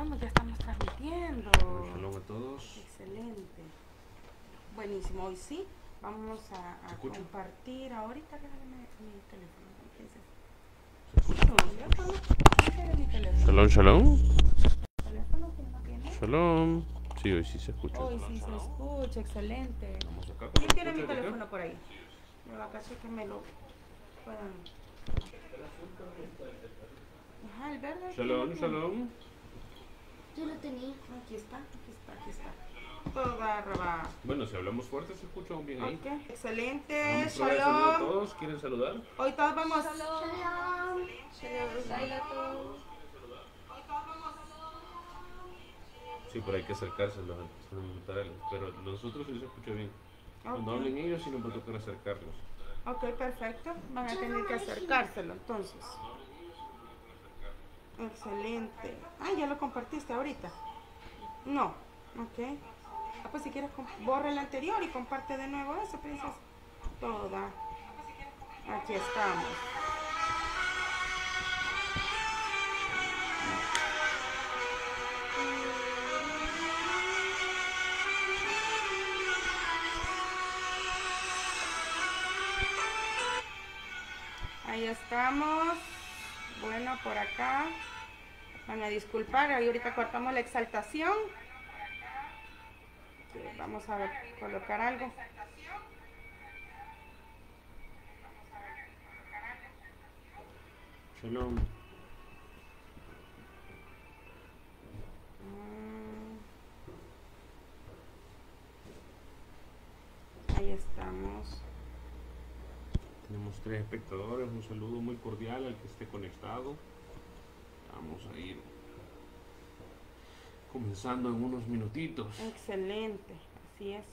estamos, ya estamos transmitiendo. Shalom a todos. Excelente. Buenísimo, hoy sí. Vamos a, a compartir. Ahorita regálame mi teléfono. ¿Se escucha? Shalom, shalom. ¿Teléfono que no tiene? Shalom. Sí, hoy sí se escucha. Hoy sí se escucha, excelente. ¿Quién tiene mi teléfono por ahí? Me va a caso que me lo puedan. Ajá, el verde. Shalom, shalom. Yo lo tenía. Aquí está, aquí está, aquí está. Toda roba. Bueno, si hablamos fuerte se escucha bien ahí. Ok, excelente. Vamos a probar el saludo a Shalom. todos. ¿Quieren saludar? Hoy todos vamos. Shalom. Sí, pero hay que acercarse a los fundamentales. Pero nosotros sí se escucha bien. Ok. hablen ellos sí nos va a tocar acercarnos. Ok, perfecto. Van a tener que acercárselo entonces. Excelente. Ah, ya lo compartiste ahorita. No. Ok. Ah, pues si quieres, borra el anterior y comparte de nuevo eso, princesa. Toda. Aquí estamos. Ahí estamos. Bueno, por acá. Van a disculpar, ahí ahorita cortamos la exaltación. Vamos a ver, colocar algo. Shalom. Mm. Ahí estamos. Tenemos tres espectadores. Un saludo muy cordial al que esté conectado. Vamos a ir comenzando en unos minutitos. Excelente, así es.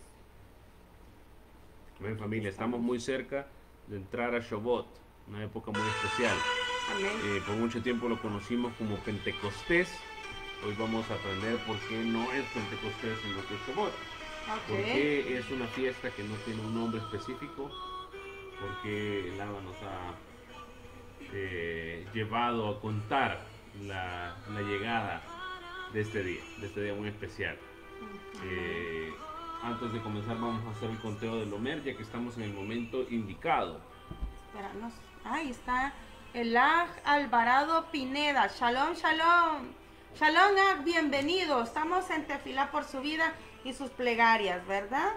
Ven familia, estamos muy cerca de entrar a Shabbat, una época muy especial. Amén. Eh, por mucho tiempo lo conocimos como Pentecostés. Hoy vamos a aprender por qué no es Pentecostés sino que es Shabbat. Ok. ¿Por qué es una fiesta que no tiene un nombre específico? Porque el nos ha eh, llevado a contar la, la llegada de este día, de este día muy especial. Eh, antes de comenzar vamos a hacer el conteo del Homer, ya que estamos en el momento indicado. Espéranos. Ahí está el Aj Alvarado Pineda. Shalom, shalom. Shalom, Aj, bienvenido. Estamos en Tefilá por su vida y sus plegarias, ¿verdad?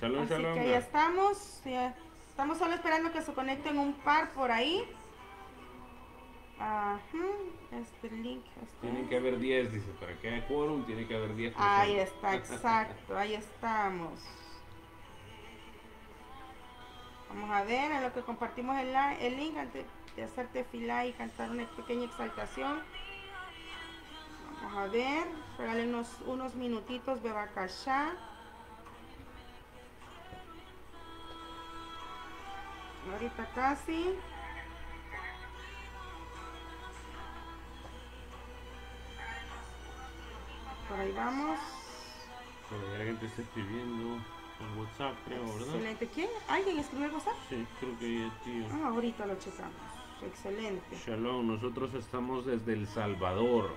Shalom, Así shalom. que ya estamos. ya estamos solo esperando que se conecten un par por ahí. Ajá. Este link. este. Tienen que haber 10, dice, para que haya quórum tiene que haber 10 Ahí está, exacto. Ahí estamos. Vamos a ver en lo que compartimos el, el link antes de hacer tefilá y cantar una pequeña exaltación. Vamos a ver, regálenos unos minutitos de Bacachá. Ahorita casi. Por ahí vamos. Bueno, ya la gente está escribiendo por WhatsApp, creo, ¿verdad? Excelente. ¿Quién? ¿Alguien escribió el WhatsApp? Sí, creo que ya, tío. Ah, ahorita lo checamos. Excelente. Shalom, nosotros estamos desde El Salvador.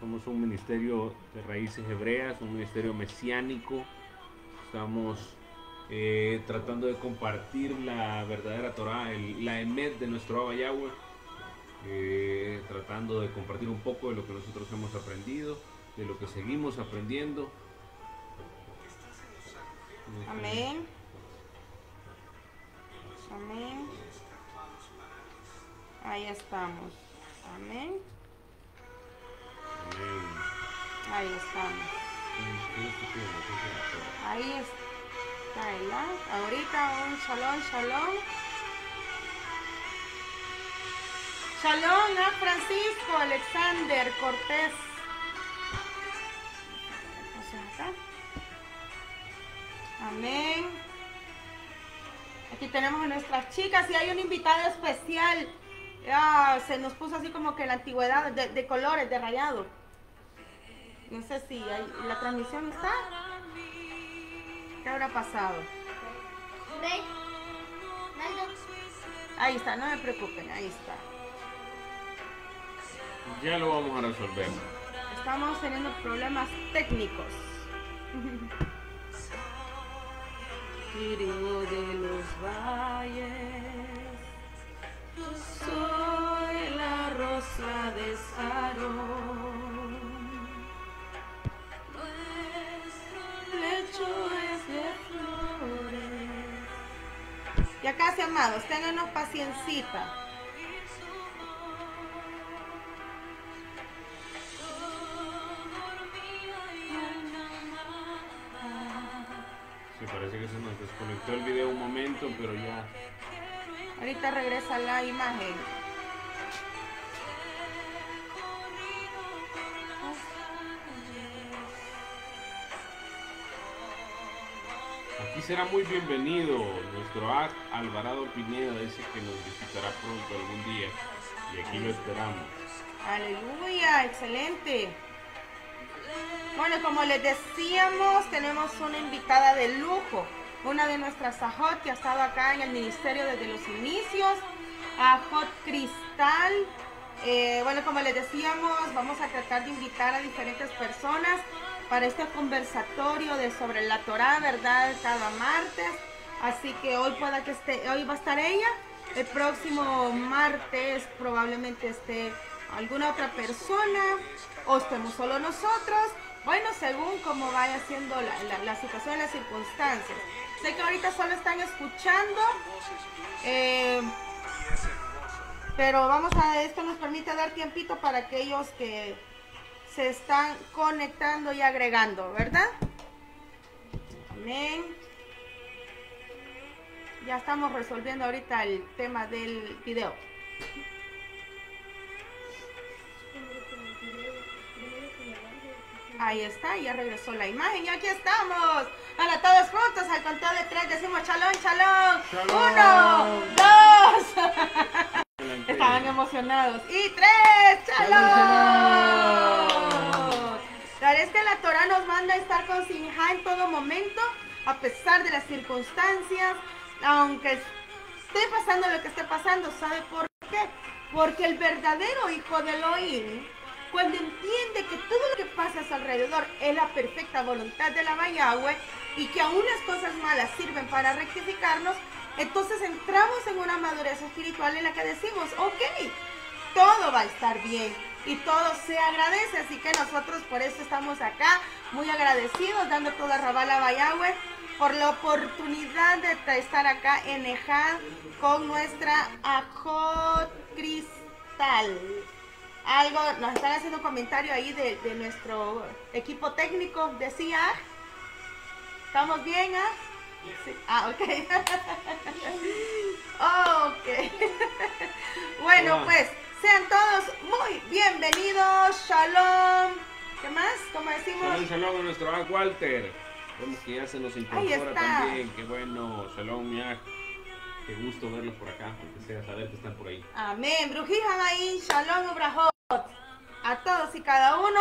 Somos un ministerio de raíces hebreas, un ministerio mesiánico. Estamos eh, tratando de compartir la verdadera Torah, el- la emet de nuestro Abba Yahweh. Eh, tratando de compartir un poco de lo que nosotros hemos aprendido, de lo que seguimos aprendiendo. Amén. Amén. Ahí estamos. Amén. Amén. Ahí estamos. Ahí está el like. Ahorita un shalom, shalom. Shalom a Francisco Alexander Cortés. Acá. Amén. Aquí tenemos a nuestras chicas y hay un invitado especial. Ah, se nos puso así como que la antigüedad de, de colores, de rayado. No sé si hay- la transmisión está. ¿Qué habrá pasado? Ahí está, no me preocupen, ahí está. Ya lo vamos a resolver. Estamos teniendo problemas técnicos. Tiro de los valles, soy la rosa de Sarón. Nuestro lecho es de flores. Ya casi, amados, ténganos paciencita. Sí, parece que se nos desconectó el video un momento, pero ya. Ahorita regresa la imagen. Aquí será muy bienvenido nuestro Ac Alvarado Pineda, dice que nos visitará pronto algún día. Y aquí lo esperamos. Aleluya, excelente. Bueno, como les decíamos, tenemos una invitada de lujo, una de nuestras ajot que ha estado acá en el ministerio desde los inicios, ajot Cristal. Eh, bueno, como les decíamos, vamos a tratar de invitar a diferentes personas para este conversatorio de sobre la Torah, ¿verdad? Cada martes. Así que hoy pueda que esté, hoy va a estar ella. El próximo martes probablemente esté alguna otra persona o estemos solo nosotros. Bueno, según como vaya siendo la, la, la situación, las circunstancias. Sé que ahorita solo están escuchando. eh, pero vamos a, esto nos permite dar tiempito para aquellos que se están conectando y agregando, ¿verdad? Amén. Ya estamos resolviendo ahorita el tema del video. Ahí está, ya regresó la imagen y aquí estamos. Ahora todos juntos al conteo de tres decimos chalón, chalón. Uno, dos. Estaban emocionados. Y tres, chalón. La es que la Torah nos manda a estar con Sinja en todo momento, a pesar de las circunstancias, aunque esté pasando lo que esté pasando. ¿Sabe por qué? Porque el verdadero hijo de Elohim, cuando entiende que todo lo que pasa a su alrededor es la perfecta voluntad de la Yahweh y que aún las cosas malas sirven para rectificarnos, entonces entramos en una madurez espiritual en la que decimos, ok, todo va a estar bien y todo se agradece. Así que nosotros por eso estamos acá, muy agradecidos, dando toda rabala a Yahweh por la oportunidad de estar acá en Ejad con nuestra Ajot Cristal. Algo, nos están haciendo un comentario ahí de, de nuestro equipo técnico, decía. ¿Estamos bien, ah? Sí. Ah, ok. ok. bueno, pues, sean todos muy bienvenidos. Shalom. ¿Qué más? Como decimos. Shalom, shalom a nuestro Ac Walter. Vemos que ya se nos incorpora también. Qué bueno. Shalom, Ac. Qué gusto verlos por acá, sea saber que están por ahí. Amén. Brujija ahí, Shalom Ubrahot. A todos y cada uno,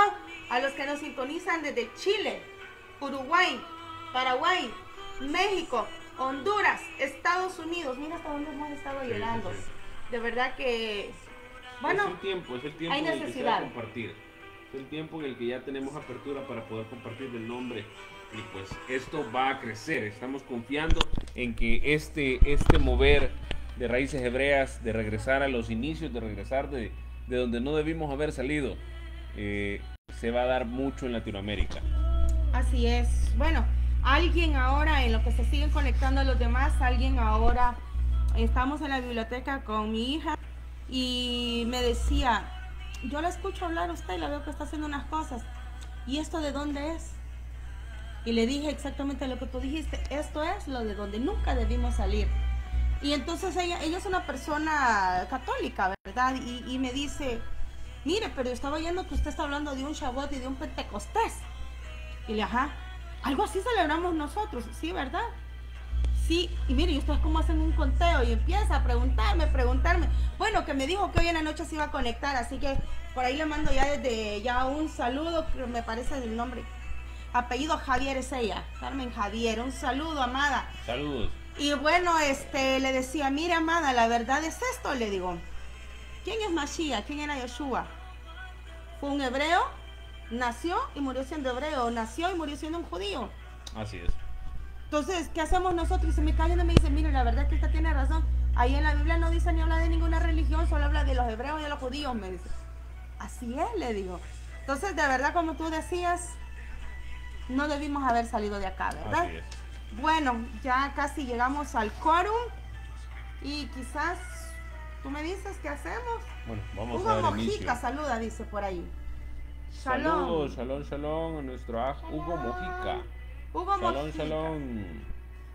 a los que nos sintonizan desde Chile, Uruguay, Paraguay, México, Honduras, Estados Unidos. Mira hasta dónde hemos estado Sí, llegando. sí, sí. De verdad que, es bueno, el tiempo, es el tiempo hay en el que se necesidad. compartir. Es el tiempo en el que ya tenemos apertura para poder compartir el nombre. Y pues esto va a crecer. Estamos confiando en que este, este mover de raíces hebreas, de regresar a los inicios, de regresar de, de donde no debimos haber salido, eh, se va a dar mucho en Latinoamérica. así es. Bueno, alguien ahora, en lo que se siguen conectando los demás, alguien ahora, estamos en la biblioteca con mi hija y me decía, yo la escucho hablar a usted y la veo que está haciendo unas cosas. ¿Y esto de dónde es? Y le dije exactamente lo que tú dijiste, esto es lo de donde nunca debimos salir. Y entonces ella, ella es una persona católica, ¿verdad? Y, me dice, mire, pero yo estaba oyendo que usted está hablando de un Shabbat y de un Pentecostés. Y le, ajá, algo así celebramos nosotros, ¿sí, verdad? Sí, y mire, y ustedes cómo hacen un conteo y empieza a preguntarme, preguntarme. Bueno, que me dijo que hoy en la noche se iba a conectar, así que por ahí le mando ya desde ya un saludo, me parece el nombre. Apellido Javier es ella, Carmen Javier, un saludo, amada. Saludos. Y bueno, este, le decía, mira, amada, la verdad es esto, le digo. ¿Quién es Mashiach? ¿Quién era Yoshua? fue un hebreo, nació y murió siendo hebreo, nació y murió siendo un judío. Así es. Entonces, ¿qué hacemos nosotros? Y se me cae y me dice, mire, la verdad es que usted tiene razón. Ahí en la Biblia no dice ni habla de ninguna religión, solo habla de los hebreos y de los judíos, me dice. Así es, le digo. Entonces, de verdad, como tú decías, no debimos haber salido de acá, ¿verdad? Así es. Bueno, ya casi llegamos al quórum y quizás tú me dices qué hacemos. Bueno, vamos Hugo a dar Mojica inicio. saluda, dice por ahí. Saludos, shalom, shalom a nuestro aj Hugo Mojica. Hugo Shalom, Mojica. shalom.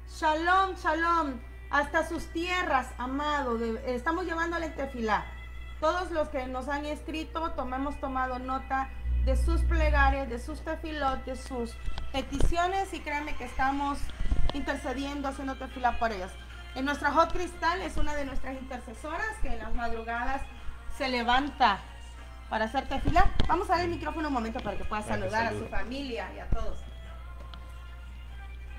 Shalom, shalom. Hasta sus tierras, amado. de- estamos llevando la tefilá. Todos los que nos han escrito, tomemos tomado nota de sus plegarias, de sus tefilot, de sus peticiones y créanme que estamos intercediendo, haciendo tefilá por ellas. En nuestra Hot Cristal es una de nuestras intercesoras que en las madrugadas se levanta para hacer tefilá. Vamos a dar el micrófono un momento para que pueda Para que saludar a su familia y a todos.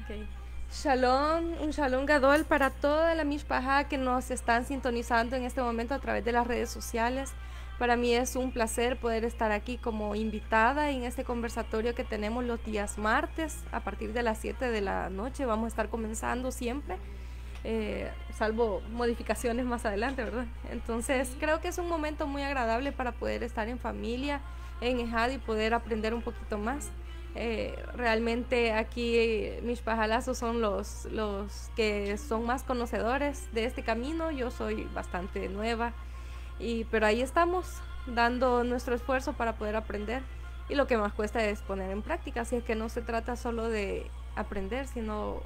Ok. Shalom, un shalom gadol para toda la mishpaha que nos están sintonizando en este momento a través de las redes sociales. Para mí es un placer poder estar aquí como invitada en este conversatorio que tenemos los días martes a partir de las 7 de la noche. Vamos a estar comenzando siempre, eh, salvo modificaciones más adelante, ¿verdad? Entonces creo que es un momento muy agradable para poder estar en familia, en Ejad y poder aprender un poquito más. Eh, realmente aquí eh, mis pajalazos son los, los que son más conocedores de este camino. Yo soy bastante nueva, y, pero ahí estamos dando nuestro esfuerzo para poder aprender. Y lo que más cuesta es poner en práctica, así es que no se trata solo de aprender, sino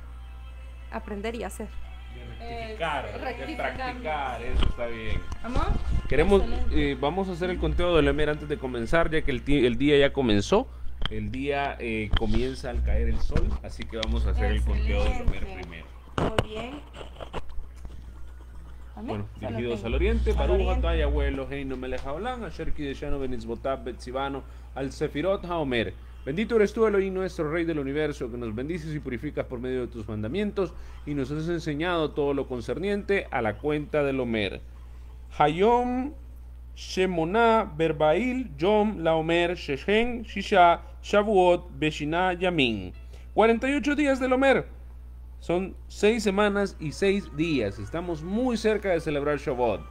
aprender y hacer. De rectificar, Eh, de rectificar. practicar, eso está bien. ¿Amor? Queremos, Excelente. eh, vamos a hacer el conteo del Emer antes de comenzar, ya que el, el día ya comenzó. El día eh, comienza al caer el sol, así que vamos a hacer el conteo del Emer Excelente. primero. Muy bien. Bueno, dirigidos al oriente, Al Baruch oriente. Atay, abuelo, Heino Melech Haolam, Asher Kideshanu Benitzbotab Betzivano, al Sefirot Haomer. Bendito eres tú, Elohim, nuestro Rey del universo, que nos bendices y purificas por medio de tus mandamientos y nos has enseñado todo lo concerniente a la cuenta del Homer. Hayom Shemona Berbail Yom Laomer Sheshen Shisha Shavuot Beshina Yamin. 48 días del Homer. Son seis semanas y seis días. Estamos muy cerca de celebrar Shavuot.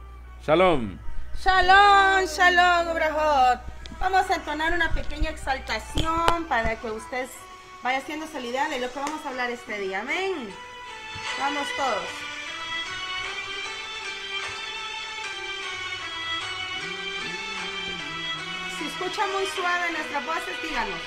Shalom. Shalom, shalom, Brajot. Vamos a entonar una pequeña exaltación para que usted vaya haciéndose la idea de lo que vamos a hablar este día. Amén. Vamos todos. Si escucha muy suave nuestras voces, díganos.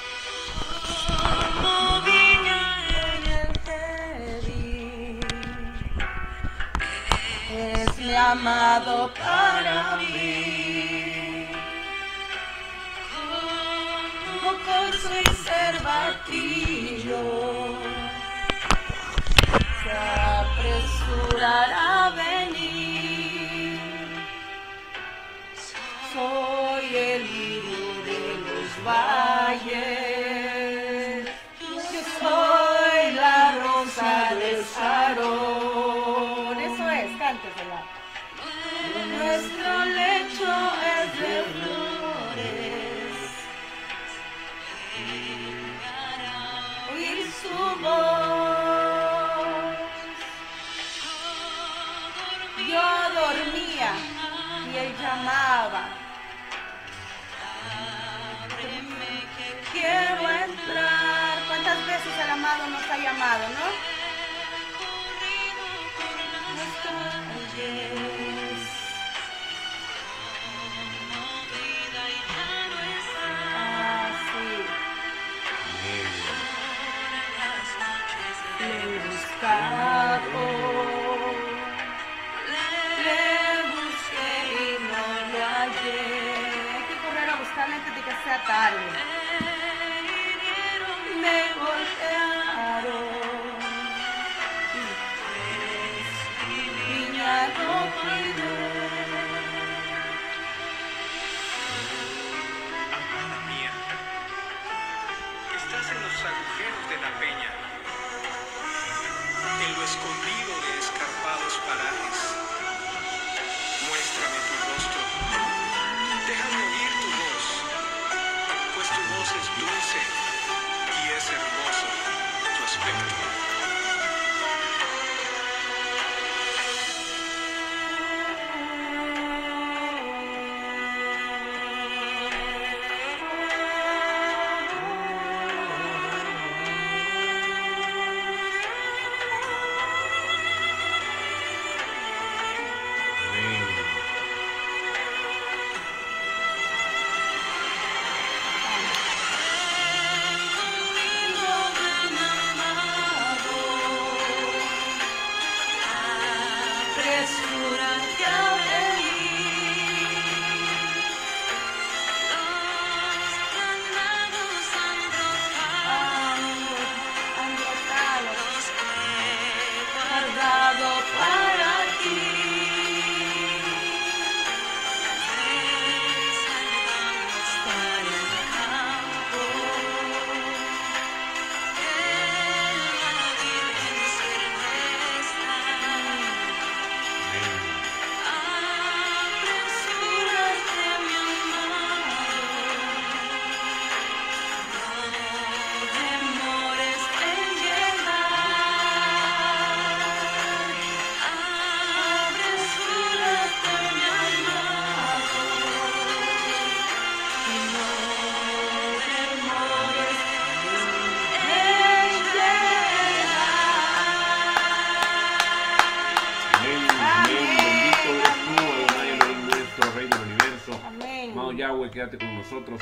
Es mi amado para mí. Como corzo y cervatillo se apresurará a venir. Soy el libro de los valles. Llamaba. Quiero entrar. ¿Cuántas veces el amado nos ha llamado, no? Lo escondido de escarpados parajes.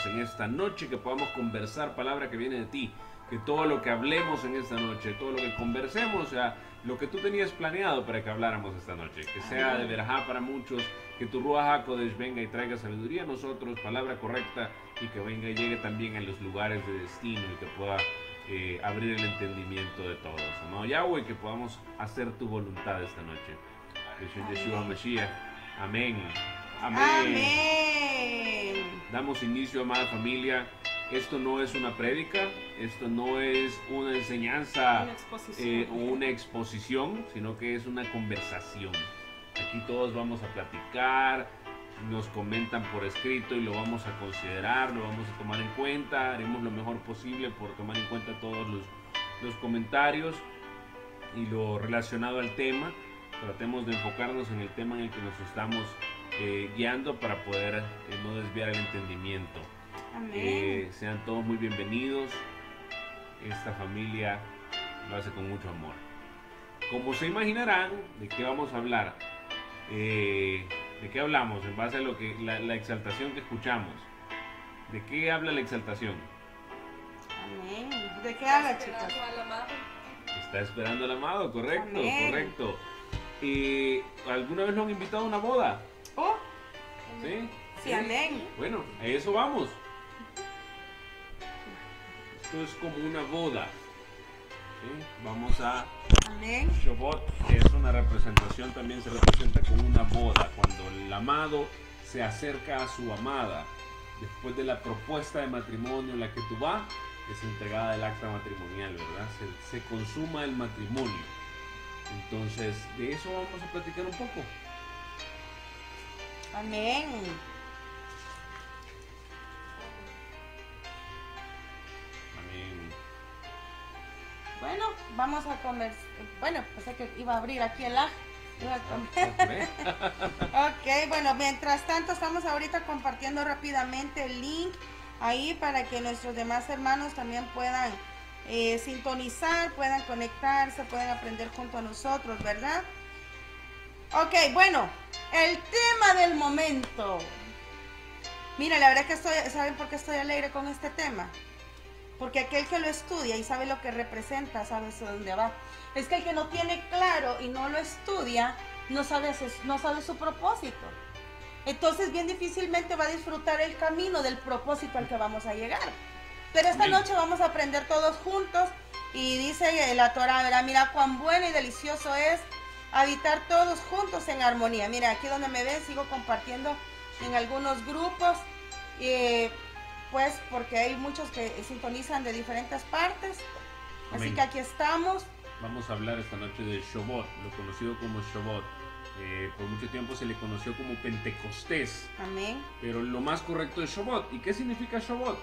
Nosotros en esta noche, que podamos conversar palabra que viene de ti. Que todo lo que hablemos en esta noche, todo lo que conversemos, sea lo que tú tenías planeado para que habláramos esta noche. Que sea de verajá para muchos, que tu Ruach HaKodesh venga y traiga sabiduría a nosotros, palabra correcta, y que venga y llegue también a los lugares de destino y que pueda eh, abrir el entendimiento de todos. Amado Yahweh, que podamos hacer tu voluntad esta noche. Amén. Amén. Amén. Damos inicio, amada familia. Esto no es una prédica, esto no es una enseñanza Una eh, o una exposición, sino que es una conversación. Aquí todos vamos a platicar, nos comentan por escrito y lo vamos a considerar, lo vamos a tomar en cuenta, haremos lo mejor posible por tomar en cuenta todos los, los comentarios y lo relacionado al tema. Tratemos de enfocarnos en el tema en el que nos estamos eh, guiando para poder eh, no desviar el entendimiento. Amén. Eh, sean todos muy bienvenidos. Esta familia lo hace con mucho amor. Como se imaginarán, ¿de qué vamos a hablar? Eh, ¿De qué hablamos? En base a lo que la, la exaltación que escuchamos. ¿De qué habla la exaltación? Amén. ¿De qué habla, chicas? Esperando al amado. Está esperando al amado, correcto, Amén. correcto. Eh, ¿Alguna vez lo han invitado a una boda? Oh, ¿Sí? sí, amén. Bueno, a eso vamos. Esto es como una boda. ¿sí? Vamos a Amén. Shabbat es una representación, también se representa con una boda, cuando el amado se acerca a su amada, después de la propuesta de matrimonio en la que tú vas, es entregada el acta matrimonial, ¿verdad? Se, se consuma el matrimonio. Entonces, de eso vamos a platicar un poco. Amén. Amén. Bueno, vamos a comer. Bueno, pensé que iba a abrir aquí el aj. Iba a comer. Ok, bueno, mientras tanto estamos ahorita compartiendo rápidamente el link ahí para que nuestros demás hermanos también puedan eh, sintonizar, puedan conectarse, puedan aprender junto a nosotros, ¿verdad? Ok, bueno, el tema del momento. Mira, la verdad que estoy, ¿saben por qué estoy alegre con este tema? Porque aquel que lo estudia y sabe lo que representa, sabe hacia dónde va. Es que el que no tiene claro y no lo estudia, no sabe, su- no sabe su propósito. Entonces bien difícilmente va a disfrutar el camino del propósito al que vamos a llegar. Pero esta noche vamos a aprender todos juntos y dice la Torah, ¿verdad? mira cuán bueno y delicioso es habitar todos juntos en armonía. Mira, aquí donde me ven sigo compartiendo en algunos grupos, eh, pues porque hay muchos que sintonizan de diferentes partes. Así Amén. que aquí estamos. Vamos a hablar esta noche de Shabbat, lo conocido como Shabbat. Eh, por mucho tiempo se le conoció como Pentecostés, Amén. pero lo más correcto es Shabbat. ¿Y qué significa Shabbat?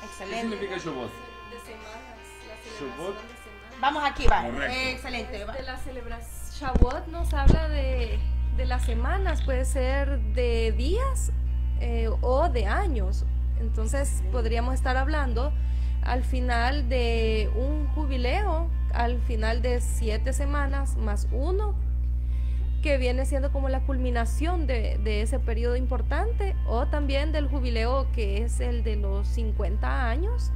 ¿Qué Excelente. significa Shabbat? De semanas, la celebración de semanas. Vamos aquí, va. Correcto. Excelente. va. De la celebración. Shavuot nos habla de, de las semanas, puede ser de días eh, o de años. Entonces podríamos estar hablando al final de un jubileo, al final de siete semanas más uno, que viene siendo como la culminación de, de ese periodo importante, o también del jubileo que es el de los 50 años,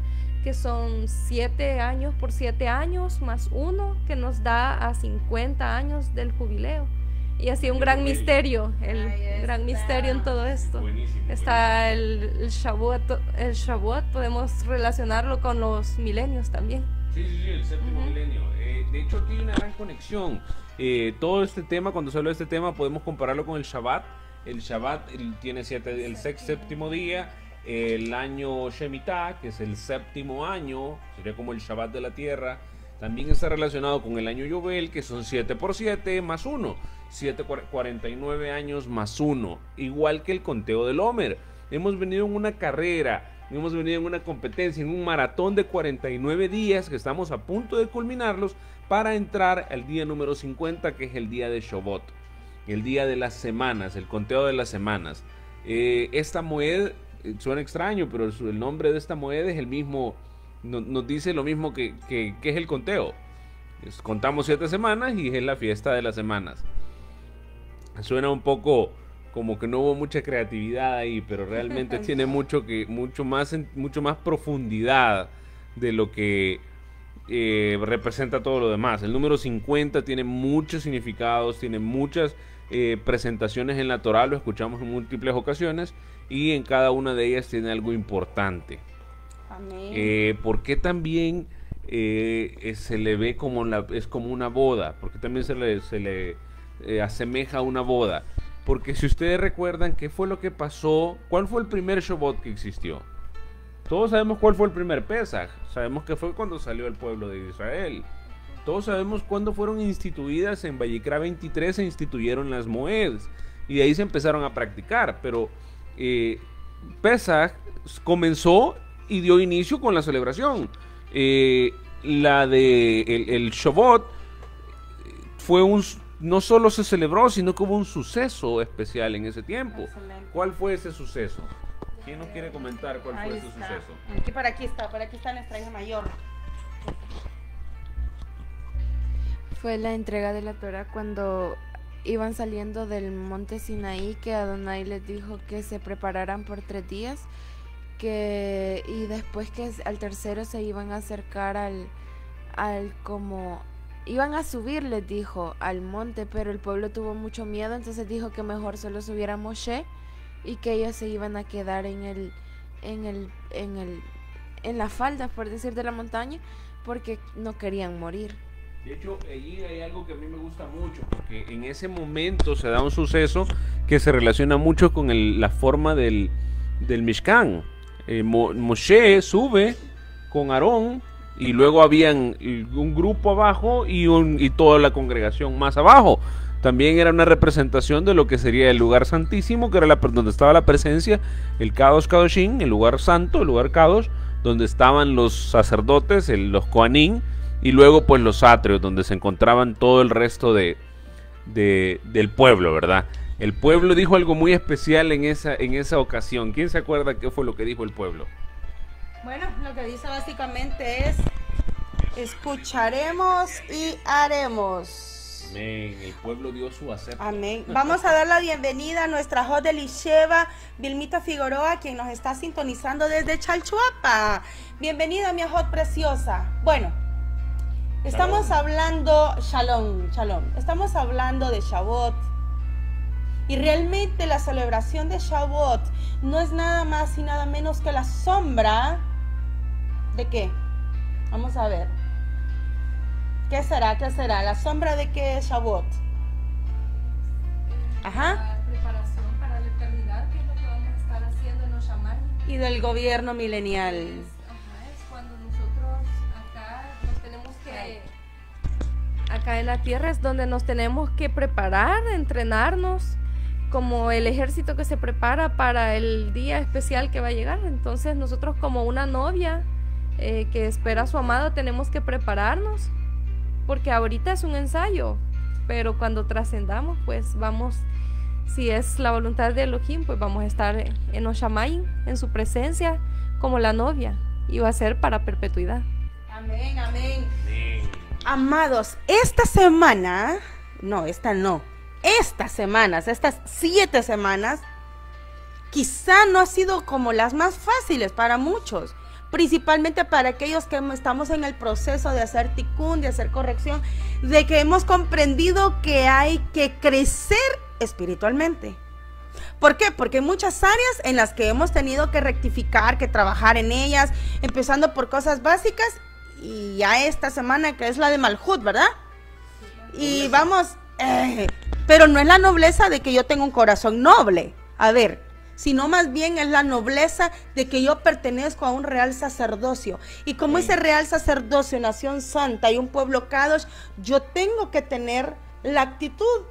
que son 7 años por 7 años más uno, que nos da a 50 años del jubileo. Y así un gran misterio, el gran misterio en todo esto. Buenísimo. Está el, el Shavuot, el Shavuot, podemos relacionarlo con los milenios también. Sí, sí, sí, el séptimo milenio. Eh, de hecho, aquí hay una gran conexión. Eh, todo este tema, cuando se habla de este tema, podemos compararlo con el Shabbat. El Shabbat el- tiene siete, el sex- séptimo día. El año Shemitah, que es el séptimo año, sería como el Shabbat de la tierra. También está relacionado con el año Yobel, que son 7 por 7 más 1. 7, 49 años más 1. Igual que el conteo del Homer. Hemos venido en una carrera, hemos venido en una competencia, en un maratón de 49 días que estamos a punto de culminarlos para entrar al día número 50, que es el día de Shabbat. El día de las semanas, el conteo de las semanas. Eh, esta moed suena extraño, pero el nombre de esta moed es el mismo, no- nos dice lo mismo que, que- que es el conteo. Es- contamos siete semanas y es la fiesta de las semanas. Suena un poco como que no hubo mucha creatividad ahí, pero realmente tiene mucho que mucho más mucho más profundidad de lo que eh, representa todo lo demás. El número 50 tiene muchos significados, tiene muchas eh, presentaciones en la Torah, lo escuchamos en múltiples ocasiones y en cada una de ellas tiene algo importante. Amén. Eh, ¿Por qué también eh, se le ve como la, es como una boda? ¿Por qué también se le, se le eh, asemeja a una boda? Porque si ustedes recuerdan qué fue lo que pasó, ¿cuál fue el primer Shabbat que existió? Todos sabemos cuál fue el primer Pesach. Sabemos que fue cuando salió el pueblo de Israel. Todos sabemos cuándo fueron instituidas en Vallecra 23 se instituyeron las Moeds. Y de ahí se empezaron a practicar. Pero eh, Pesach comenzó y dio inicio con la celebración. Eh, la de el, el Shavuot fue un no solo se celebró, sino que hubo un suceso especial en ese tiempo. Excelente. ¿Cuál fue ese suceso? ¿Quién nos quiere comentar cuál Ahí fue ese está. suceso? Aquí por aquí está, por aquí está nuestra hija mayor. Fue la entrega de la Torah cuando iban saliendo del monte Sinaí que Adonai les dijo que se prepararan por tres días que y después que al tercero se iban a acercar al al como iban a subir les dijo al monte pero el pueblo tuvo mucho miedo entonces dijo que mejor solo subiera Moshe y que ellos se iban a quedar en el en el en el en la falda por decir de la montaña porque no querían morir De hecho, allí hay algo que a mí me gusta mucho, porque en ese momento se da un suceso que se relaciona mucho con el- la forma del, del Mishkan. Eh, Mo- Moshe sube con Aarón y luego habían un grupo abajo y, un- y toda la congregación más abajo. También era una representación de lo que sería el lugar santísimo, que era la, donde estaba la presencia, el Kadosh Kadoshin, el lugar santo, el lugar Kadosh, donde estaban los sacerdotes, el- los Koanim, y luego pues los atrios, donde se encontraban todo el resto de, de- del pueblo, ¿verdad? El pueblo dijo algo muy especial en esa, en esa ocasión. ¿Quién se acuerda qué fue lo que dijo el pueblo? Bueno, lo que dice básicamente es, escucharemos y haremos. Amén. El pueblo dio su acepto. Amén. Vamos a dar la bienvenida a nuestra hot de Lisheva, Vilmita Figueroa, quien nos está sintonizando desde Chalchuapa. Bienvenida, mi hot preciosa. Bueno, estamos hablando, shalom, shalom. Estamos hablando de Shavuot. Y realmente la celebración de Shavuot no es nada más y nada menos que la sombra de qué? Vamos a ver. ¿Qué será? ¿Qué será? ¿La sombra de qué es Shavuot? Ajá. La preparación para la eternidad, que es lo que vamos a estar haciendo, nos llaman. Y del gobierno milenial. Acá en la tierra es donde nos tenemos que preparar, entrenarnos, como el ejército que se prepara para el día especial que va a llegar. Entonces nosotros como una novia eh, que espera a su amado tenemos que prepararnos, porque ahorita es un ensayo, pero cuando trascendamos pues vamos, si es la voluntad de Elohim, pues vamos a estar en Oshamayim, en su presencia, como la novia, y va a ser para perpetuidad. Amén, amén. Amén. Amados, esta semana, no, esta no, estas semanas, estas siete semanas, quizá no ha sido como las más fáciles para muchos, principalmente para aquellos que estamos en el proceso de hacer ticún, de hacer corrección, de que hemos comprendido que hay que crecer espiritualmente. ¿Por qué? Porque hay muchas áreas en las que hemos tenido que rectificar, que trabajar en ellas, empezando por cosas básicas y ya esta semana que es la de Malhut, ¿verdad? Y vamos, eh, pero no es la nobleza de que yo tenga un corazón noble, a ver, sino más bien es la nobleza de que yo pertenezco a un real sacerdocio. Y como ese real sacerdocio, nación santa y un pueblo kadosh, yo tengo que tener la actitud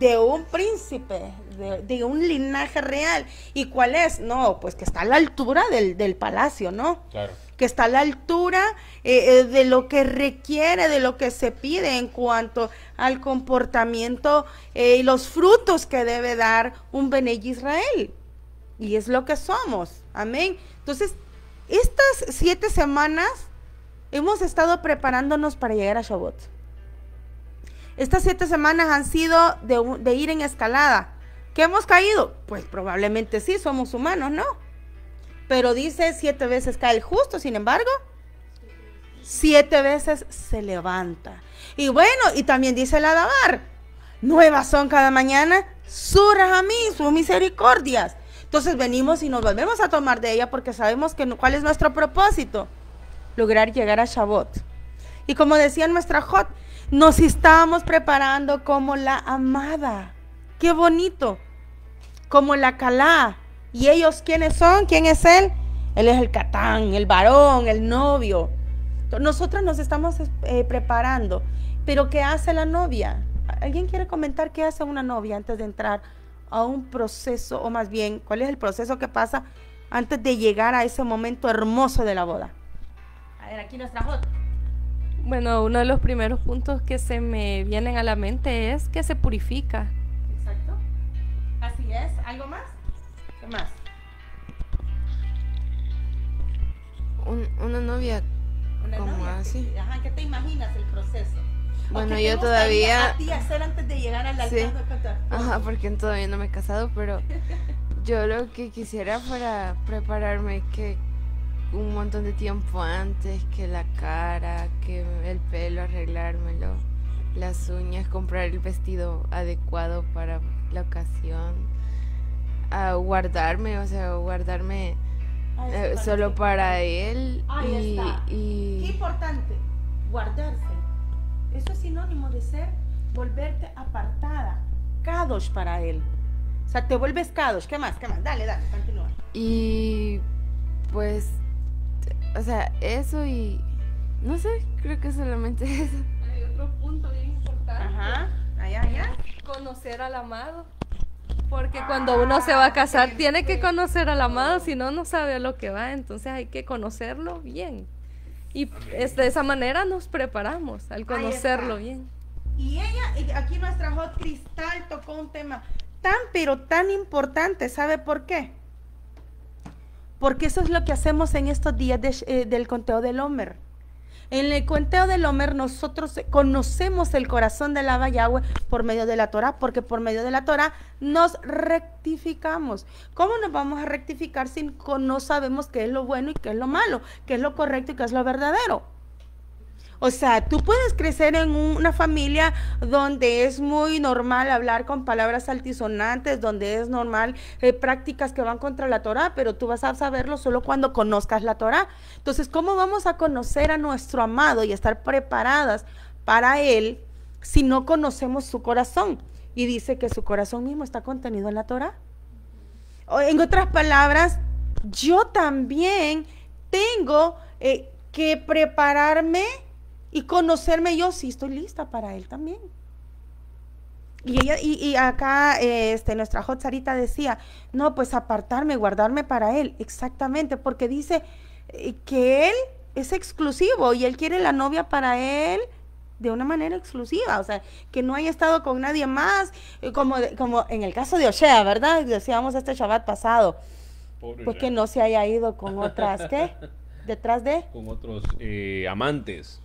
de un príncipe, de, de un linaje real. ¿Y cuál es? No, pues que está a la altura del, del palacio, ¿no? Claro. Que está a la altura eh, eh, de lo que requiere, de lo que se pide en cuanto al comportamiento eh, y los frutos que debe dar un Bene Israel. Y es lo que somos. Amén. Entonces, estas siete semanas hemos estado preparándonos para llegar a Shabbat. Estas siete semanas han sido de, ir en escalada. ¿Que hemos caído? Pues probablemente sí, somos humanos, ¿no? Pero dice siete veces cae el justo, sin embargo, siete veces se levanta. Y bueno, y también dice la Dabar, nuevas son cada mañana, a mí, sus misericordias. Entonces venimos y nos volvemos a tomar de ella porque sabemos que, cuál es nuestro propósito, lograr llegar a Shabbat. Y como decía nuestra Jot, nos estábamos preparando como la amada. Qué bonito. Como la calá. ¿Y ellos quiénes son? ¿Quién es él? Él es el catán, el varón, el novio. Nosotros nos estamos eh, preparando. Pero ¿qué hace la novia? ¿Alguien quiere comentar qué hace una novia antes de entrar a un proceso, o más bien, cuál es el proceso que pasa antes de llegar a ese momento hermoso de la boda? A ver, aquí nuestra Jot. Bueno, uno de los primeros puntos que se me vienen a la mente es que se purifica. Exacto. Así es. ¿Algo más? ¿Qué más? Un- una novia Una ¿Cómo novia, así? ¿qué- Ajá, ¿qué te imaginas el proceso? ¿O Bueno, te yo todavía- a ti hacer antes de llegar al Sí. Ajá, porque todavía no me he casado, pero yo lo que quisiera para prepararme que un montón de tiempo antes, que la cara, que el pelo, arreglármelo, las uñas, comprar el vestido adecuado para la ocasión, a guardarme, o sea, guardarme Ay, eh, solo para él Ahí y, está. Qué importante, guardarse. Eso es sinónimo de ser, volverte apartada, kadosh para él. O sea, te vuelves kadosh. ¿Qué más? ¿Qué más? Dale, dale, continúa. Y pues, o sea, eso y no sé, creo que solamente eso. Hay otro punto bien importante. Ajá, allá, allá. Conocer al amado. Porque cuando uno se va a casar tiene que conocer al amado, si no, no sabe a lo que va. Entonces hay que conocerlo bien. Y es de esa manera nos preparamos, al conocerlo bien. Y ella, aquí nuestra Hot Cristal tocó un tema tan, pero tan importante. ¿Sabe por qué? Porque eso es lo que hacemos en estos días de- eh, del conteo del Homer. En el conteo del Homer nosotros conocemos el corazón de la Yahweh por medio de la Torah, porque por medio de la Torah nos rectificamos. ¿Cómo nos vamos a rectificar si no sabemos qué es lo bueno y qué es lo malo, qué es lo correcto y qué es lo verdadero? O sea, tú puedes crecer en una familia donde es muy normal hablar con palabras altisonantes, donde es normal eh, prácticas que van contra la Torah, pero tú vas a saberlo solo cuando conozcas la Torah. Entonces, ¿cómo vamos a conocer a nuestro amado y estar preparadas para él si no conocemos su corazón? Y dice que su corazón mismo está contenido en la Torah. O, en otras palabras, yo también tengo eh, que prepararme y conocerme yo si estoy lista para él también. Y, ella, y, y acá eh, este, nuestra Hot Sarita decía, no, pues apartarme, guardarme para él, exactamente, porque dice eh, que él es exclusivo y él quiere la novia para él de una manera exclusiva, o sea, que no haya estado con nadie más, eh, como, como en el caso de Oshea, ¿verdad? Decíamos este Shabbat pasado, Pobre pues que no se haya ido con otras, ¿qué? Detrás de... Con otros eh, amantes.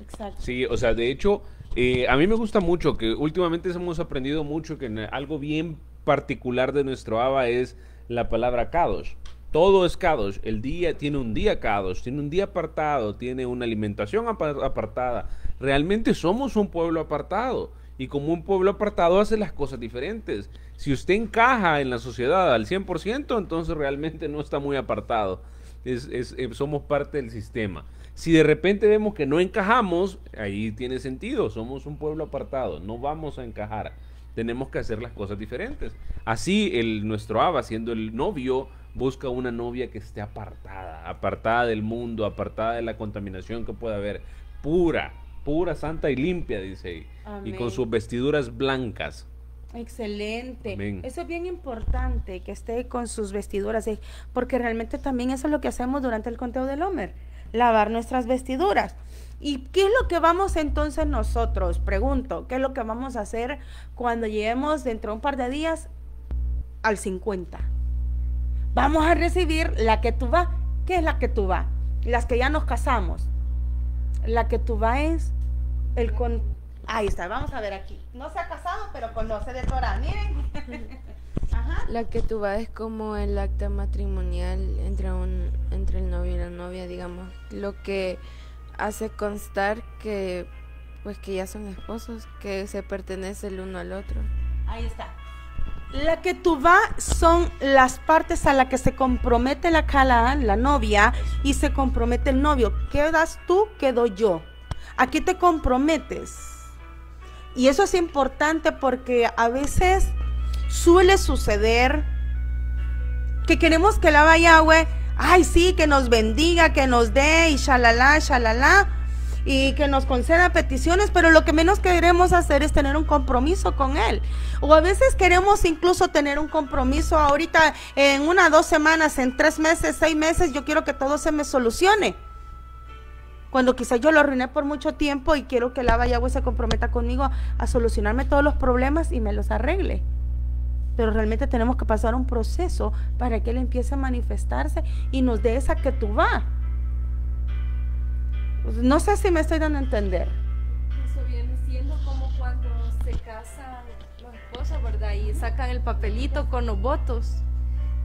Exacto. Sí, o sea, de hecho, eh, a mí me gusta mucho que últimamente hemos aprendido mucho que algo bien particular de nuestro ABA es la palabra Kadosh. Todo es Kadosh. El día tiene un día Kadosh, tiene un día apartado, tiene una alimentación apa- apartada. Realmente somos un pueblo apartado. Y como un pueblo apartado hace las cosas diferentes. Si usted encaja en la sociedad al 100%, entonces realmente no está muy apartado. Es- es- eh, somos parte del sistema. Si de repente vemos que no encajamos, ahí tiene sentido. Somos un pueblo apartado. No vamos a encajar. Tenemos que hacer las cosas diferentes. Así el nuestro Abba, siendo el novio, busca una novia que esté apartada, apartada del mundo, apartada de la contaminación que pueda haber, pura, pura, santa y limpia, dice ahí. Y con sus vestiduras blancas. Excelente. Amén. Eso es bien importante, que esté con sus vestiduras, eh, porque realmente también eso es lo que hacemos durante el conteo del Homer, lavar nuestras vestiduras. ¿Y qué es lo que vamos entonces nosotros? Pregunto, ¿qué es lo que vamos a hacer cuando lleguemos dentro de un par de días al 50? Vamos a recibir la que tú vas. ¿Qué es la que tú vas? Las que ya nos casamos. La que tú vas es el con... Ahí está, vamos a ver aquí. No se ha casado, pero conoce de Torah. Miren. La que tú vas es como el acta matrimonial entre un entre el novio y la novia, digamos, lo que hace constar que pues que ya son esposos, que se pertenece el uno al otro. Ahí está. La que tú va son las partes a las que se compromete la cala, la novia, y se compromete el novio. Quedas tú, quedo yo. Aquí te comprometes. Y eso es importante porque a veces suele suceder que queremos que la vaya, güey, ay, sí, que nos bendiga, que nos dé, y shalala, shalala, y que nos conceda peticiones, pero lo que menos queremos hacer es tener un compromiso con Él. O a veces queremos incluso tener un compromiso ahorita en una, dos semanas, en tres meses, seis meses, yo quiero que todo se me solucione. Cuando quizá yo lo arruiné por mucho tiempo y quiero que la Yahweh se comprometa conmigo a solucionarme todos los problemas y me los arregle. Pero realmente tenemos que pasar un proceso para que Él empiece a manifestarse y nos dé esa que tú va. No sé si me estoy dando a entender. Eso viene siendo como cuando se casan los esposos, ¿verdad? Y sacan el papelito con los votos.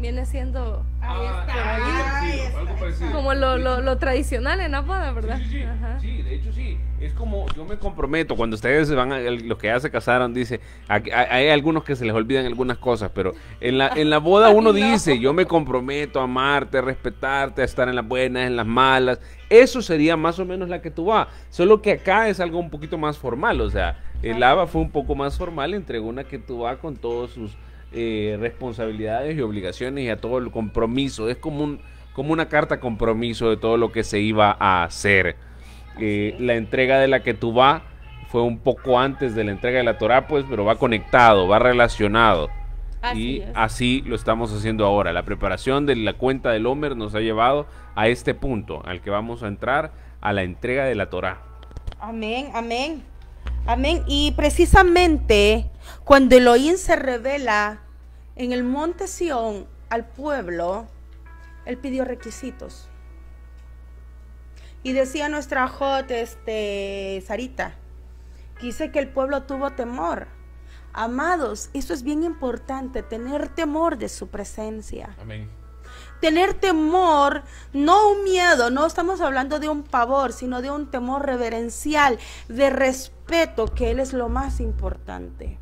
Viene siendo Ahí está. Ah, Ahí parecido, está. algo parecido. como lo, lo, lo tradicional en la boda, ¿verdad? Sí, sí, sí. Ajá. Sí, de hecho sí. Es como yo me comprometo cuando ustedes se van a, los que ya se casaron dice, hay, hay algunos que se les olvidan algunas cosas, pero en la en la boda uno dice, yo me comprometo a amarte, a respetarte, a estar en las buenas, en las malas. Eso sería más o menos la que tú vas. Solo que acá es algo un poquito más formal, o sea, el ABA fue un poco más formal, entregó una que tú vas con todos sus eh, responsabilidades y obligaciones y a todo el compromiso. Es como un como una carta compromiso de todo lo que se iba a hacer. Eh, la entrega de la que tú va fue un poco antes de la entrega de la Torah, pues, pero va conectado, va relacionado. Así y es. así lo estamos haciendo ahora. La preparación de la cuenta del Homer nos ha llevado a este punto, al que vamos a entrar a la entrega de la Torah. Amén, amén. Amén. Y precisamente cuando Elohim se revela en el monte Sión al pueblo, él pidió requisitos. Y decía nuestra Jot, este, Sarita, quise que el pueblo tuvo temor. Amados, eso es bien importante, tener temor de su presencia Amén. Tener temor, no un miedo, no estamos hablando de un pavor, sino de un temor reverencial, de respeto, que Él es lo más importante.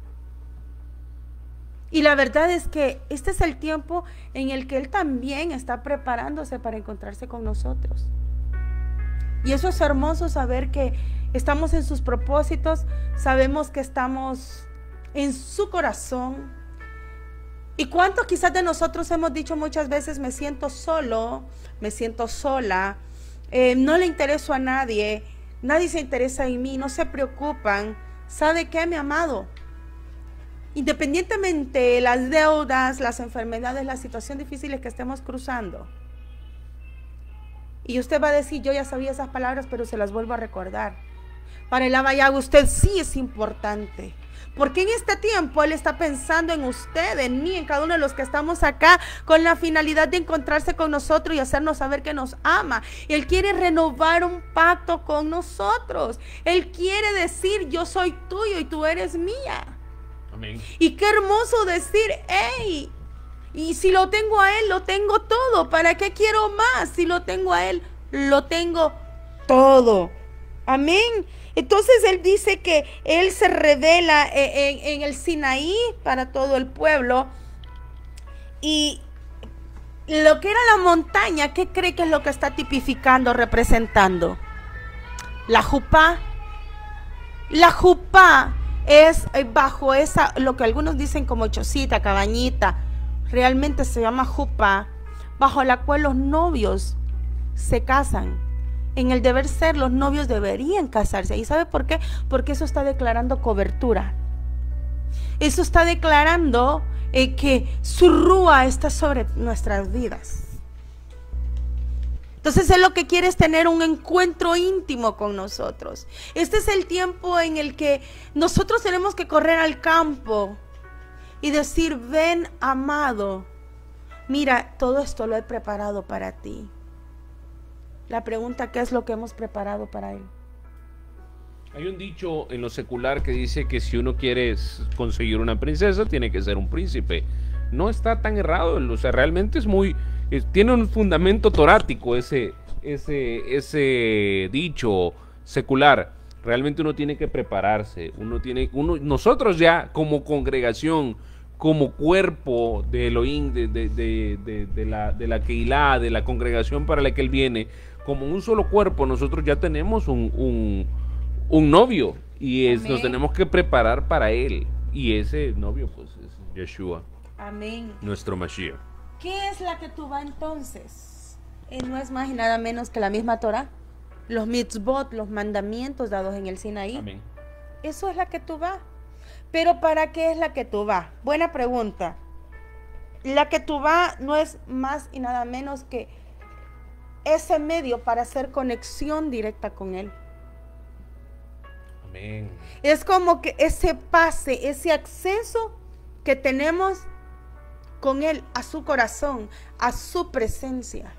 Y la verdad es que este es el tiempo en el que Él también está preparándose para encontrarse con nosotros. Y eso es hermoso saber que estamos en sus propósitos, sabemos que estamos en su corazón, ¿Y cuántos quizás de nosotros hemos dicho muchas veces, me siento solo, me siento sola, eh, no le intereso a nadie, nadie se interesa en mí, no se preocupan? ¿Sabe qué, mi amado? Independientemente de las deudas, las enfermedades, las situaciones difíciles que estemos cruzando. Y usted va a decir, yo ya sabía esas palabras, pero se las vuelvo a recordar. Para el Abayago, usted sí es importante. Porque en este tiempo Él está pensando en usted, en mí, en cada uno de los que estamos acá, con la finalidad de encontrarse con nosotros y hacernos saber que nos ama. Él quiere renovar un pacto con nosotros. Él quiere decir, yo soy tuyo y tú eres mía. Amén. Y qué hermoso decir, hey, y si lo tengo a Él, lo tengo todo. ¿Para qué quiero más? Si lo tengo a Él, lo tengo todo. Amén. Entonces Él dice que Él se revela en, en- en el Sinaí para todo el pueblo. Y lo que era la montaña, ¿qué cree que es lo que está tipificando, representando? La jupá. La jupá es eh, bajo esa, lo que algunos dicen como chocita, cabañita, realmente se llama jupá, bajo la cual los novios se casan. En el deber ser, los novios deberían casarse. ¿Y sabe por qué? Porque eso está declarando cobertura. Eso está declarando eh, que su rúa está sobre nuestras vidas. Entonces Él lo que quiere es tener un encuentro íntimo con nosotros. Este es el tiempo en el que nosotros tenemos que correr al campo y decir, ven amado, mira, todo esto lo he preparado para ti. La pregunta, ¿qué es lo que hemos preparado para Él? Hay un dicho en lo secular que dice que si uno quiere conseguir una princesa, tiene que ser un príncipe. no está tan errado. O sea, realmente es muy. tiene un fundamento torático ese, ese, ese dicho secular. Realmente uno tiene que prepararse. Uno tiene. Uno, nosotros ya, como congregación, como cuerpo de Elohim, de, de, de la, de la Keilah, de la congregación para la que él viene, como un solo cuerpo, nosotros ya tenemos un, un, un novio y es- nos tenemos que preparar para él. Y ese novio, pues, es Yeshua, Amén. nuestro Mashiach. ¿Qué es la que tú va entonces? Eh, no es más y nada menos que la misma Torah. Los mitzvot, los mandamientos dados en el Sinaí. Amén. Eso es la que tú va. Pero ¿para qué es la que tú va? Buena pregunta. La que tú va no es más y nada menos que ese medio para hacer conexión directa con Él. Amén. Es como que ese pase, ese acceso que tenemos con Él a su corazón, a su presencia.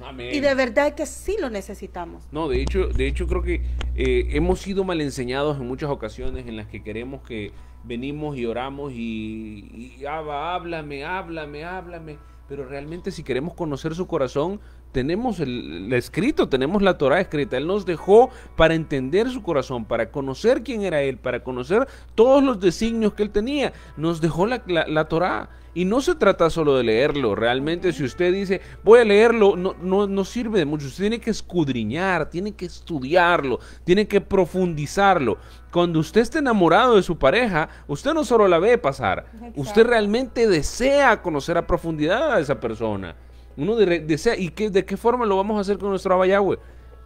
Amén. Y de verdad que sí lo necesitamos. No, de hecho, de hecho creo que eh, hemos sido mal enseñados en muchas ocasiones en las que queremos que venimos y oramos y, y Abba, háblame, háblame, háblame. Pero realmente si queremos conocer su corazón, tenemos el, escrito, tenemos la Torah escrita. Él nos dejó para entender su corazón, para conocer quién era Él, para conocer todos los designios que Él tenía. Nos dejó la, la, la Torah. Y no se trata solo de leerlo. Realmente si usted dice, voy a leerlo, no, no, no sirve de mucho. Usted tiene que escudriñar, tiene que estudiarlo, tiene que profundizarlo. Cuando usted esté enamorado de su pareja, usted no solo la ve pasar, usted realmente desea conocer a profundidad a esa persona. Uno de- desea, ¿y qué, de qué forma lo vamos a hacer con nuestro Abba Yahweh?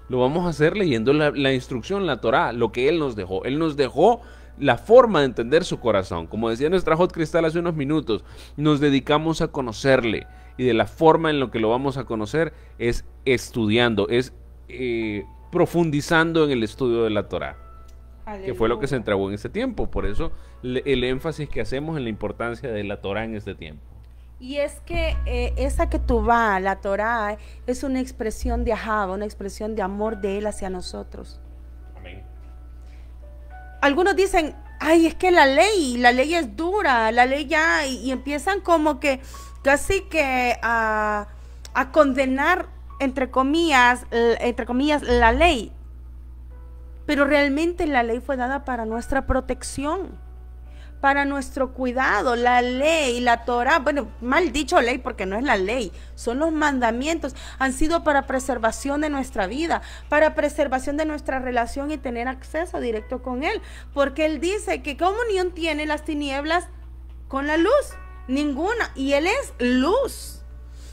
Lo vamos a hacer leyendo la, la instrucción, la Torah, lo que Él nos dejó. Él nos dejó la forma de entender su corazón. Como decía nuestra Hot Cristal hace unos minutos, nos dedicamos a conocerle. Y de la forma en lo que lo vamos a conocer es estudiando, es eh, profundizando en el estudio de la Torah que fue lo que se entregó en este tiempo. Por eso el énfasis que hacemos en la importancia de la Torah en este tiempo. Y es que eh, esa que tú va, la Torah, es una expresión de Ahava, una expresión de amor de Él hacia nosotros. Algunos dicen, ay, es que la ley, la ley es dura, la ley ya, y, empiezan como que casi que a, a condenar, entre comillas, entre comillas, la ley. Pero realmente la ley fue dada para nuestra protección, para nuestro cuidado. La ley, la Torah, bueno, mal dicho ley porque no es la ley, son los mandamientos, han sido para preservación de nuestra vida, para preservación de nuestra relación y tener acceso directo con Él. Porque Él dice que comunión tiene las tinieblas con la luz, ninguna, y Él es luz.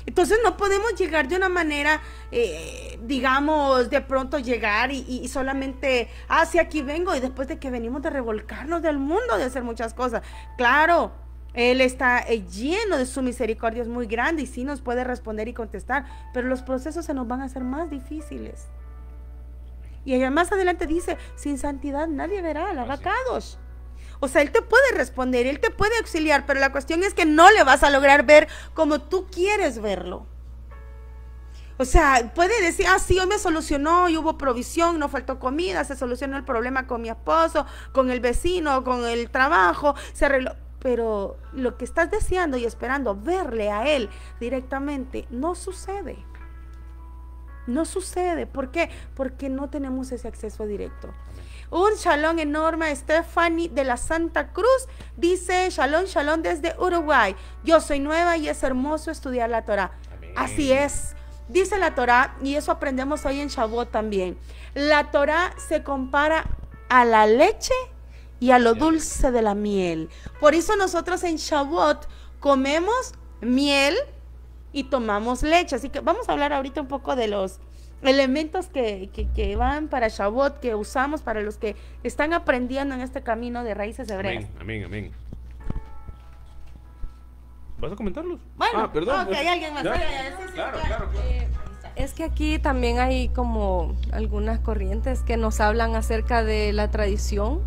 Entonces no podemos llegar de una manera, eh, digamos, de pronto llegar y, y solamente, ah, sí, aquí vengo y después de que venimos de revolcarnos del mundo, de hacer muchas cosas. Claro, Él está eh, lleno de su misericordia, es muy grande y sí nos puede responder y contestar, pero los procesos se nos van a hacer más difíciles. Y ella más adelante dice, sin santidad nadie verá la Así. vacados. O sea, Él te puede responder, Él te puede auxiliar, pero la cuestión es que no le vas a lograr ver como tú quieres verlo. O sea, puede decir, ah, sí, hoy me solucionó y hubo provisión, no faltó comida, se solucionó el problema con mi esposo, con el vecino, con el trabajo, se arregló. Pero lo que estás deseando y esperando verle a él directamente no sucede. No sucede. ¿Por qué? Porque no tenemos ese acceso directo. Un shalom enorme, Stephanie de la Santa Cruz. Dice, shalom, shalom desde Uruguay. Yo soy nueva y es hermoso estudiar la Torah. Amén. Así es. Dice la Torah, y eso aprendemos hoy en Shavuot también. La Torah se compara a la leche y a lo dulce de la miel. Por eso nosotros en Shavuot comemos miel y tomamos leche. Así que vamos a hablar ahorita un poco de los elementos que, que- que van para Shavuot, que usamos para los que están aprendiendo en este camino de raíces hebreas. Amén, amén, amén. ¿Vas a comentarlos? Bueno, ah, perdón. ok, hay alguien más. ¿Ya? Sí, sí, sí, Claro, claro. claro, claro. Es que aquí también hay como algunas corrientes que nos hablan acerca de la tradición,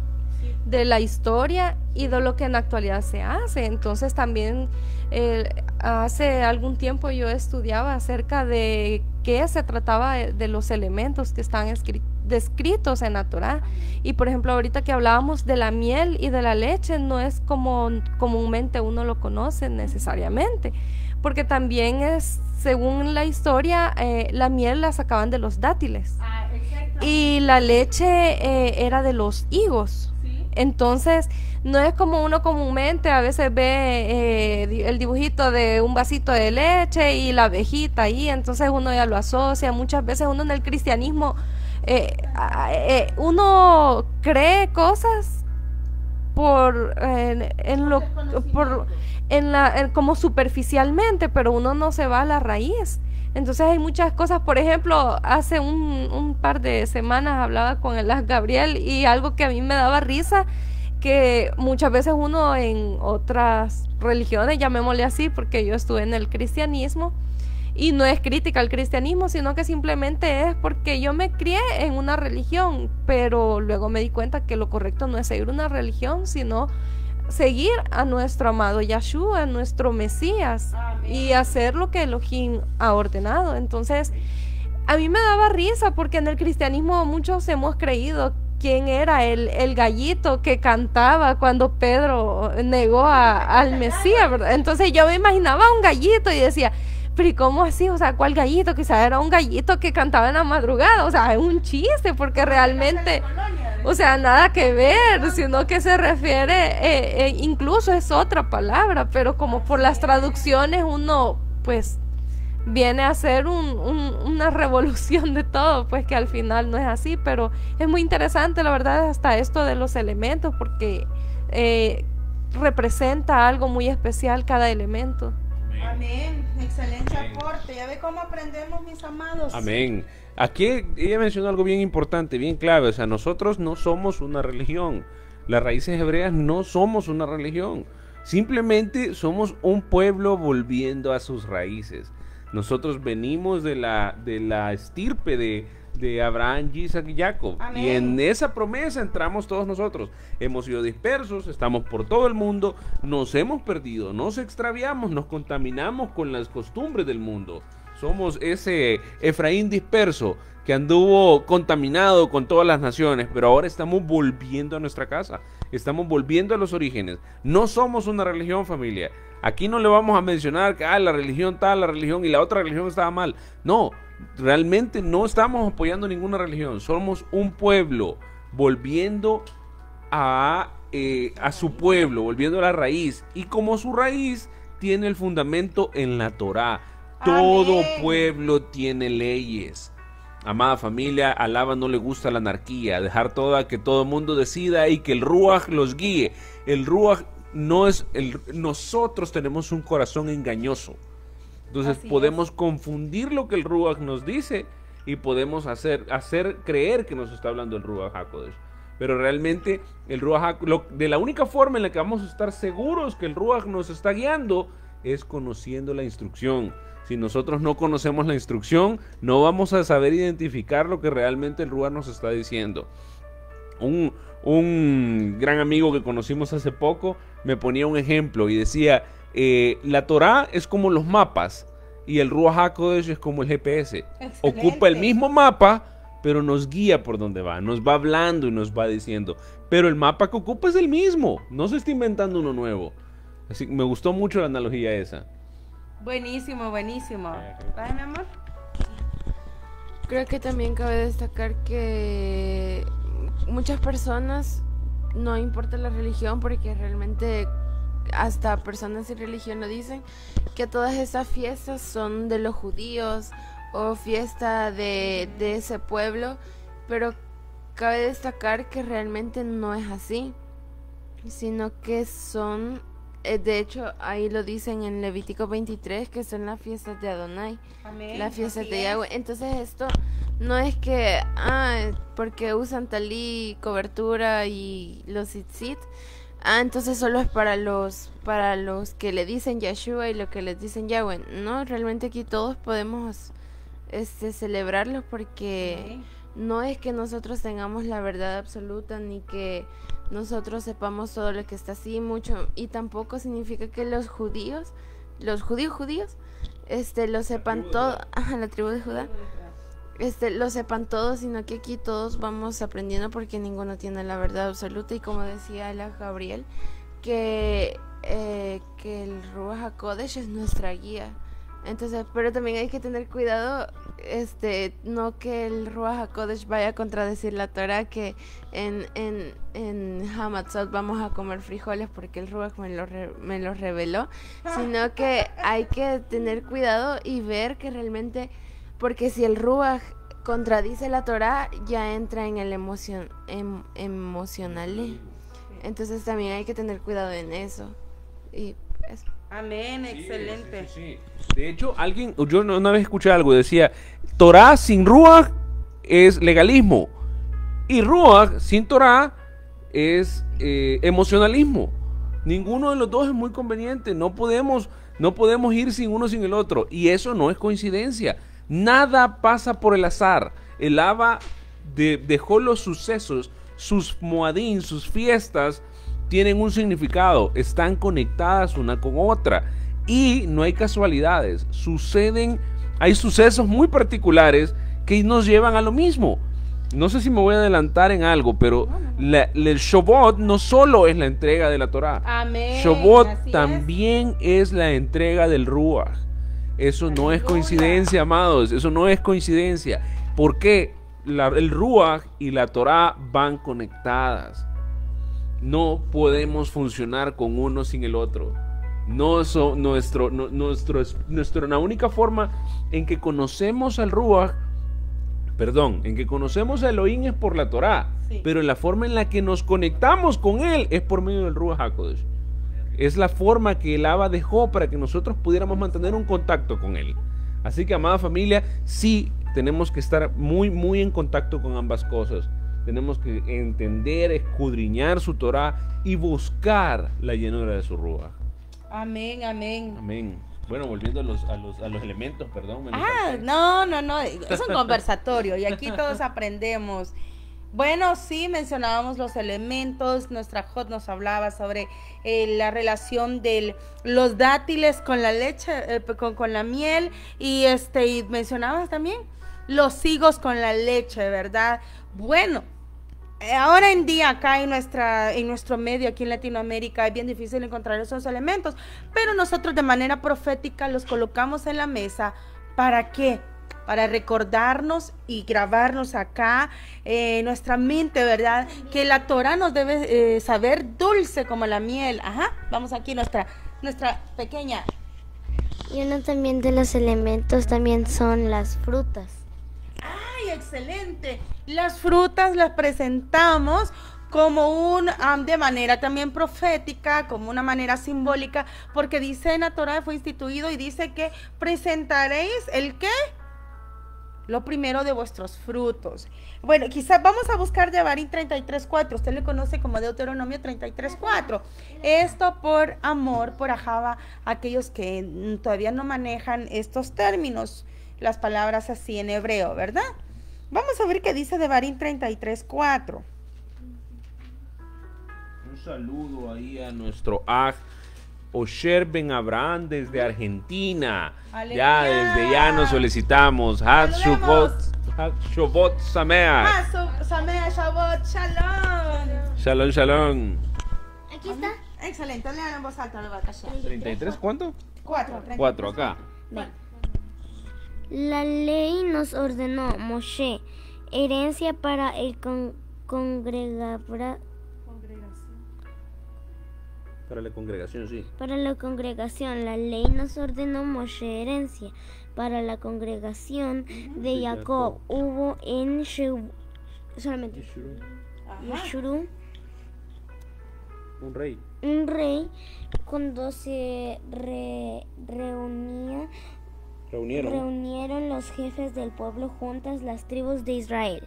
de la historia y de lo que en la actualidad se hace. Entonces también eh, hace algún tiempo yo estudiaba acerca de qué se trataba de, de los elementos que están escri- descritos en la Torah. Y por ejemplo, ahorita que hablábamos de la miel y de la leche, no es como comúnmente uno lo conoce necesariamente, porque también es, según la historia, eh, la miel la sacaban de los dátiles y la leche eh, era de los higos. Entonces, no es como uno comúnmente a veces ve eh, el dibujito de un vasito de leche y la abejita ahí, entonces uno ya lo asocia. Muchas veces uno en el cristianismo, eh, uno cree cosas por en, lo por en la como superficialmente, pero uno no se va a la raíz. Entonces hay muchas cosas, por ejemplo, hace un, un par de semanas hablaba con el Gabriel y algo que a mí me daba risa, que muchas veces uno en otras religiones, llamémosle así, porque yo estuve en el cristianismo, y no es crítica al cristianismo, sino que simplemente es porque yo me crié en una religión, pero luego me di cuenta que lo correcto no es seguir una religión, sino seguir a nuestro amado Yahshua, a nuestro Mesías y hacer lo que Elohim ha ordenado. Entonces, a mí me daba risa porque en el cristianismo muchos hemos creído quién era el, el gallito que cantaba cuando Pedro negó al Mesías, Entonces yo me imaginaba un gallito y decía, pero ¿y cómo así? O sea, ¿cuál gallito? Quizás era un gallito que cantaba en la madrugada. O sea, es un chiste porque realmente, o sea, nada que ver, sino que se refiere, eh, eh, incluso es otra palabra, pero como por las traducciones uno, pues, viene a ser una revolución de todo, pues que al final no es así, pero es muy interesante, la verdad, hasta esto de los elementos, porque eh, representa algo muy especial cada elemento. Amén. Excelente aporte. Ya ve cómo aprendemos, mis amados. Amén. Aquí ella mencionó algo bien importante, bien clave. O sea, nosotros no somos una religión. Las raíces hebreas no somos una religión. Simplemente somos un pueblo volviendo a sus raíces. Nosotros venimos de la, de la estirpe de, de Abraham, Isaac y Jacob. Y en esa promesa entramos todos nosotros. Hemos sido dispersos, estamos por todo el mundo, nos hemos perdido, nos extraviamos, nos contaminamos con las costumbres del mundo. Somos ese Efraín disperso que anduvo contaminado con todas las naciones, pero ahora estamos volviendo a nuestra casa, estamos volviendo a los orígenes. No somos una religión familia. Aquí no le vamos a mencionar que ah, la religión tal, la religión y la otra religión estaba mal. No, realmente no estamos apoyando ninguna religión, somos un pueblo volviendo a, eh, a su pueblo, volviendo a la raíz. Y como su raíz tiene el fundamento en la Torah, todo pueblo tiene leyes. Amada familia, alaba no le gusta la anarquía, dejar toda que todo mundo decida y que el Ruach los guíe. El Ruach no es el nosotros tenemos un corazón engañoso. Entonces podemos confundir lo que el Ruach nos dice y podemos hacer, hacer creer que nos está hablando el Ruach HaKodesh. Pero realmente el Ruach de la única forma en la que vamos a estar seguros que el Ruach nos está guiando es conociendo la instrucción. Si nosotros no conocemos la instrucción, no vamos a saber identificar lo que realmente el Ruach nos está diciendo. Un, un gran amigo que conocimos hace poco me ponía un ejemplo y decía, eh, la Torah es como los mapas y el Ruach HaKodesh es como el GPS. Ocupa el mismo mapa, pero nos guía por donde va, nos va hablando y nos va diciendo. Pero el mapa que ocupa es el mismo, no se está inventando uno nuevo. Así me gustó mucho la analogía esa. Buenísimo, buenísimo. ¿Vale, mi amor? Creo que también cabe destacar que muchas personas, no importa la religión, porque realmente hasta personas sin religión lo dicen, que todas esas fiestas son de los judíos o fiesta de, de ese pueblo, pero cabe destacar que realmente no es así, sino que son, eh, de hecho ahí lo dicen en Levítico 23, que son las fiestas de Adonai, las fiestas de Yahweh. Entonces esto no es que, ah, porque usan talí, cobertura y los itzit, ah, entonces solo es para los para los que le dicen Yeshua y lo que les dicen Yahweh. No, realmente aquí todos podemos este celebrarlos porque no es que nosotros tengamos la verdad absoluta ni que nosotros sepamos todo lo que está así mucho y tampoco significa que los judíos, los judíos judíos, este lo sepan todo, la tribu de Judá este, lo sepan todos, sino que aquí todos vamos aprendiendo porque ninguno tiene la verdad absoluta y como decía la Gabriel, que, eh, que el Ruach HaKodesh es nuestra guía. Entonces, pero también hay que tener cuidado, este, no que el Ruach HaKodesh vaya a contradecir la Torah, que en, en, en Hamatzot vamos a comer frijoles porque el Ruach me lo, re- me lo reveló, sino que hay que tener cuidado y ver que realmente, porque si el Ruach contradice la Torah, ya entra en el emocion, em- emocional. Entonces también hay que tener cuidado en eso. Y eso. Amén, excelente. Sí, sí, sí. De hecho, alguien, yo una vez escuché algo, decía, Torah sin Ruach es legalismo y Ruach sin Torah es eh, emocionalismo. Ninguno de los dos es muy conveniente, no podemos, no podemos ir sin uno sin el otro y eso no es coincidencia. Nada pasa por el azar. El Abba de- dejó los sucesos, sus moadín, sus fiestas, tienen un significado, están conectadas una con otra y no hay casualidades, suceden, hay sucesos muy particulares que nos llevan a lo mismo. No sé si me voy a adelantar en algo, pero la- la- el Shabbat no solo es la entrega de la Torah. Amén. Shabbat así es. también es. la entrega del Ruach. Eso no es coincidencia, amados. Eso no es coincidencia. ¿Por qué? La- el Ruach y la Torah van conectadas. No podemos funcionar con uno sin el otro. No so- nuestro, no- nuestro, es- nuestro- la única forma en que conocemos al Ruach, perdón, en que conocemos a Elohim es por la Torah, Sí. pero la forma en la que nos conectamos con él es por medio del Ruach HaKodesh. Es la forma que el Abba dejó para que nosotros pudiéramos mantener un contacto con él. Así que, amada familia, sí tenemos que estar muy, muy en contacto con ambas cosas. Tenemos que entender, escudriñar su Torah y buscar la llenura de su Ruach. Amén, amén. Amén. Bueno, volviendo a los, a los, a los elementos, perdón. Ah, no, no, no, es un conversatorio y aquí todos aprendemos. Bueno, sí, mencionábamos los elementos, nuestra Hot nos hablaba sobre eh, la relación de los dátiles con la leche, eh, con, con la miel y este y también los higos con la leche, ¿verdad? Bueno, eh, Ahora en día acá en nuestra en nuestro medio aquí en Latinoamérica es bien difícil encontrar esos elementos, pero nosotros de manera profética los colocamos en la mesa para qué? Para recordarnos y grabarnos acá eh, nuestra mente, ¿verdad? Que la Torah nos debe eh, saber dulce como la miel. Ajá, vamos aquí nuestra nuestra pequeña. Y uno también de los elementos también son las frutas. ¡Ay, excelente! Las frutas las presentamos como un de manera también profética, como una manera simbólica, porque dice en la Torah fue instituido y dice que presentaréis el qué? Lo primero de vuestros frutos. Bueno, quizás vamos a buscar de Barín 33.4. Usted le conoce como Deuteronomio 33.4. Esto por amor, por ajaba, aquellos que todavía no manejan estos términos, las palabras así en hebreo, ¿verdad? Vamos a ver qué dice de Barín 33.4. Un saludo ahí a nuestro Aj Osher Ben Abraham desde Argentina. Ya desde ya nos solicitamos. Hat Shabbat, so- Samea Shabbat Shalom. Shalom, shalom. Aquí está. Excelente, lean en voz alta, Bebacasha. 33, ¿cuánto? Cuatro. 4 acá. La ley nos ordenó Moshe herencia para el con, congrega- para, la congregación, sí. para la congregación. La ley nos ordenó Moshe herencia para la congregación de Jacob. Hubo en Shev- solamente Ajá. Yeshurun Un rey. un rey cuando se re- reunía Reunieron. reunieron los jefes del pueblo juntas las tribus de Israel.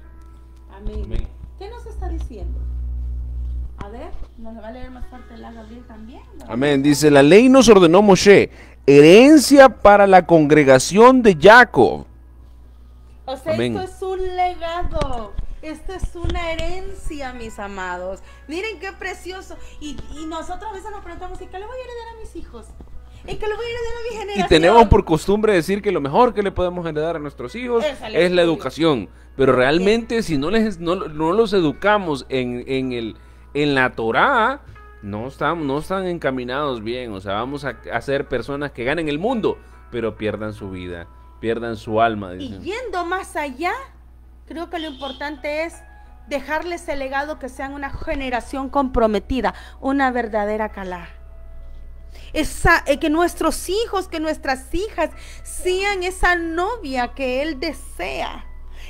Amén. Amén. ¿Qué nos está diciendo? A ver, ¿nos va a leer más fuerte la Gabriel también? Amén. Dice, la ley nos ordenó Moshe, herencia para la congregación de Jacob. O sea, Amén. esto es un legado. Esto es una herencia, mis amados. Miren qué precioso. Y, y nosotros a veces nos preguntamos, ¿y qué le voy a heredar a mis hijos? ¿Y que lo voy a heredar a mi Y generación? tenemos por costumbre decir que lo mejor que le podemos heredar a nuestros hijos Es la educación. Pero realmente si no, les, no, no los educamos en, en, el, en la Torá, no están, no están encaminados bien. O sea, vamos a, a ser personas que ganen el mundo, pero pierdan su vida, pierdan su alma. Y yendo más allá, creo que lo importante es dejarles el legado que sean una generación comprometida, una verdadera calá. Esa, eh, que nuestros hijos, que nuestras hijas sean esa novia que Él desea.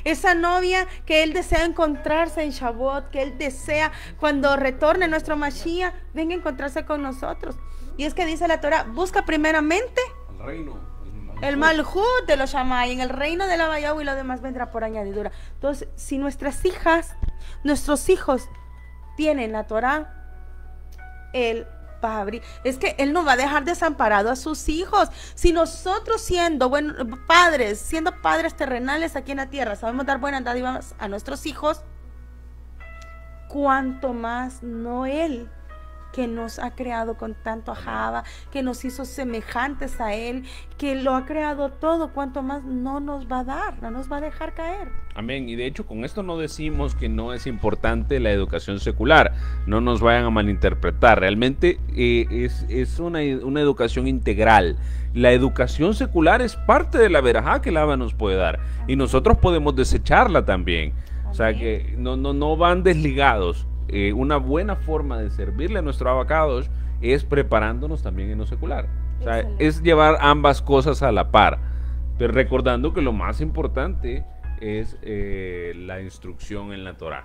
Esa novia que Él desea encontrarse en Shabbat, que Él desea cuando retorne nuestro Mashiach, venga a encontrarse con nosotros. Y es que dice la Torah, busca primeramente El reino. el malhut de los Shammai, en el reino de la Bayahu y lo demás vendrá por añadidura. Entonces, si nuestras hijas, nuestros hijos tienen la Torah, Él Es que Él no va a dejar desamparado a sus hijos. Si nosotros siendo buenos padres, siendo padres terrenales aquí en la tierra, sabemos dar buenas dádivas a nuestros hijos, cuanto más no Él que nos ha creado con tanto ajaba, que nos hizo semejantes a Él, que lo ha creado todo, cuanto más no nos va a dar, no nos va a dejar caer. Amén. Y de hecho con esto no decimos que no es importante la educación secular. No nos vayan a malinterpretar. Realmente eh, es, es una, una educación integral. La educación secular es parte de la verajá que el Abba nos puede dar. Y nosotros podemos desecharla también. O sea que no, no, no van desligados. Eh, una buena forma de servirle a nuestro abacados es preparándonos también en lo secular. O sea, Excelente. es llevar ambas cosas a la par. Pero recordando que lo más importante es eh, la instrucción en la Torah.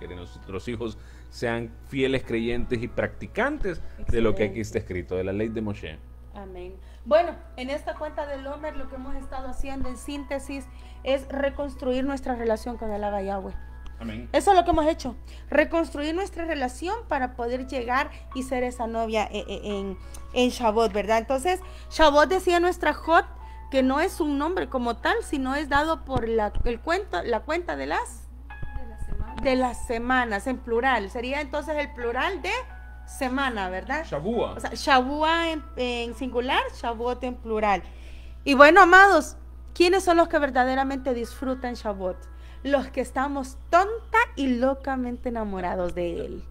Que nuestros hijos sean fieles creyentes y practicantes de lo que aquí está escrito, de la ley de Moshe. Amén. Bueno, en esta cuenta del Homer lo que hemos estado haciendo en síntesis es reconstruir nuestra relación con el Abba Yahweh. Amén. Eso es lo que hemos hecho. Reconstruir nuestra relación para poder llegar y ser esa novia eh, eh, en, en Shabbat, ¿verdad? Entonces, Shabbat decía nuestra Jot que no es un nombre como tal, sino es dado por la, el cuento, la cuenta de las, de las semanas, en plural. Sería entonces el plural de semana, ¿verdad? Shabua. O sea, Shabua en, en singular, Shavuot en plural. Y bueno, amados, ¿quiénes son los que verdaderamente disfrutan Shavuot? Los que estamos tonta y locamente enamorados de él.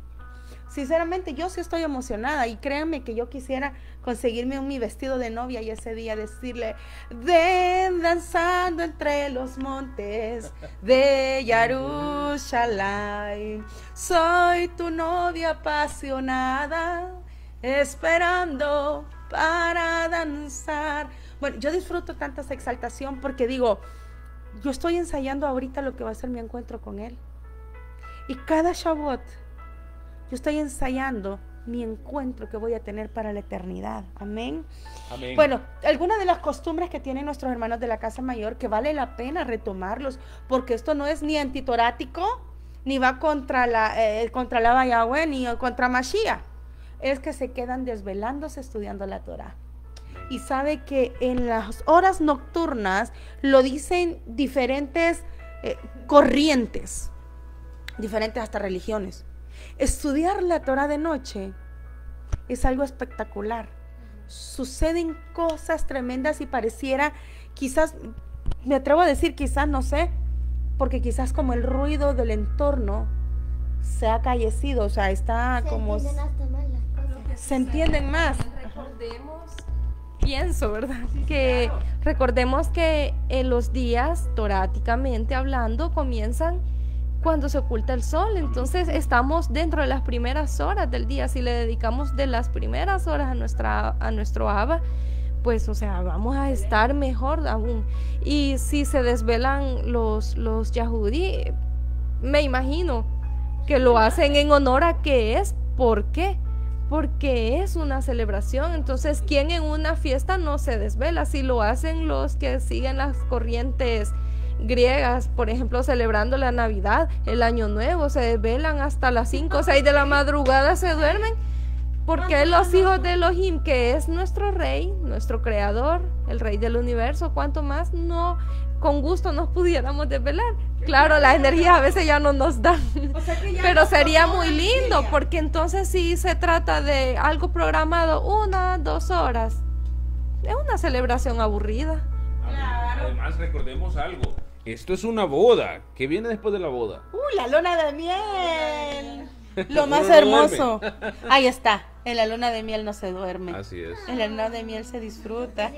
Sinceramente, yo sí estoy emocionada y créanme que yo quisiera conseguirme un, mi vestido de novia y ese día decirle, ven danzando entre los montes de Yarushalayim, soy tu novia apasionada, esperando para danzar. Bueno, yo disfruto tanta esa exaltación porque digo, yo estoy ensayando ahorita lo que va a ser mi encuentro con él. Y cada Shabbat yo estoy ensayando mi encuentro que voy a tener para la eternidad. Amén. Amén. Bueno, algunas de las costumbres que tienen nuestros hermanos de la Casa Mayor que vale la pena retomarlos, porque esto no es ni antitorático, ni va contra la, eh, contra la Yahweh, ni contra Mashiach. Es que se quedan desvelándose estudiando la Torah. Y sabe que en las horas nocturnas lo dicen diferentes eh, corrientes, diferentes hasta religiones. Estudiar la Torah de noche es algo espectacular. Suceden cosas tremendas y pareciera, quizás, me atrevo a decir, quizás, no sé, porque quizás como el ruido del entorno se ha callecido, o sea, está como... Se entienden más. Recordemos, pienso, ¿verdad? Que recordemos que en los días, toráticamente hablando, comienzan cuando se oculta el sol. Entonces estamos dentro de las primeras horas del día. Si le dedicamos de las primeras horas a, nuestra, a nuestro Abba, pues, o sea, vamos a estar mejor aún. Y si se desvelan los, los Yahudí, me imagino que lo hacen en honor a qué es, ¿por qué? Porque es una celebración. Entonces, ¿quién en una fiesta no se desvela? Si lo hacen los que siguen las corrientes griegas, por ejemplo, celebrando la Navidad, el Año Nuevo, se desvelan hasta las 5 o 6 de la madrugada, se duermen. Porque los hijos de Elohim, que es nuestro rey, nuestro creador, el rey del universo, cuanto más no con gusto nos pudiéramos desvelar. Claro, las energías a veces ya no nos dan, pero sería muy lindo porque entonces si se trata de algo programado una, dos horas, es una celebración aburrida. Además, recordemos algo. Esto es una boda. ¿Qué viene después de la boda? ¡Uh, la luna de miel! Lo más no hermoso. Ahí está. En la luna de miel no se duerme. Así es. En la luna de miel se disfruta.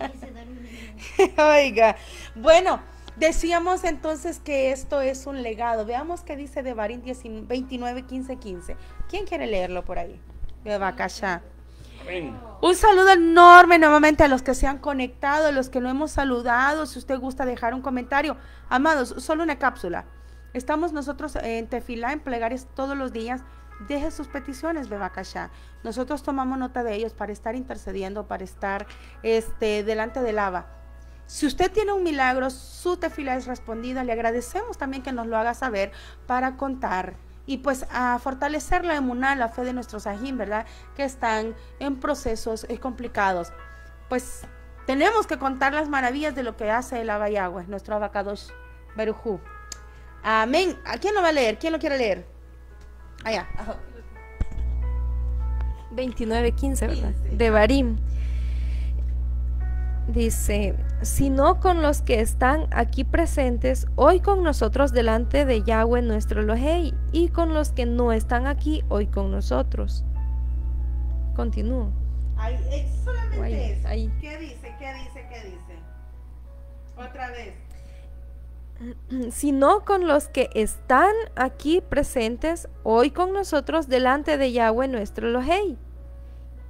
Oiga, bueno, decíamos entonces que esto es un legado. Veamos qué dice de Barín 19 29, 15, 15. ¿Quién quiere leerlo por ahí? De Bacachá. Un saludo enorme nuevamente a los que se han conectado, a los que no hemos saludado. Si usted gusta dejar un comentario, amados, solo una cápsula. Estamos nosotros en Tefilá, en plegarias todos los días. Deje sus peticiones, Bebacachá. Nosotros tomamos nota de ellos para estar intercediendo, para estar este, delante del Aba. Si usted tiene un milagro, su tefila es respondida. Le agradecemos también que nos lo haga saber para contar y pues a fortalecer la emuná, la fe de nuestros ajín, ¿verdad? Que están en procesos eh, complicados. Pues tenemos que contar las maravillas de lo que hace el Abayagüe, nuestro abacadosh Berujú. Amén. ¿A quién lo va a leer? ¿Quién lo quiere leer? Allá. 29-15, ¿verdad? De Barim. Dice, sino con los que están aquí presentes hoy con nosotros delante de Yahweh nuestro Elohei y con los que no están aquí hoy con nosotros. Continúo. Ahí, eh, solamente Ahí, eso. ahí. ¿Qué dice? ¿Qué dice? ¿Qué dice? Otra vez. sino con los que están aquí presentes hoy con nosotros delante de Yahweh nuestro Elohei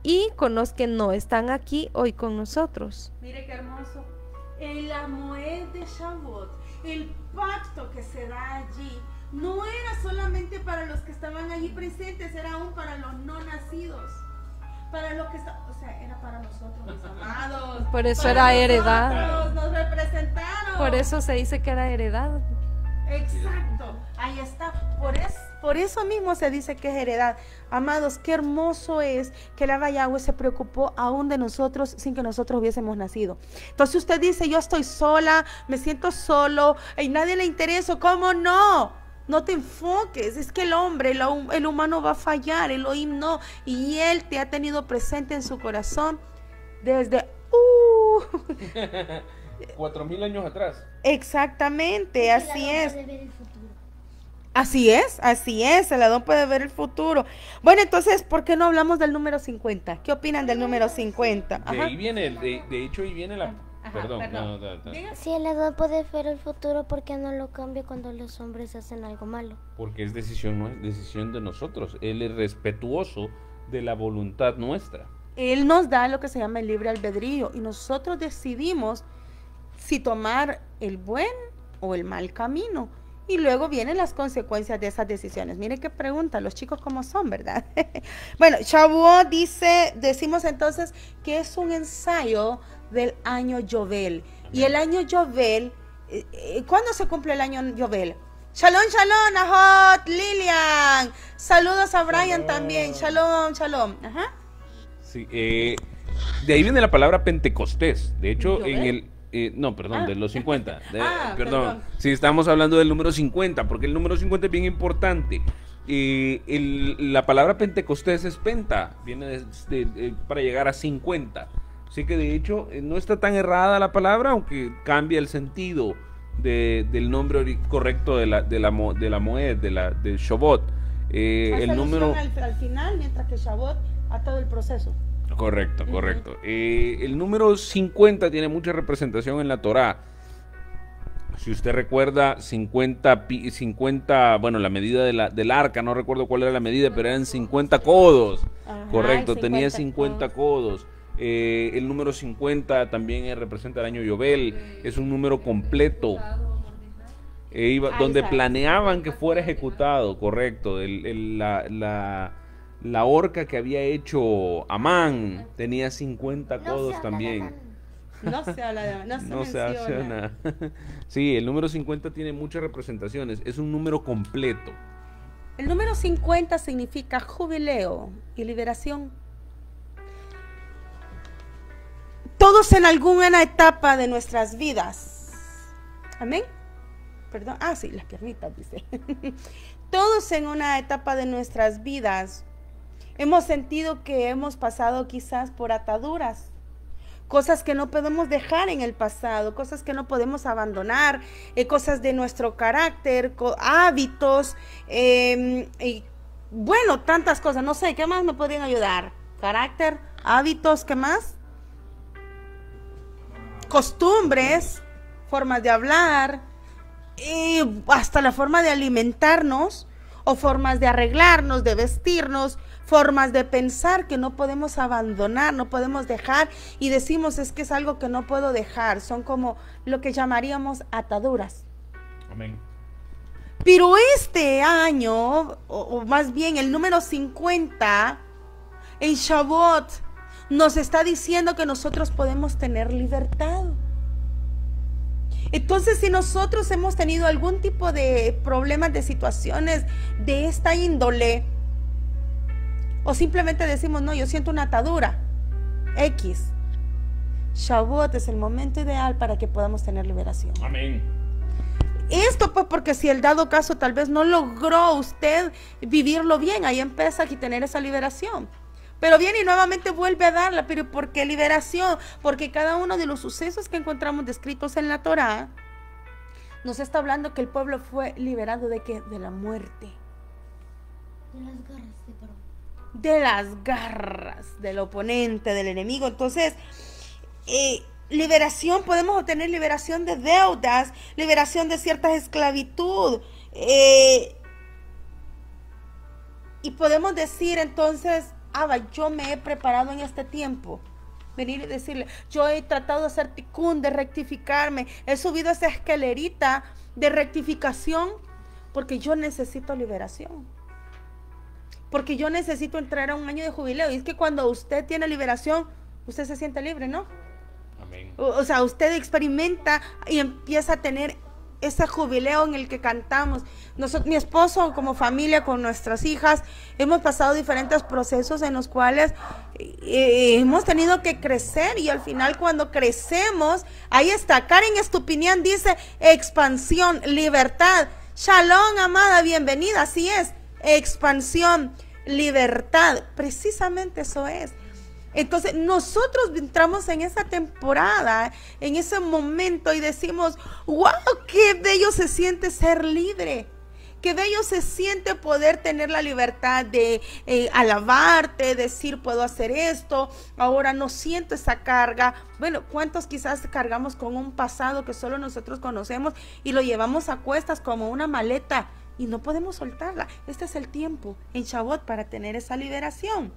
y con los que no están aquí hoy con nosotros. Mire qué hermoso. El Amoed de Shavuot, el pacto que se da allí, no era solamente para los que estaban allí presentes, era aún para los no nacidos. Para los que está- o sea, era para nosotros, mis amados. Por eso Para era heredad. Nos representaron. Por eso se dice que era heredad. Exacto, ahí está. Por, es, por eso mismo se dice que es heredad. Amados, qué hermoso es que la Yahweh se preocupó aún de nosotros sin que nosotros hubiésemos nacido. Entonces usted dice, yo estoy sola, me siento solo y nadie le interesa. ¿Cómo no? No te enfoques, es que el hombre, el, hum- el humano va a fallar, el Elohim no. Y él te ha tenido presente en su corazón desde... uh, Cuatro mil años atrás. exactamente, así es. Así es, así es, el Adón puede ver el futuro. Bueno, entonces, ¿por qué no hablamos del número 50? ¿Qué opinan del número 50? De ahí viene, de, de hecho, ahí viene la. Ajá, perdón, perdón. no, no, no. Si el Adón puede ver el futuro, ¿por qué no lo cambia cuando los hombres hacen algo malo? Porque es decisión, no es decisión de nosotros. Él es respetuoso de la voluntad nuestra. Él nos da lo que se llama el libre albedrío y nosotros decidimos si tomar el buen o el mal camino. Y luego vienen las consecuencias de esas decisiones. Miren qué pregunta, los chicos cómo son, ¿verdad? bueno, Shavuot dice, decimos entonces que es un ensayo del año Yovel. Y el año Yovel, eh, eh, ¿cuándo se cumple el año Yovel? Shalom, shalom, Ahot, Lilian. Saludos a Brian Shalom. también. Shalom, shalom. Ajá. Sí, eh, de ahí viene la palabra Pentecostés. De hecho, en el. Eh, no, perdón, Ah. de los 50. De- Ah, perdón. perdón. Sí, estamos hablando del número 50, porque el número 50 es bien importante. Eh, el- la palabra Pentecostés es penta, viene de- de- de- para llegar a 50. Así que de hecho eh, no está tan errada la palabra, aunque cambia el sentido de- del nombre correcto de la, de la, de la Moed, de la, del Shobot. Eh, el número... Al, al final, mientras que Shabbat a todo el proceso. Correcto, correcto. Eh, el número 50 tiene mucha representación en la Torá. Si usted recuerda, 50, pi- 50 bueno, la medida de la, del arca, no recuerdo cuál era la medida, pero eran 50 codos. Ajá, Correcto, 50 tenía 50 codos. Eh, el número 50 también eh, representa el año Yobel, es un número completo. Eh, iba- donde planeaban que fuera ejecutado, correcto. El- el- la, la, la horca que había hecho Amán tenía 50 codos también. No se habla de no se No se menciona. menciona. sí, el número 50 tiene muchas representaciones. Es un número completo. El número 50 significa jubileo y liberación. Todos en alguna etapa de nuestras vidas. Amén. Perdón. Ah, sí, las piernitas, dice. Todos en una etapa de nuestras vidas hemos sentido que hemos pasado quizás por ataduras, cosas que no podemos dejar en el pasado, cosas que no podemos abandonar, eh, cosas de nuestro carácter, hábitos, em, y bueno, tantas cosas. No sé, ¿qué más me podrían ayudar? Carácter, hábitos, ¿qué más? Costumbres, formas de hablar, y hasta la forma de alimentarnos o formas de arreglarnos, de vestirnos, formas de pensar que no podemos abandonar, no podemos dejar y decimos es que es algo que no puedo dejar, son como lo que llamaríamos ataduras. Amén. Pero este año, o, o más bien el número 50, en Shavuot, nos está diciendo que nosotros podemos tener libertad. Entonces, si nosotros hemos tenido algún tipo de problemas, de situaciones de esta índole, o simplemente decimos, no, yo siento una atadura, X, Shavuot es el momento ideal para que podamos tener liberación. Amén. Esto pues porque si el dado caso tal vez no logró usted vivirlo bien, ahí empieza aquí tener esa liberación. Pero viene y nuevamente vuelve a darla, pero ¿por qué liberación? Porque cada uno de los sucesos que encontramos descritos en la Torá nos está hablando que el pueblo fue liberado de qué? De la muerte, De las garras de las garras del oponente, del enemigo. Entonces, eh, liberación, podemos obtener liberación de deudas, liberación de cierta esclavitud. eh, y podemos decir entonces, ah, yo me he preparado en este tiempo. Venir y decirle, yo he tratado de hacer ticún, de rectificarme, he subido esa escalerita de rectificación porque yo necesito liberación. Porque yo necesito entrar a un año de jubileo. Y es que cuando usted tiene liberación, usted se siente libre, ¿no? Amén. O, o sea, usted experimenta y empieza a tener ese jubileo en el que cantamos. Nosotros, mi esposo, como familia, con nuestras hijas, hemos pasado diferentes procesos en los cuales eh, hemos tenido que crecer y al final cuando crecemos, ahí está, Karen Estupinian dice expansión, libertad. Shalom, amada, bienvenida, así es, expansión, libertad, precisamente eso es. Entonces nosotros entramos en esa temporada, en ese momento y decimos, wow, qué bello se siente ser libre. Qué bello se siente poder tener la libertad de eh, alabarte, decir puedo hacer esto, ahora no siento esa carga. Bueno, ¿cuántos quizás cargamos con un pasado que solo nosotros conocemos y lo llevamos a cuestas como una maleta y no podemos soltarla? Este es el tiempo en Shabbat para tener esa liberación.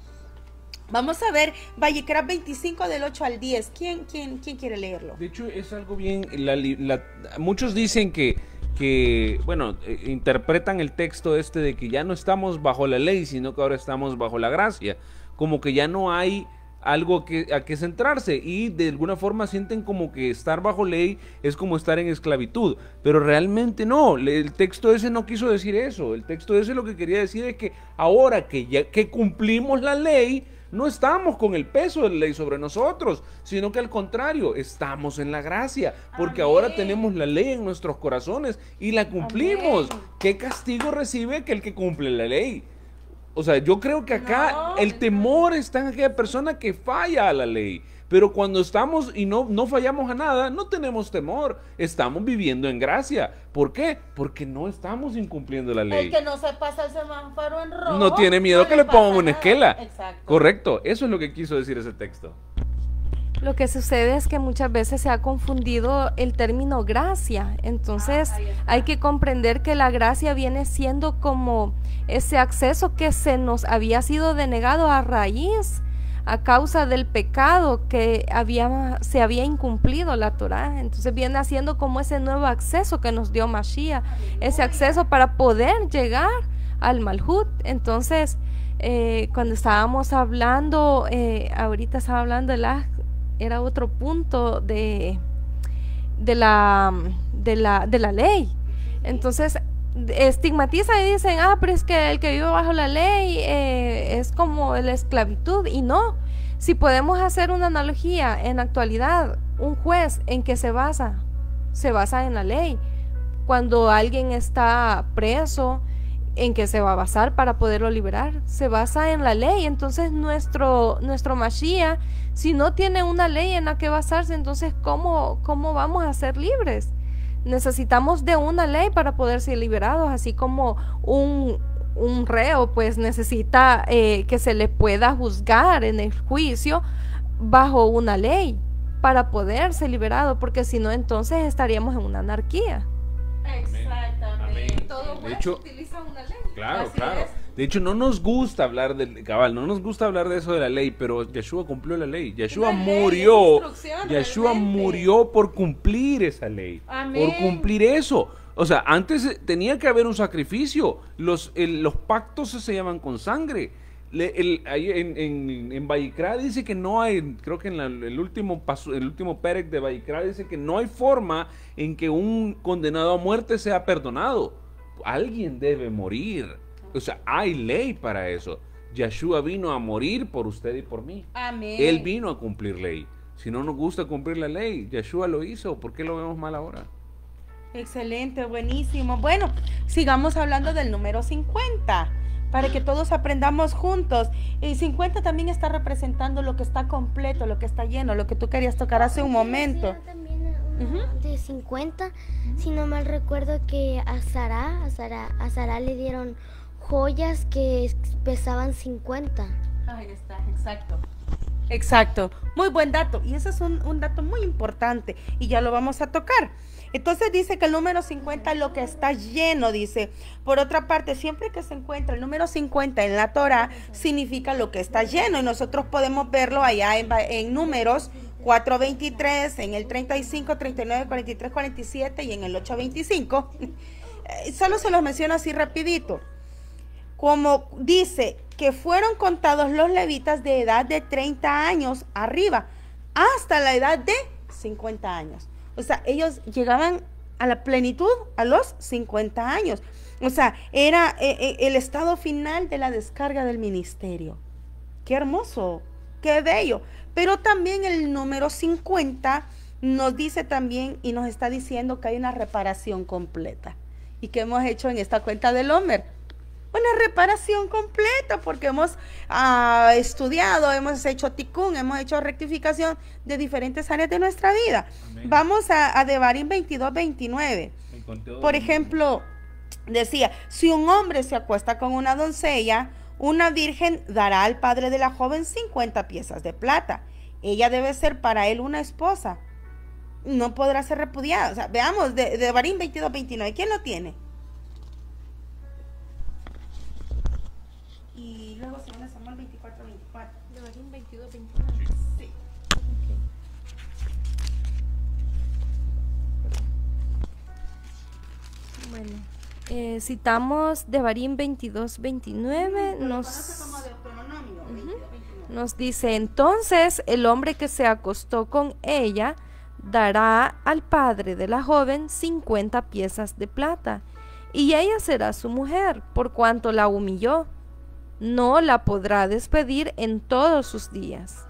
Vamos a ver, Vallecra 25 del 8 al 10. ¿Quién, quién, quién quiere leerlo? De hecho, es algo bien. la la- muchos dicen que, que, bueno, eh, interpretan el texto este de que ya no estamos bajo la ley, sino que ahora estamos bajo la gracia. Como que ya no hay algo que, a que centrarse y de alguna forma sienten como que estar bajo ley es como estar en esclavitud, pero realmente no, el texto ese no quiso decir eso, el texto ese lo que quería decir es que ahora que ya que cumplimos la ley, no estamos con el peso de la ley sobre nosotros, sino que al contrario, estamos en la gracia, porque ahora tenemos la ley en nuestros corazones y la cumplimos. Amén. ¿Qué castigo recibe aquel que cumple la ley? O sea, yo creo que acá No. el temor está en aquella persona que falla a la ley. Pero cuando estamos y no, no fallamos a nada, no tenemos temor. Estamos viviendo en gracia. ¿Por qué? Porque no estamos incumpliendo la ley. El que no se pasa el semáforo en rojo. No tiene miedo no que le pongan una esquela. Exacto. Correcto, eso es lo que quiso decir ese texto. Lo que sucede es que muchas veces se ha confundido el término gracia. Entonces Ah, hay que comprender que la gracia viene siendo como ese acceso que se nos había sido denegado a raíz, a causa del pecado que había, se había incumplido la Torah. Entonces viene haciendo como ese nuevo acceso que nos dio Mashiach, ese acceso para poder llegar al Malhut. Entonces, eh, cuando estábamos hablando, eh, ahorita estaba hablando de la, era otro punto de, de, la, de, la, de la ley. Entonces, estigmatiza y dicen, ah, pero es que el que vive bajo la ley eh, es como la esclavitud. Y no, si podemos hacer una analogía en actualidad, un juez en que se basa, se basa en la ley. Cuando alguien está preso ¿en qué se va a basar para poderlo liberar? Se basa en la ley. Entonces nuestro, nuestro Mashiach, si no tiene una ley en la que basarse, entonces ¿cómo, cómo vamos a ser libres? Necesitamos de una ley para poder ser liberados, así como un, un reo pues necesita eh, que se le pueda juzgar en el juicio bajo una ley para poder ser liberado, porque si no entonces estaríamos en una anarquía. Exactamente. Todo De hecho, utiliza una ley. Claro, Así claro. es. De hecho, no nos gusta hablar del cabal, no nos gusta hablar de eso de la ley, pero Yeshua cumplió la ley. Yeshua Una ley, murió. Yeshua realmente. murió por cumplir esa ley. Amén. Por cumplir eso. O sea, antes tenía que haber un sacrificio. Los, el- los pactos se llaman con sangre. Le- el- ahí en, en, dice que no hay, creo que en la- el último paso, el último perec de Vayikra dice que no hay forma en que un condenado a muerte sea perdonado. Alguien debe morir. O sea, hay ley para eso. Yeshua vino a morir por usted y por mí. Amén. Él vino a cumplir ley. Si no nos gusta cumplir la ley, Yeshua lo hizo. ¿Por qué lo vemos mal ahora? Excelente, buenísimo. Bueno, sigamos hablando del número 50 para que todos aprendamos juntos. Y 50 también está representando lo que está completo, lo que está lleno, lo que tú querías tocar hace un momento. También uno de 50, si no mal recuerdo que a Sara, a Sara, a Sara le dieron joyas que pesaban 50. Ahí está, exacto. Exacto, muy buen dato. Y ese es un, dato muy importante y ya lo vamos a tocar. Entonces dice que el número 50 lo que está lleno, dice. Por otra parte, siempre que se encuentra el número 50 en la Torah, significa lo que está lleno. Y nosotros podemos verlo allá en, en números 423, en el 35, 39, 43, 47 y en el 825. Eh, Solo se los menciono así rapidito como dice que fueron contados los levitas de edad de 30 años arriba hasta la edad de 50 años. O sea, ellos llegaban a la plenitud a los 50 años. O sea, era eh, eh, el estado final de la descarga del ministerio. Qué hermoso, qué bello. Pero también el número 50 nos dice también y nos está diciendo que hay una reparación completa. ¿Y que hemos hecho en esta cuenta del Homer? Una reparación completa porque hemos ah, estudiado, hemos hecho ticún, hemos hecho rectificación de diferentes áreas de nuestra vida. Vamos a, a Devarim 22, 29. Por ejemplo, decía, si un hombre se acuesta con una doncella, una virgen dará al padre de la joven 50 piezas de plata. Ella debe ser para él una esposa. No podrá ser repudiada. O sea, veamos, de, de Barín 22, 29. ¿Quién lo tiene? Bueno, eh, citamos Devarim 22, 29, Lo nos, 22, 29. nos dice, entonces el hombre que se acostó con ella dará al padre de la joven 50 piezas de plata, y ella será su mujer, por cuanto la humilló. No la podrá despedir en todos sus días.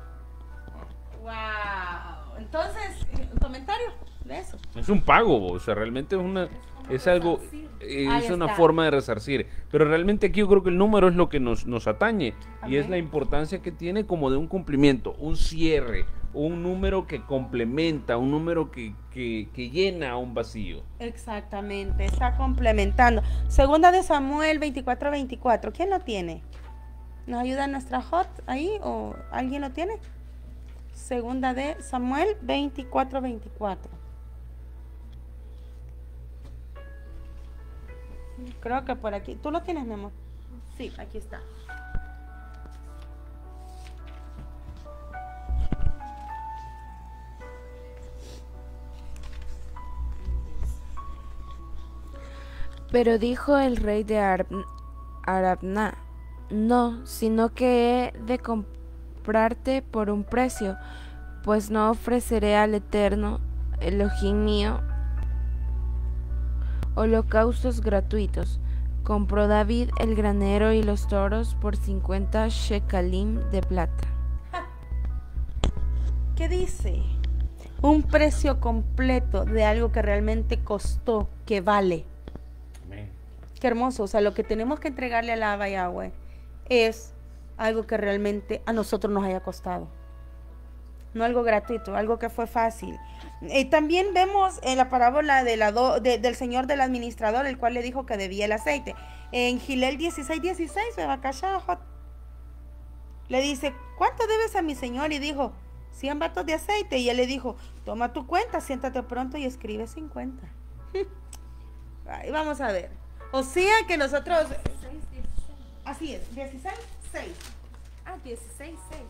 Wow. Entonces, eh, un comentario de eso. Es un pago, o sea, realmente es una es algo eh, Ahí es una forma de resarcir, pero realmente aquí yo creo que el número es lo que nos nos atañe y es la importancia que tiene como de un cumplimiento, un cierre, un número que complementa, un número que, que, que llena un vacío. Exactamente, está complementando. Segunda de Samuel 24, 24. ¿Quién lo tiene? ¿Nos ayuda nuestra hot ahí o alguien lo tiene? Segunda de Samuel 24, 24. Creo que por aquí. ¿Tú lo tienes, mi amor? Sí, aquí está. Pero dijo el rey de Arab- Arabna, no, sino que he de comprarte por un precio, pues no ofreceré al Eterno, Elohim mío, holocaustos gratuitos. Compró David el granero y los toros por 50 shekalim de plata. ¿Qué dice? Un precio completo de algo que realmente costó, que vale. Qué hermoso. O sea, lo que tenemos que entregarle al Abba Yahweh es algo que realmente a nosotros nos haya costado. No algo gratuito, algo que fue fácil. Y también vemos en la parábola de la do- de- del señor del administrador, el cual le dijo que debía el aceite. En Gilel 16, 16, Bebacashá, le dice, ¿cuánto debes a mi señor? Y dijo, 100 batos de aceite. Y él le dijo, toma tu cuenta, siéntate pronto y escribe 50. Ahí vamos a ver. O sea que nosotros... Así es, 16, 6. Ah, 16, 6.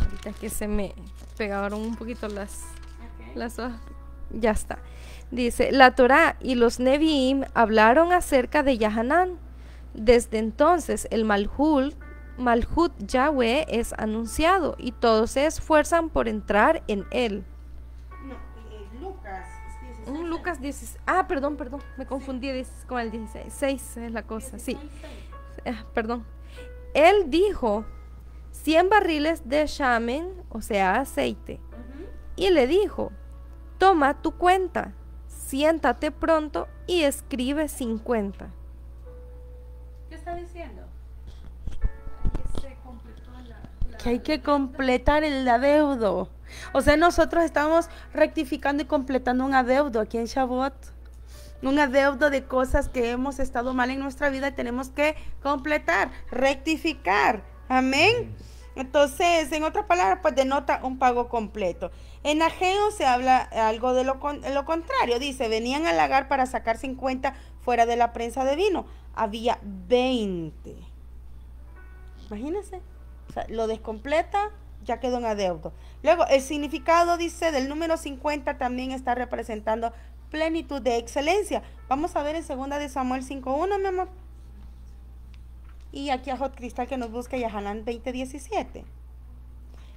Ahorita que se me pegaron un poquito las, las hojas. Ya está. Dice, la Torá y los Nevi'im hablaron acerca de Yahanán. Desde entonces el Malhul, Malhut Yahweh es anunciado y todos se esfuerzan por entrar en él. No, eh, Lucas. es 16, Un Lucas 16. Ah, perdón, perdón. Me confundí con el 16. 6 es la cosa, sí. 16, seis. Ah, perdón. Él dijo 100 barriles de shamen, o sea, aceite. Y le dijo, toma tu cuenta, siéntate pronto y escribe 50. ¿Qué está diciendo? Que hay que completar el adeudo. O sea, nosotros estamos rectificando y completando un adeudo aquí en Shavuot. Un adeudo de cosas que hemos estado mal en nuestra vida y tenemos que completar, rectificar. Amén. Entonces, en otras palabras, pues denota un pago completo. En Ageo se habla algo de lo, con- lo contrario. Dice, venían al lagar para sacar 50 fuera de la prensa de vino. Había 20. Imagínense. O sea, lo descompleta, ya quedó en adeudo. Luego, el significado, dice, del número 50 también está representando plenitud de excelencia. Vamos a ver en segunda de Samuel 5.1, mi amor. Y aquí a Hot Cristal que nos busca Yahanán 20.17.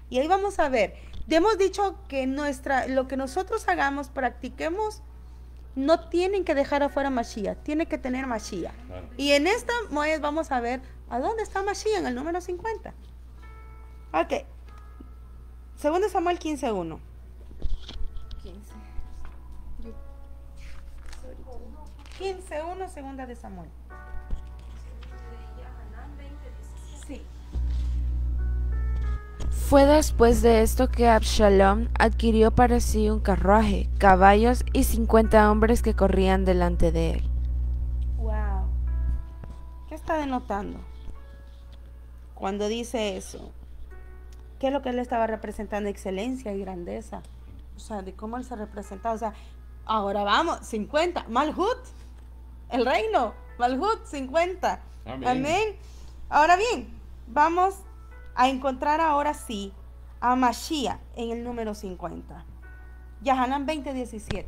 Y ahí vamos a ver. Hemos dicho que nuestra, lo que nosotros hagamos, practiquemos, no tienen que dejar afuera Mashiach, tiene que tener Mashiach. Y en esta Moed vamos a ver a dónde está Mashiach en el número 50. Ok. Segundo Samuel 15.1. 15. 15.1, segunda de Samuel. Fue después de esto que Absalom adquirió para sí un carruaje, caballos y 50 hombres que corrían delante de él. Wow. ¿Qué está denotando? Cuando dice eso. ¿Qué es lo que él estaba representando? Excelencia y grandeza. O sea, de cómo él se representaba. O sea, ahora vamos, 50. Malhut. El reino. Malhut, 50. Amén. Amén. Ahora bien, vamos a encontrar ahora sí a Mashiach en el número 50. Yahanan 20:17.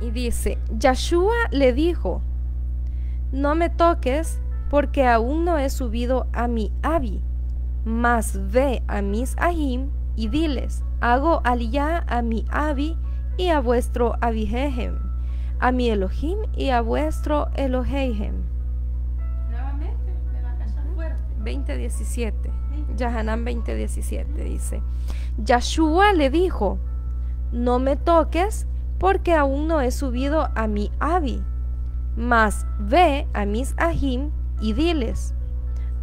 Y dice, Yahshua le dijo, no me toques porque aún no he subido a mi Abi, mas ve a mis Ahim y diles, hago aliyah a mi Abi y a vuestro Abijehem, a mi Elohim y a vuestro Eloheihem. 2017. Yahanan 2017 dice. Yahshua le dijo, no me toques porque aún no he subido a mi Abi, mas ve a mis Ahim y diles,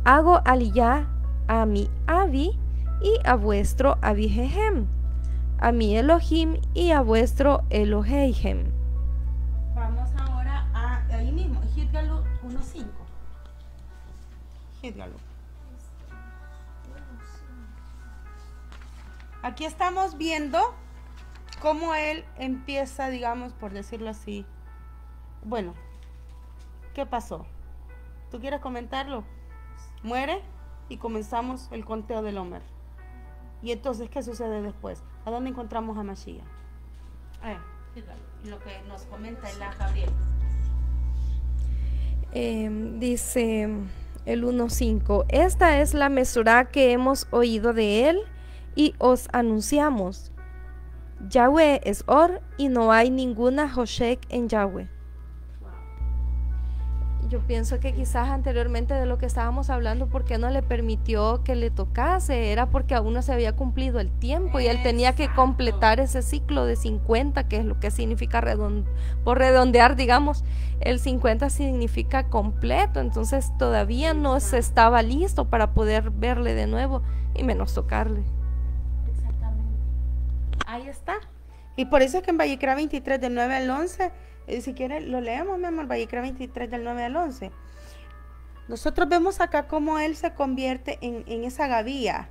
hago aliyah a mi Abi y a vuestro Abijehem, a mi Elohim y a vuestro Eloheihem. Vamos ahora a ahí mismo, Hitgalu 1.5. Hitgalu. Aquí estamos viendo cómo él empieza, digamos, por decirlo así. Bueno, ¿qué pasó? ¿Tú quieres comentarlo? Muere y comenzamos el conteo del Homer. Y entonces, ¿qué sucede después? ¿A dónde encontramos a Mashiach? Eh, Hitgalu, lo que nos comenta el Gabriel. Eh, dice el 1.5, esta es la mesura que hemos oído de él y os anunciamos. Yahweh es Or y no hay ninguna Hoshek en Yahweh. Yo pienso que quizás anteriormente de lo que estábamos hablando, ¿por qué no le permitió que le tocase? Era porque aún no se había cumplido el tiempo y él tenía que completar ese ciclo de 50, que es lo que significa por redondear, digamos, el 50 significa completo, entonces todavía no se estaba listo para poder verle de nuevo y menos tocarle. Ahí está. Y por eso es que en Vallecra 23 del 9 al 11, eh, si quiere lo leemos, mi amor, Vallecra 23 del 9 al 11. Nosotros vemos acá cómo él se convierte en, en esa gavía,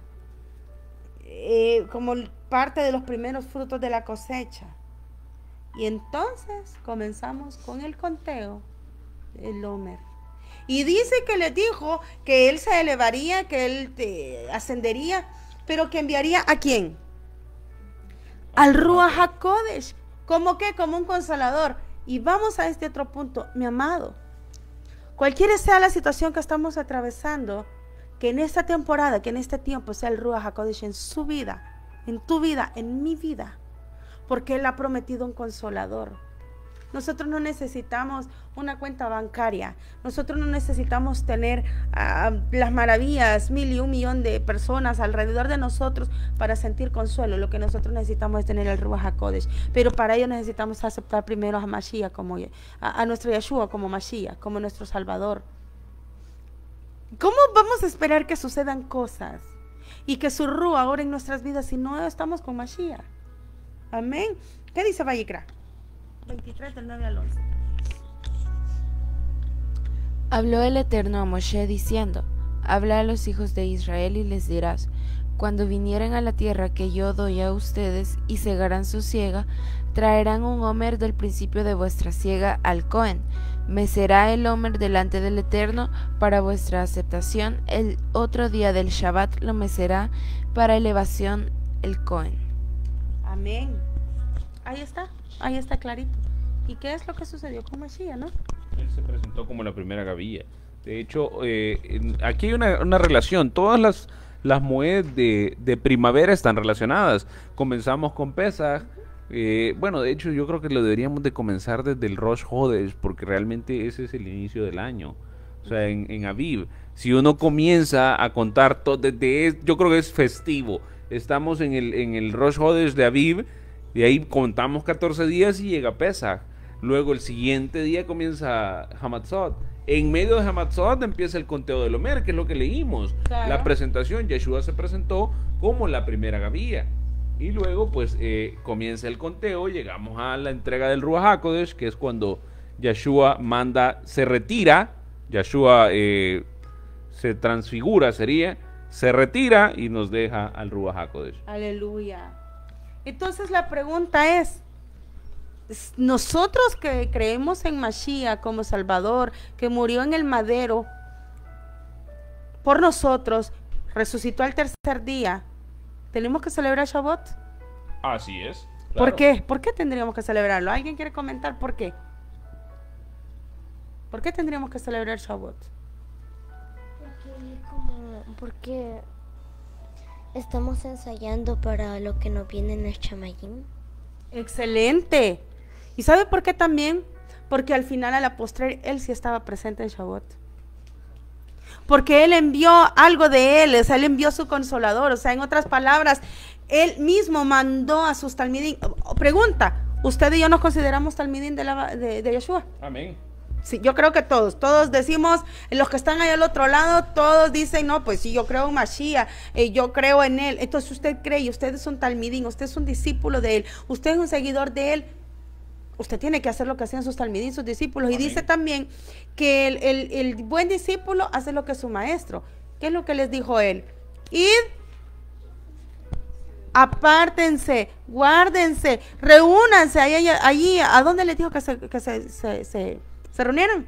eh, como parte de los primeros frutos de la cosecha. Y entonces comenzamos con el conteo del Homer. Y dice que le dijo que él se elevaría, que él te ascendería, pero que enviaría a quién? Al Ruach HaKodesh. ¿Cómo qué? Como un consolador. Y vamos a este otro punto, mi amado. Cualquiera sea la situación que estamos atravesando, que en esta temporada, que en este tiempo sea el Ruach HaKodesh en su vida, en tu vida, en mi vida, porque Él ha prometido un consolador. Nosotros no necesitamos una cuenta bancaria. Nosotros no necesitamos tener ah, las maravillas, mil y un millón de personas alrededor de nosotros para sentir consuelo. Lo que nosotros necesitamos es tener el Ruach HaKodesh. Pero para ello necesitamos aceptar primero a Mashiach como, a, nuestro Yeshua como Mashiach, como nuestro Salvador. ¿Cómo vamos a esperar que sucedan cosas y que su ahora en nuestras vidas si no estamos con Mashiach? Amén. ¿Qué dice Vallecra? 23 del 9 al 11. Habló el Eterno a Moshe diciendo, Habla a los hijos de Israel y les dirás, Cuando vinieren a la tierra que yo doy a ustedes y cegarán su siega, traerán un homer del principio de vuestra siega al Cohen. Mecerá el homer delante del Eterno para vuestra aceptación. El otro día del Shabbat lo mecerá para elevación el Cohen. Amén. Ahí está, ahí está clarito. ¿Y qué es lo que sucedió con Mashiach, no? Él se presentó como la primera gavilla. De hecho, eh, aquí hay una, relación. Todas las, las de, de primavera están relacionadas. Comenzamos con Pesach. eh, bueno, de hecho, yo creo que lo deberíamos de comenzar desde el Rosh Hodesh, porque realmente ese es el inicio del año. O sea, en, en Aviv. Si uno comienza a contar todo desde... es- yo creo que es festivo. Estamos en el, en el Rosh Hodesh de Aviv. Y ahí contamos 14 días y llega Pesach. Luego el siguiente día comienza Hamatzot. En medio de Hamatzot empieza el conteo del Omer, que es lo que leímos. Claro. La presentación, Yeshua se presentó como la primera gavilla. Y luego pues eh, comienza el conteo, llegamos a la entrega del Ruach HaKodesh, que es cuando Yeshua manda, se retira, Yeshua eh, se transfigura sería, se retira y nos deja al Ruach HaKodesh. Aleluya. Entonces la pregunta es, nosotros que creemos en Mashiach como Salvador, que murió en el madero por nosotros, resucitó al tercer día, ¿tenemos que celebrar Shabbat? Así es. ¿Por qué? ¿Por qué tendríamos que celebrarlo? ¿Alguien quiere comentar por qué? ¿Por qué tendríamos que celebrar Shabbat? Porque, como, porque estamos ensayando para lo que nos viene en el chamayín. Excelente. ¿Y sabe por qué también? Porque al final, a la postre, él sí estaba presente en Shabbat. Porque él envió algo de él, o sea, él envió su consolador. O sea, en otras palabras, él mismo mandó a sus talmidín. Pregunta, ¿usted y yo nos consideramos talmidín de, la, de, de Yeshua? Amén. Sí, yo creo que todos, todos decimos, los que están ahí al otro lado, todos dicen, no, pues sí, yo creo en Mashiach, eh, yo creo en él. Entonces usted cree y usted es un talmidín, usted es un discípulo de él, usted es un seguidor de él. Usted tiene que hacer lo que hacían sus talmidín, sus discípulos. Y dice también que el, el- el buen discípulo hace lo que su maestro. ¿Qué es lo que les dijo él? Id, apártense, guárdense, reúnanse allí, allí. ¿A dónde les dijo que se, que se, se, se- se reunieran?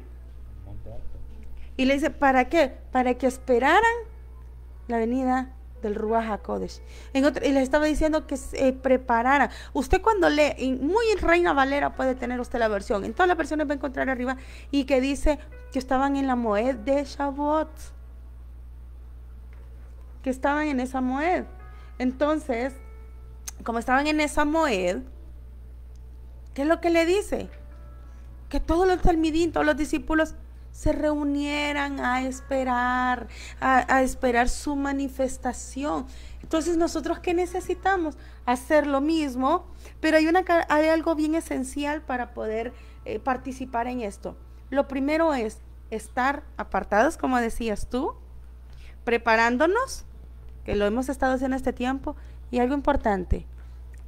Y le dice, ¿para qué? Para que esperaran la venida del Ruach HaKodesh. En otro- y les estaba diciendo que se prepararan. Usted cuando lee, muy en Reina Valera puede tener usted la versión, en todas las versiones va a encontrar arriba, y que dice que estaban en la Moed de Shavuot. Que estaban en esa Moed. Entonces, como estaban en esa Moed, ¿qué es lo que le dice? Que todos los talmidín, todos los discípulos se reunieran a esperar, a, esperar su manifestación. Entonces nosotros qué necesitamos? Hacer lo mismo, pero hay, una, hay algo bien esencial para poder eh, participar en esto. Lo primero es estar apartados, como decías tú, preparándonos, que lo hemos estado haciendo este tiempo, y algo importante,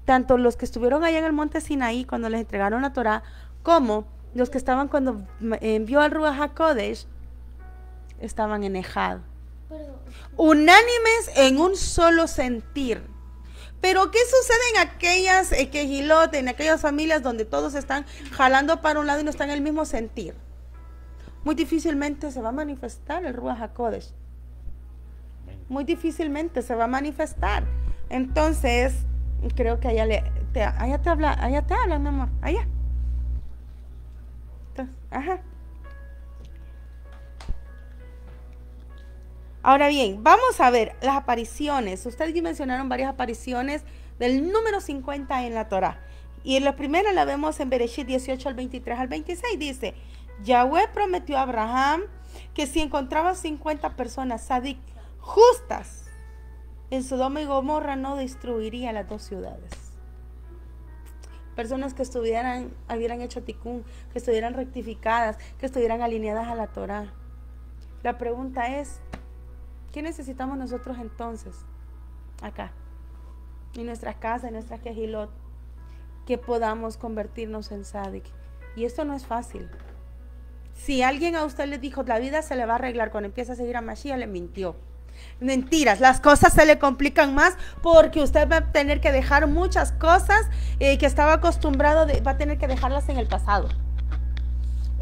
tanto los que estuvieron allá en el monte Sinaí cuando les entregaron la Torah, como los que estaban cuando envió al Ruach HaKodesh, estaban en Ejad. Unánimes en un solo sentir. Pero ¿qué sucede en aquellas eh, quejilot, en aquellas familias donde todos están jalando para un lado y no están en el mismo sentir? Muy difícilmente se va a manifestar el Ruach HaKodesh. Muy difícilmente se va a manifestar. Entonces, creo que allá, le, te, allá te habla, allá te hablan, mi amor, allá. Ahora bien, vamos a ver las apariciones. Ustedes mencionaron varias apariciones del número 50 en la Torah. Y en la primera la vemos en Bereshit 18 al 23 al 26. Dice, Yahweh prometió a Abraham que si encontraba 50 personas sadik justas en Sodoma y Gomorra no destruiría las dos ciudades. Personas que estuvieran, hubieran hecho ticún, que estuvieran rectificadas, que estuvieran alineadas a la Torah. La pregunta es, ¿qué necesitamos nosotros entonces? Acá, en nuestras casas, en nuestras quejilot, que podamos convertirnos en sadik. Y esto no es fácil. Si alguien a usted le dijo, la vida se le va a arreglar cuando empieza a seguir a Mashiach, le mintió. Mentiras, las cosas se le complican más porque usted va a tener que dejar muchas cosas eh, que estaba acostumbrado, va a tener que dejarlas en el pasado.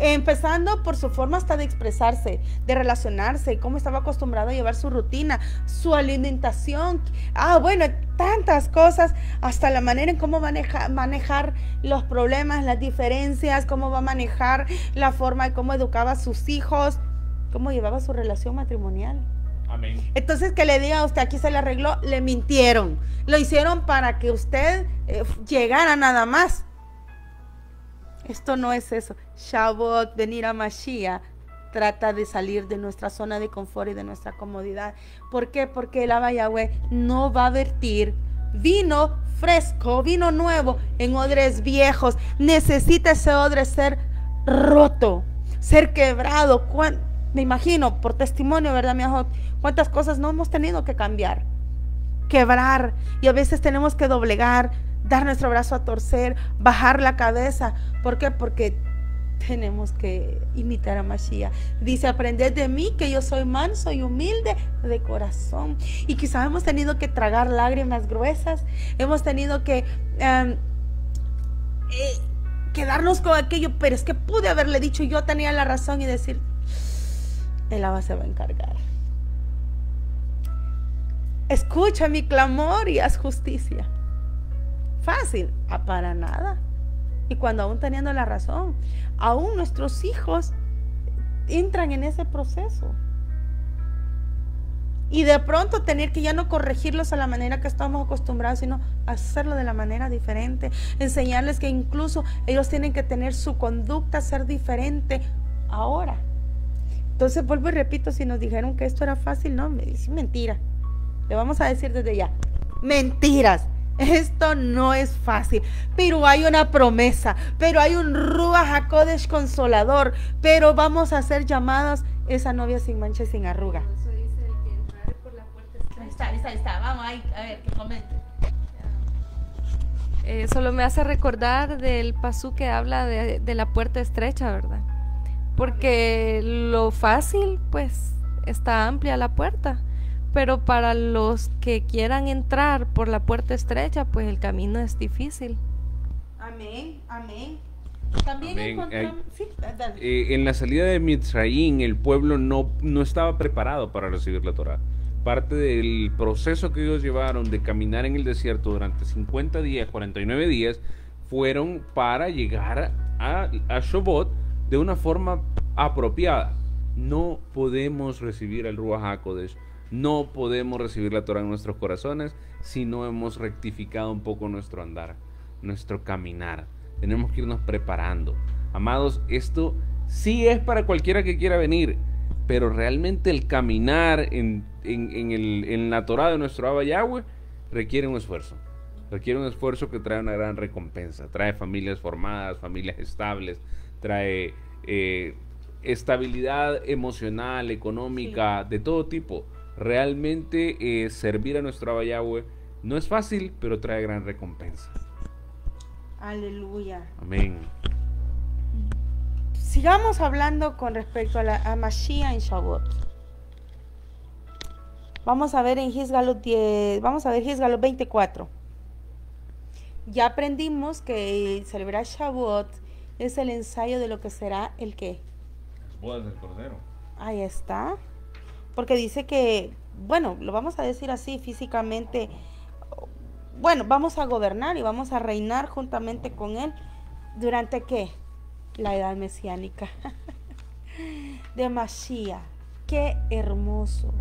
Empezando por su forma hasta de expresarse, de relacionarse, cómo estaba acostumbrado a llevar su rutina, su alimentación. Ah, bueno, tantas cosas, hasta la manera en cómo maneja- manejar los problemas, las diferencias, cómo va a manejar la forma de cómo educaba a sus hijos, cómo llevaba su relación matrimonial. Entonces que le diga a usted aquí se le arregló, le mintieron. Lo hicieron para que usted eh, llegara nada más. Esto no es eso. Shabbat, venir a Mashiach, trata de salir de nuestra zona de confort y de nuestra comodidad. ¿Por qué? Porque el Abba Yahweh no va a vertir vino fresco, vino nuevo en odres viejos. Necesita ese odre ser roto, ser quebrado. ¿Cuán- Me imagino, por testimonio, ¿verdad, mi hijo? ¿Cuántas cosas no hemos tenido que cambiar? Quebrar. Y a veces tenemos que doblegar, dar nuestro brazo a torcer, bajar la cabeza. ¿Por qué? Porque tenemos que imitar a Mashiach. Dice, aprended de mí que yo soy manso y humilde de corazón. Y quizás hemos tenido que tragar lágrimas gruesas, hemos tenido que em, eh, quedarnos con aquello, pero es que pude haberle dicho yo tenía la razón y decir, el Abba se va a encargar. Escucha mi clamor y haz justicia. Fácil, ah, para nada. Y cuando aún teniendo la razón, aún nuestros hijos entran en ese proceso. Y de pronto tener que ya no corregirlos a la manera que estamos acostumbrados, sino hacerlo de la manera diferente. Enseñarles que incluso ellos tienen que tener su conducta, ser diferente ahora. Entonces vuelvo y repito, si nos dijeron que esto era fácil, no, me dice mentira. Le vamos a decir desde ya, mentiras. Esto no es fácil, pero hay una promesa, pero hay un Ruach HaKodesh consolador, pero vamos a ser llamadas esa novia sin mancha y sin arruga. Eso dice el que entrare por la puerta estrecha. Ahí está, ahí está, ahí está. Vamos ahí, a ver, que comente. Eh, solo me hace recordar del pasú que habla de, de la puerta estrecha, ¿verdad? Porque lo fácil, pues, está amplia la puerta. Pero para los que quieran entrar por la puerta estrecha, pues el camino es difícil. Amén, amén. También Amén. encontramos. Eh, sí, dale. Eh, en la salida de Mitzrayim, el pueblo no, no estaba preparado para recibir la Torah. Parte del proceso que ellos llevaron de caminar en el desierto durante 50 días, 49 días, fueron para llegar a, a Shobot de una forma apropiada. No podemos recibir el Ruach HaKodesh, no podemos recibir la Torah en nuestros corazones si no hemos rectificado un poco nuestro andar, nuestro caminar. Tenemos que irnos preparando. Amados, esto sí es para cualquiera que quiera venir, pero realmente el caminar en, en, en el, en la Torah de nuestro Abba Yahweh requiere un esfuerzo. Requiere un esfuerzo que trae una gran recompensa. Trae familias formadas, familias estables, trae eh, estabilidad emocional, económica, de todo tipo. Realmente eh, servir a nuestro Abba Yahweh no es fácil, pero trae gran recompensa. Aleluya. Amén. Sigamos hablando con respecto a, la, a Mashiach en Shavuot. Vamos a ver en Gisgalot 10, vamos a ver Gisgalot 24. Ya aprendimos que celebrar Shavuot es el ensayo de lo que será el qué. Bodas del Cordero. Ahí está. Porque dice que, bueno, lo vamos a decir así físicamente. Bueno, vamos a gobernar y vamos a reinar juntamente con Él. ¿Durante qué? La edad mesiánica. De Mashiach. Qué hermoso.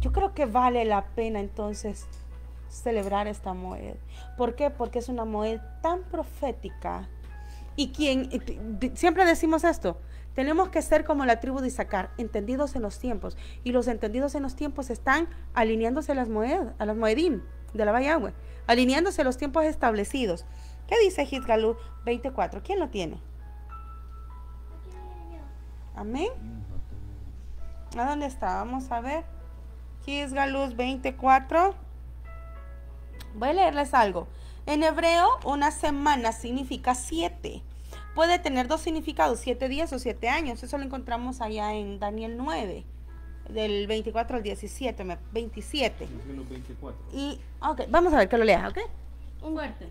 Yo creo que vale la pena entonces celebrar esta Moed. ¿Por qué? Porque es una Moed tan profética. Y quien, siempre decimos esto, tenemos que ser como la tribu de Isaacar, entendidos en los tiempos. Y los entendidos en los tiempos están alineándose a las moed, a las moedim de la Bayagüe, alineándose a los tiempos establecidos. ¿Qué dice Hizgalú 24? ¿Quién lo tiene? Amén. ¿A dónde está? Vamos a ver. Hizgalú 24. Voy a leerles algo. En hebreo, una semana significa siete puede tener dos significados, siete días o siete años. Eso lo encontramos allá en Daniel 9, del 24 al 17, me- 27. Y, ok, vamos a ver que lo lea, ¿ok? Fuerte.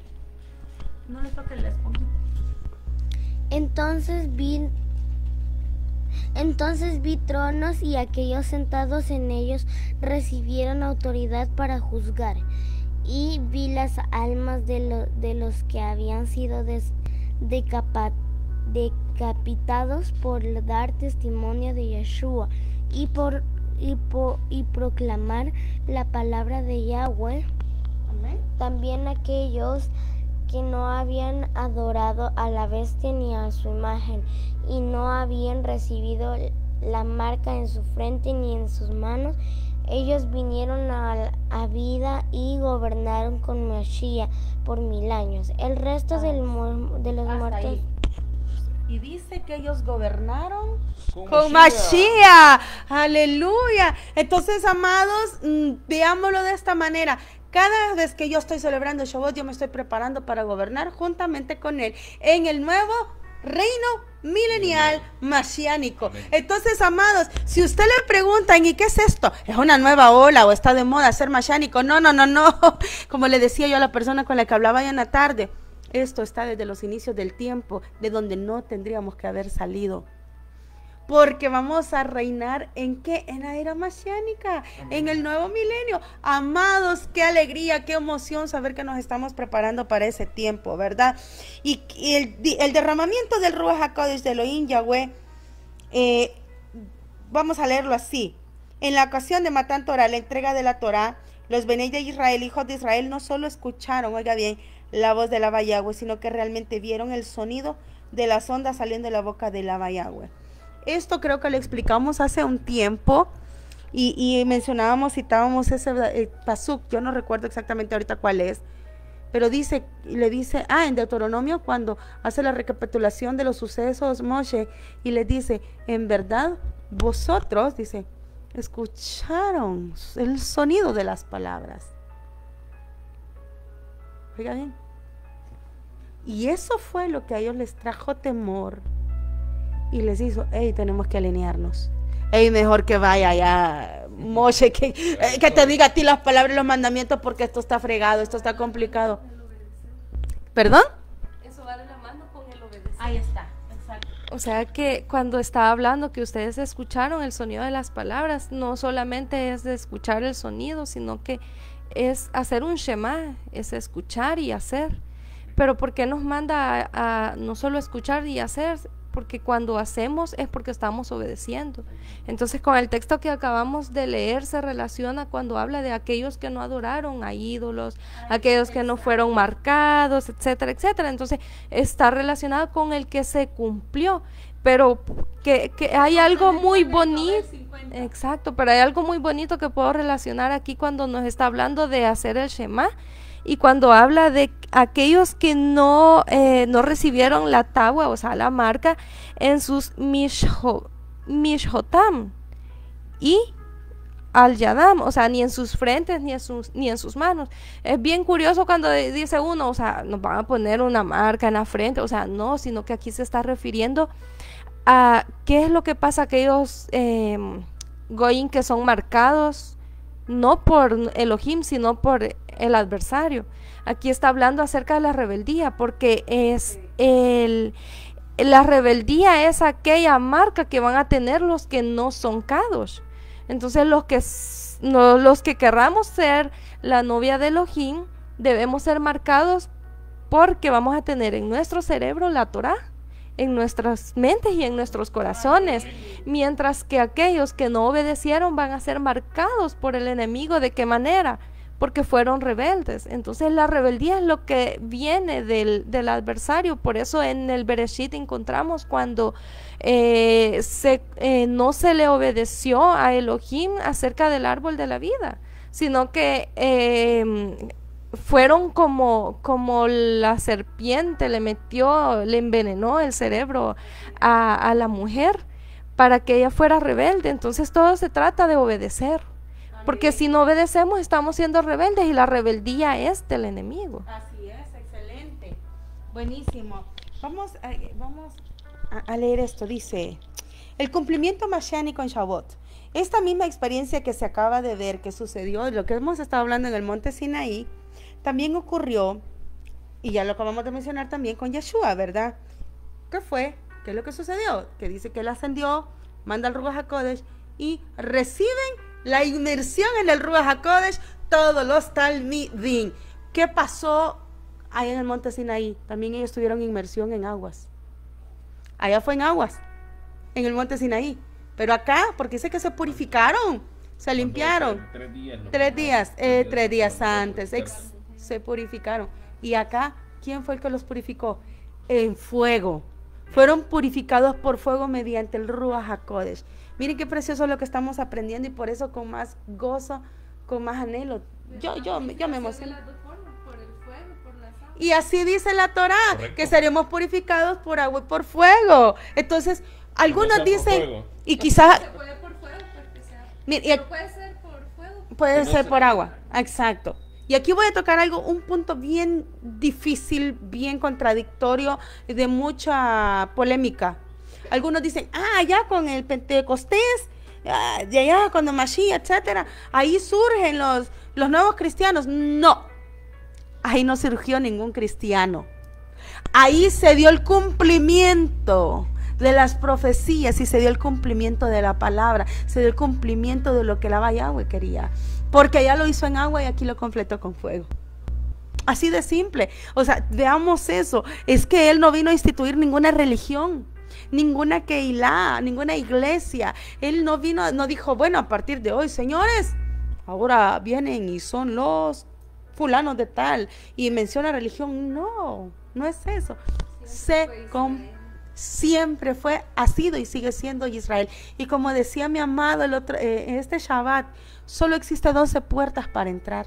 No le toque la esponjita. Entonces vi entonces vi tronos y aquellos sentados en ellos recibieron autoridad para juzgar. Y vi las almas de, lo- de los que habían sido des- decapa- decapitados por dar testimonio de Yeshua y por y, po- y proclamar la palabra de Yahweh. Amén. También aquellos que no habían adorado a la bestia ni a su imagen y no habían recibido la marca en su frente ni en sus manos, ellos vinieron a, a vida y gobernaron con Mashiach por mil años. El resto del de los Hasta muertos ahí. Y dice que ellos gobernaron Con con Mashiach. Mashiach. Aleluya. Entonces, amados, mm, veámoslo de esta manera. Cada vez que yo estoy celebrando Shabbat, yo me estoy preparando para gobernar juntamente con Él en el nuevo reino milenial masiánico. Entonces, amados, si usted le preguntan, ¿y qué es esto? ¿Es una nueva ola o está de moda ser masiánico? No, no, no, no. Como le decía yo a la persona con la que hablaba ya en la tarde, esto está desde los inicios del tiempo, de donde no tendríamos que haber salido. Porque vamos a reinar en qué? En la era masiánica, en el nuevo milenio. Amados, qué alegría, qué emoción saber que nos estamos preparando para ese tiempo, ¿verdad? Y, el derramamiento del Ruach HaKodesh de Elohim Yahweh, eh, vamos a leerlo así. En la ocasión de Matán Torah, la entrega de la Torah, los Benei de Israel, hijos de Israel, no solo escucharon, oiga bien, la voz de la Yahweh, sino que realmente vieron el sonido de las ondas saliendo de la boca de la Yahweh. Esto creo que lo explicamos hace un tiempo y, mencionábamos, citábamos ese eh, pasuk, yo no recuerdo exactamente ahorita cuál es, pero dice, le dice, ah, en Deuteronomio cuando hace la recapitulación de los sucesos Moshe y le dice, en verdad vosotros, dice, escucharon el sonido de las palabras. Oiga bien. Y eso fue lo que a ellos les trajo temor y les hizo, hey, tenemos que alinearnos. Hey, mejor que vaya ya, Moshe, que, eh, que te diga a ti las palabras y los mandamientos porque esto está fregado, esto está complicado. ¿Perdón? Eso va de la mano con el obedecer. Ahí está, exacto. O sea que cuando estaba hablando que ustedes escucharon el sonido de las palabras, no solamente es de escuchar el sonido, sino que es hacer un shema, es escuchar y hacer. Pero ¿por qué nos manda a, a no solo escuchar y hacer? Porque cuando hacemos es porque estamos obedeciendo. Entonces con el texto que acabamos de leer se relaciona cuando habla de aquellos que no adoraron a ídolos, aquellos que no fueron marcados, etcétera, etcétera. Entonces está relacionado con el que se cumplió. pero que, que hay algo muy bonito. Exacto, pero hay algo muy bonito que puedo relacionar aquí cuando nos está hablando de hacer el Shema y cuando habla de aquellos que no, eh, no recibieron la tabua, o sea, la marca, en sus mishho, mishhotam y al yadam, o sea, ni en sus frentes ni en sus, ni en sus manos. Es bien curioso cuando dice uno, o sea, nos van a poner una marca en la frente, o sea, no, sino que aquí se está refiriendo a qué es lo que pasa a aquellos eh, goyim que son marcados no por Elohim, sino por el adversario. Aquí está hablando acerca de la rebeldía, porque es el, la rebeldía es aquella marca que van a tener los que no son cados. Entonces los que, no, los que querramos ser la novia de Elohim, debemos ser marcados porque vamos a tener en nuestro cerebro la Torah en nuestras mentes y en nuestros corazones, mientras que aquellos que no obedecieron van a ser marcados por el enemigo. ¿De qué manera? Porque fueron rebeldes. Entonces la rebeldía es lo que viene del, adversario. Por eso en el Bereshit encontramos cuando eh, se, eh, no se le obedeció a Elohim acerca del árbol de la vida, sino que eh, fueron como, como la serpiente le metió, le envenenó el cerebro a, la mujer para que ella fuera rebelde. Entonces todo se trata de obedecer. Porque si no obedecemos estamos siendo rebeldes y la rebeldía es del enemigo. Así es, excelente. Buenísimo. Vamos a, vamos a, leer esto. Dice, el cumplimiento masiánico en Shabbat. Esta misma experiencia que se acaba de ver, que sucedió, lo que hemos estado hablando en el monte Sinaí, también ocurrió, y ya lo acabamos de mencionar también con Yeshua, ¿verdad? ¿Qué fue? ¿Qué es lo que sucedió? Que dice que él ascendió, manda al Ruach HaKodesh y reciben la inmersión en el Ruach HaKodesh todos los Talmidim. ¿Qué pasó ahí en el monte Sinaí? También ellos tuvieron inmersión en aguas. Allá fue en aguas, en el monte Sinaí. Pero acá, porque dice que se purificaron, se limpiaron. Tres días. Tres días, eh, tres días antes se purificaron. Y acá, ¿quién fue el que los purificó? En fuego. Fueron purificados por fuego mediante el Ruach HaKodesh. Miren qué precioso lo que estamos aprendiendo y por eso con más gozo, con más anhelo. Yo, yo, yo me emociono. Y así dice la Torah, que seremos purificados por agua y por fuego. Entonces, algunos dicen, y quizás... Puede, puede ser por fuego. Puede ser por agua, exacto. Y aquí voy a tocar algo, un punto bien difícil, bien contradictorio, de mucha polémica. Algunos dicen, ah, ya con el Pentecostés, ah, de allá cuando Mashiach, etcétera, ahí surgen los, los nuevos cristianos. No, ahí no surgió ningún cristiano. Ahí se dio el cumplimiento de las profecías y se dio el cumplimiento de la palabra, se dio el cumplimiento de lo que la Yahweh quería. Porque allá lo hizo en agua y aquí lo completó con fuego. Así de simple. O sea, veamos eso. Es que Él no vino a instituir ninguna religión, ninguna Keilah, ninguna iglesia. Él no vino, no dijo, bueno, a partir de hoy, señores, ahora vienen y son los fulanos de tal y menciona religión. No, no es eso. Se siempre fue, ha sido y sigue siendo Israel. Y como decía mi amado el otro, eh, este Shabbat, solo existe 12 puertas para entrar.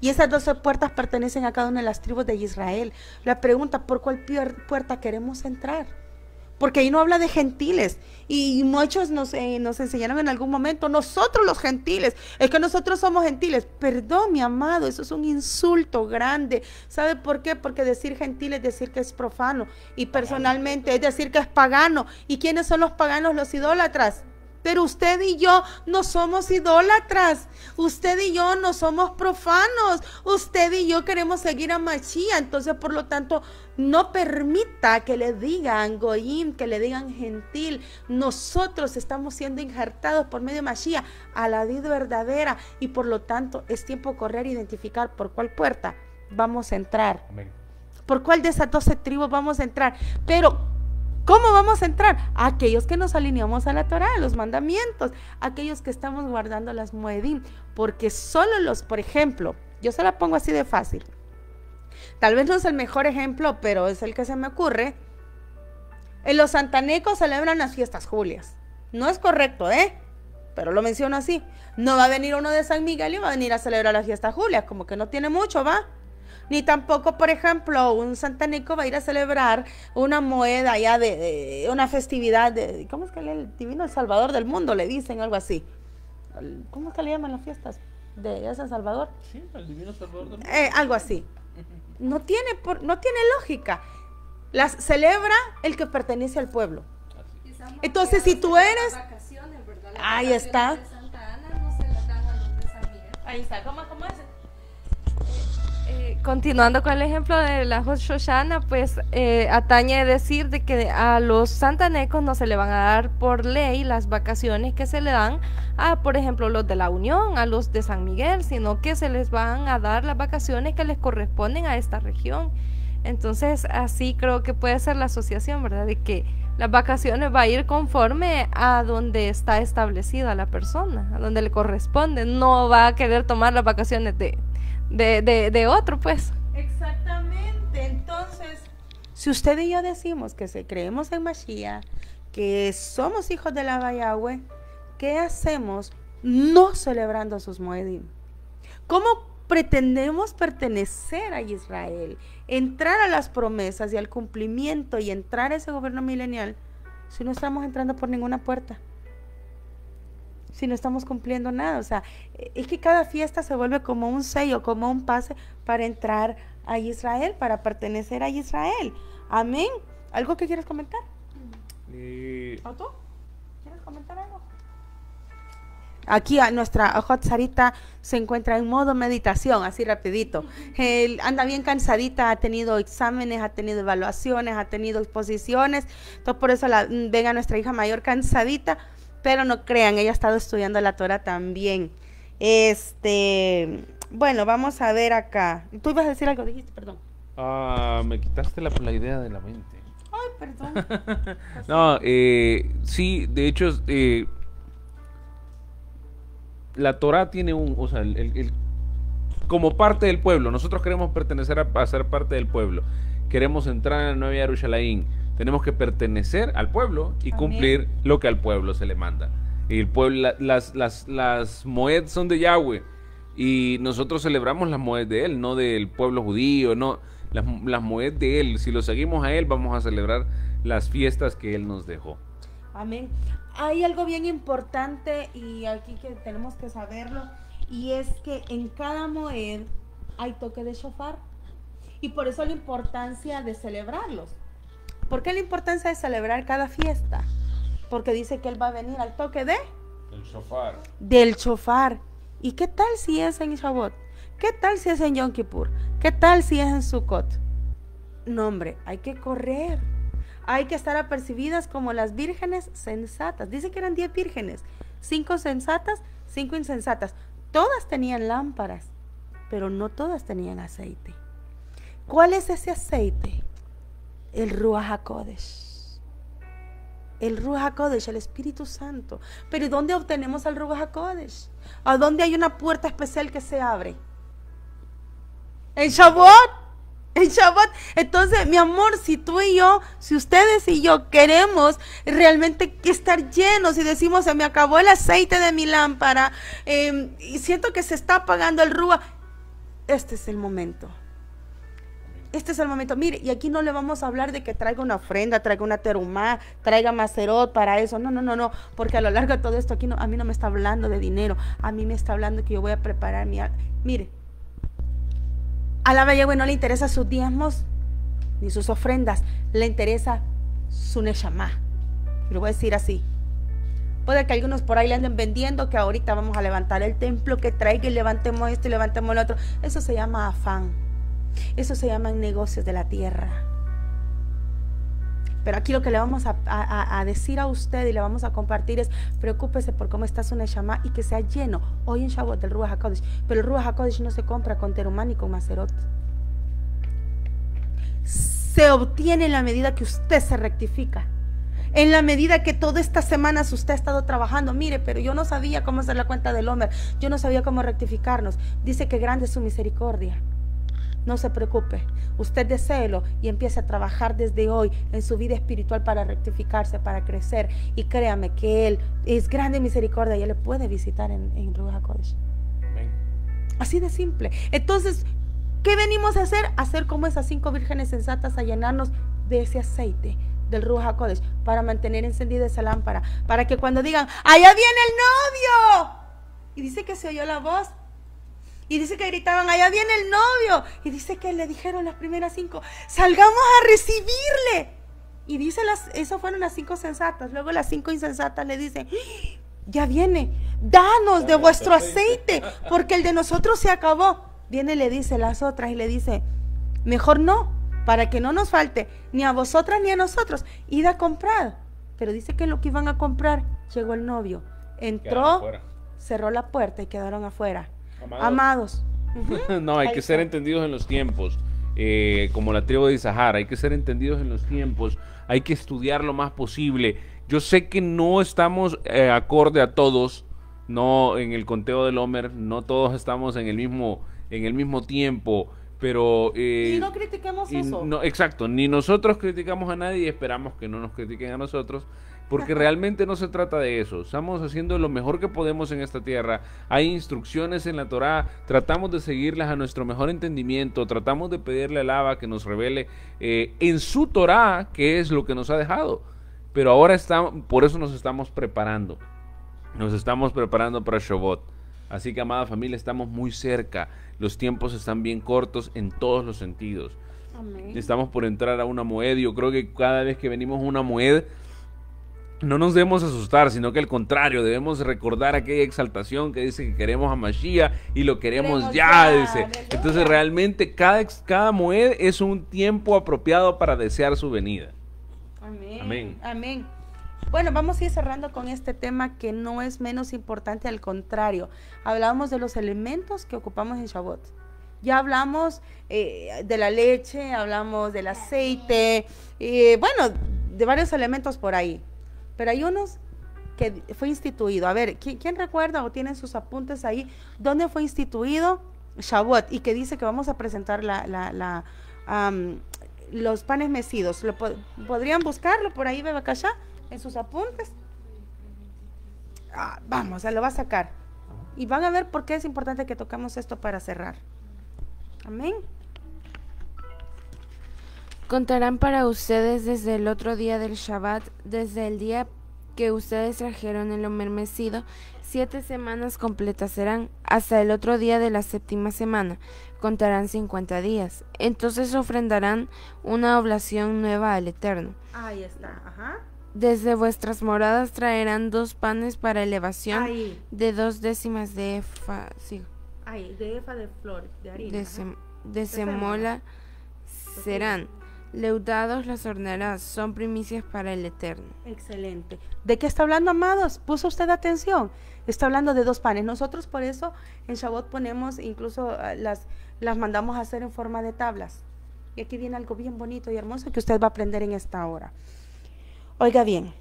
Y esas 12 puertas pertenecen a cada una de las tribus de Israel. La pregunta, ¿por cuál puerta queremos entrar? Porque ahí no habla de gentiles. Y muchos nos, eh, nos enseñaron en algún momento, nosotros los gentiles, es que nosotros somos gentiles. Perdón, mi amado, eso es un insulto grande. ¿Sabe por qué? Porque decir gentil es decir que es profano. Y personalmente es decir que es pagano. ¿Y quiénes son los paganos? Los idólatras. Pero usted y yo no somos idólatras. Usted y yo no somos profanos. Usted y yo queremos seguir a Machía. Entonces, por lo tanto, no permita que le digan goyim, que le digan gentil. Nosotros estamos siendo injertados por medio de Machía a la vida verdadera. Y por lo tanto, es tiempo correr e identificar por cuál puerta vamos a entrar. Por cuál de esas doce tribus vamos a entrar. Pero ¿Cómo vamos a entrar? Aquellos que nos alineamos a la Torah, a los mandamientos, aquellos que estamos guardando las muedim, porque solo los, por ejemplo, yo se la pongo así de fácil. Tal vez no es el mejor ejemplo, pero es el que se me ocurre. En los santanecos celebran las fiestas julias. No es correcto, ¿eh? Pero lo menciono así. No va a venir uno de San Miguel y va a venir a celebrar la fiesta julia, como que no tiene mucho, ¿va? Ni tampoco, por ejemplo, un santaneco va a ir a celebrar una moeda ya de, de- una festividad de, ¿cómo es que le el divino El Salvador del mundo? Le dicen algo así. El- ¿Cómo es que le llaman las fiestas de San Salvador? Sí, el divino Salvador del mundo. Eh, algo así. No tiene, por- no tiene lógica. Las celebra el que pertenece al pueblo. Entonces, si tú eres... Ahí está. Ahí está, ¿cómo, cómo es? Continuando con el ejemplo de la Shoshana, pues eh, atañe decir de que a los santanecos no se le van a dar por ley las vacaciones que se le dan a, por ejemplo, los de la Unión, a los de San Miguel, sino que se les van a dar las vacaciones que les corresponden a esta región. Entonces, así creo que puede ser la asociación, ¿verdad? De que las vacaciones va a ir conforme a donde está establecida la persona, a donde le corresponde. No va a querer tomar las vacaciones de, de, de, de otro, pues. Exactamente. Entonces, si usted y yo decimos que se creemos en Mashiach, que somos hijos de la Yahweh, ¿qué hacemos no celebrando sus Moedim? ¿Cómo pretendemos pertenecer a Israel, entrar a las promesas y al cumplimiento y entrar a ese gobierno milenial si no estamos entrando por ninguna puerta? Si no estamos cumpliendo nada, o sea, es que cada fiesta se vuelve como un sello, como un pase para entrar a Israel, para pertenecer a Israel. Amén. ¿Algo que quieres comentar? Eh, ¿O tú? ¿Quieres comentar algo? Aquí a nuestra Ojot Sarita se encuentra en modo meditación, así rapidito. Él anda bien cansadita, ha tenido exámenes, ha tenido evaluaciones, ha tenido exposiciones. Entonces por eso la, mm, ven a nuestra hija mayor cansadita, pero no crean, ella ha estado estudiando la Torah también. Este, bueno, vamos a ver acá. Tú ibas a decir algo, dijiste, perdón. ah, me quitaste la, la idea de la mente. Ay, perdón. No, eh, sí, de hecho, eh, la Torah tiene un, o sea, el- como parte del pueblo, nosotros queremos pertenecer a, a ser parte del pueblo, queremos entrar en la Nueva Jerusalén, tenemos que pertenecer al pueblo y Amén. cumplir lo que al pueblo se le manda. Y el pueblo, la- las, las, las moed son de Yahweh y nosotros celebramos las moed de él, no del pueblo judío, no, las, las moed de él. Si lo seguimos a él, vamos a celebrar las fiestas que él nos dejó. Amén. Hay algo bien importante y aquí que tenemos que saberlo y es que en cada moed hay toque de shofar y por eso la importancia de celebrarlos. ¿Por qué la importancia de celebrar cada fiesta? Porque dice que él va a venir al toque de El shofar. del shofar. ¿Y qué tal si es en Shabbat? ¿Qué tal si es en Yom Kippur? ¿Qué tal si es en Sukkot? No, hombre, hay que correr. Hay que estar apercibidas como las vírgenes sensatas. Dice que eran 10 vírgenes, 5 sensatas, 5 insensatas. Todas tenían lámparas, pero no todas tenían aceite. ¿Cuál es ese aceite? El Ruach HaKodesh. El Ruach HaKodesh, el Espíritu Santo. Pero ¿y dónde obtenemos el Ruach HaKodesh? ¿A dónde hay una puerta especial que se abre? En Shabbat. En Shabbat. Entonces, mi amor, si tú y yo, si ustedes y yo queremos realmente estar llenos y decimos, se me acabó el aceite de mi lámpara eh, y siento que se está apagando el rúa, este es el momento. Este es el momento. Mire, y aquí no le vamos a hablar de que traiga una ofrenda, traiga una terumá, traiga macerot para eso. No, no, no, no. Porque a lo largo de todo esto aquí no, a mí no me está hablando de dinero. A mí me está hablando que yo voy a preparar mi... Mire, a la Yahweh no le interesa sus diezmos ni sus ofrendas. Le interesa su neshama. Y lo voy a decir así. Puede que algunos por ahí le anden vendiendo que ahorita vamos a levantar el templo, que traiga y levantemos esto y levantemos lo otro. Eso se llama afán. Eso se llaman negocios de la tierra. Pero aquí lo que le vamos a, decir a usted y le vamos a compartir es, preocúpese por cómo está su Neshama y que sea lleno hoy en Shabbat del Ruach HaKodesh. Pero el Ruach HaKodesh no se compra con terumá ni con macerot. Se obtiene en la medida que usted se rectifica. En la medida que todas estas semanas usted ha estado trabajando, mire, pero yo no sabía cómo hacer la cuenta del Homer, yo no sabía cómo rectificarnos. Dice que grande es su misericordia. No se preocupe. Usted deséelo y empiece a trabajar desde hoy en su vida espiritual para rectificarse, para crecer. Y créame que Él es grande en misericordia y Él le puede visitar en, en. Amén. Así de simple. Entonces, ¿qué venimos a hacer? Hacer como esas cinco vírgenes sensatas a llenarnos de ese aceite del Ruach HaKodesh para mantener encendida esa lámpara. Para que cuando digan, allá viene el novio. Y dice que se oyó la voz. Y dice que gritaban, allá viene el novio. Y dice que le dijeron las primeras cinco, salgamos a recibirle. Y dice, las, esas fueron las cinco sensatas. Luego las cinco insensatas le dicen, "¡Ah! ya viene, danos de vuestro aceite, porque el de nosotros se acabó. Viene y le dice las otras y le dice, mejor no, para que no nos falte ni a vosotras ni a nosotros. Id a comprar. Pero dice que lo que iban a comprar, llegó el novio. Entró, cerró la puerta y quedaron afuera. Amados. Amados. no, hay Ahí que ser entendidos en los tiempos. eh, como la tribu de Isahar, hay que ser entendidos en los tiempos. Hay que estudiar lo más posible. Yo sé que no estamos eh, acorde a todos, no en el conteo del Homer, no todos estamos en el mismo, en el mismo tiempo, pero eh, y no critiquemos y eso. no, exacto, ni nosotros criticamos a nadie y esperamos que no nos critiquen a nosotros, porque realmente no se trata de eso. Estamos haciendo lo mejor que podemos en esta tierra. Hay instrucciones en la Torá, tratamos de seguirlas a nuestro mejor entendimiento, tratamos de pedirle al Abba que nos revele eh, en su Torá qué es lo que nos ha dejado. Pero ahora estamos, por eso nos estamos preparando. Nos estamos preparando para Shabbat. Así que, amada familia, estamos muy cerca. Los tiempos están bien cortos en todos los sentidos. Amén. Estamos por entrar a una moed. Yo creo que cada vez que venimos a una moed, no nos debemos asustar, sino que al contrario, debemos recordar aquella exaltación que dice que queremos a Mashiach y lo queremos Queremos ya, ya, dice. aleluya. Entonces realmente cada, cada moed es un tiempo apropiado para desear su venida. Amén. Amén. Amén. Bueno, vamos a ir cerrando con este tema que no es menos importante, al contrario. Hablamos de los elementos que ocupamos en Shabbat. Ya hablamos eh, de la leche, hablamos del aceite, eh, bueno, de varios elementos por ahí. Pero hay unos que fue instituido. A ver, ¿qui- ¿quién recuerda o tienen sus apuntes ahí? ¿Dónde fue instituido Shavuot? Y que dice que vamos a presentar la, la- la, am, los panes mecidos. ¿Lo po- ¿Podrían buscarlo por ahí, Bebacayá, en sus apuntes? Ah, vamos, se lo va a sacar. Y van a ver por qué es importante que tocamos esto para cerrar. Amén. Contarán para ustedes desde el otro día del Shabbat, desde el día que ustedes trajeron el homer mecido, siete semanas completas serán, hasta el otro día de la séptima semana, contarán cincuenta días. Entonces ofrendarán una oblación nueva al Eterno. Ahí está, ajá. Desde vuestras moradas traerán dos panes para elevación Ahí, de dos décimas de efa, sí, ahí, de efa de flor, de harina. de, sem- de semola serán. Leudados las horneras, son primicias para el Eterno. Excelente. ¿De qué está hablando, amados? ¿Puso usted atención? Está hablando de dos panes. Nosotros por eso en Shabbat ponemos, incluso ah, las, las mandamos a hacer en forma de tablas. Y aquí viene algo bien bonito y hermoso que usted va a aprender en esta hora. Oiga bien.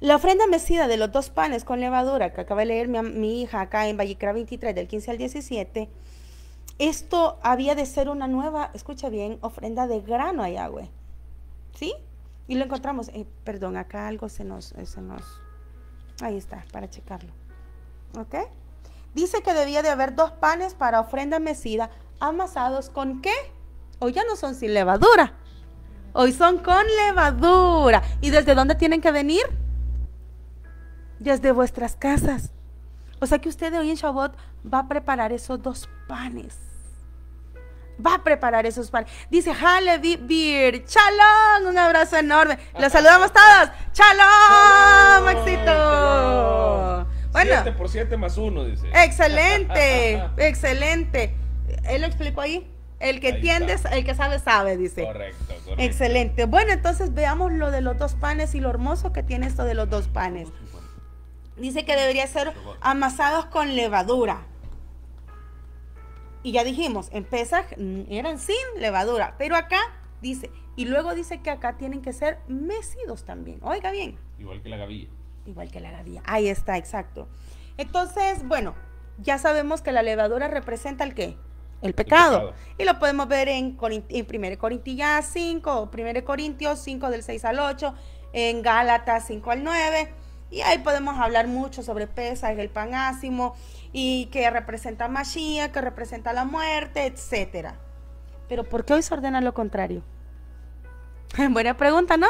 La ofrenda mecida de los dos panes con levadura que acaba de leer mi, mi hija acá en Vallecra 23 del 15 al 17, esto había de ser una nueva, escucha bien, ofrenda de grano a Yahweh. ¿Sí? Y lo encontramos. eh, perdón, acá algo se nos, eh, se nos. Ahí está, para checarlo. ¿Ok? Dice que debía de haber dos panes para ofrenda mecida amasados con qué? Hoy ya no son sin levadura. Hoy son con levadura. ¿Y desde dónde tienen que venir? Desde vuestras casas. O sea que usted hoy en Shabbat va a preparar esos dos panes. Va a preparar esos panes. Dice Jale Bi- Bir. Shalom. Un abrazo enorme. Los saludamos todos. Shalom, Maxito. Bueno. 7 por 7 más 1, dice. Excelente, excelente. Él lo explicó ahí. El que entiende, el que sabe, sabe, dice. Correcto, correcto. Excelente. Bueno, entonces veamos lo de los dos panes y lo hermoso que tiene esto de los dos panes. Dice que debería ser amasados con levadura. Y ya dijimos, en Pesaj mm, eran sin levadura, pero acá dice, y luego dice que acá tienen que ser mecidos también. Oiga bien. Igual que la gavilla. Igual que la gavilla. Ahí está, exacto. Entonces, bueno, ya sabemos que la levadura representa el qué? El pecado. pecado. Y lo podemos ver en, en 1 Corintios 5, o 1 Corintios 5 del 6 al 8, en Gálatas 5 al 9. Y ahí podemos hablar mucho sobre Pesas, el pan ácimo, y que representa Mashiach, que representa la muerte, etcétera. Pero ¿por qué hoy se ordena lo contrario? Buena pregunta, ¿no?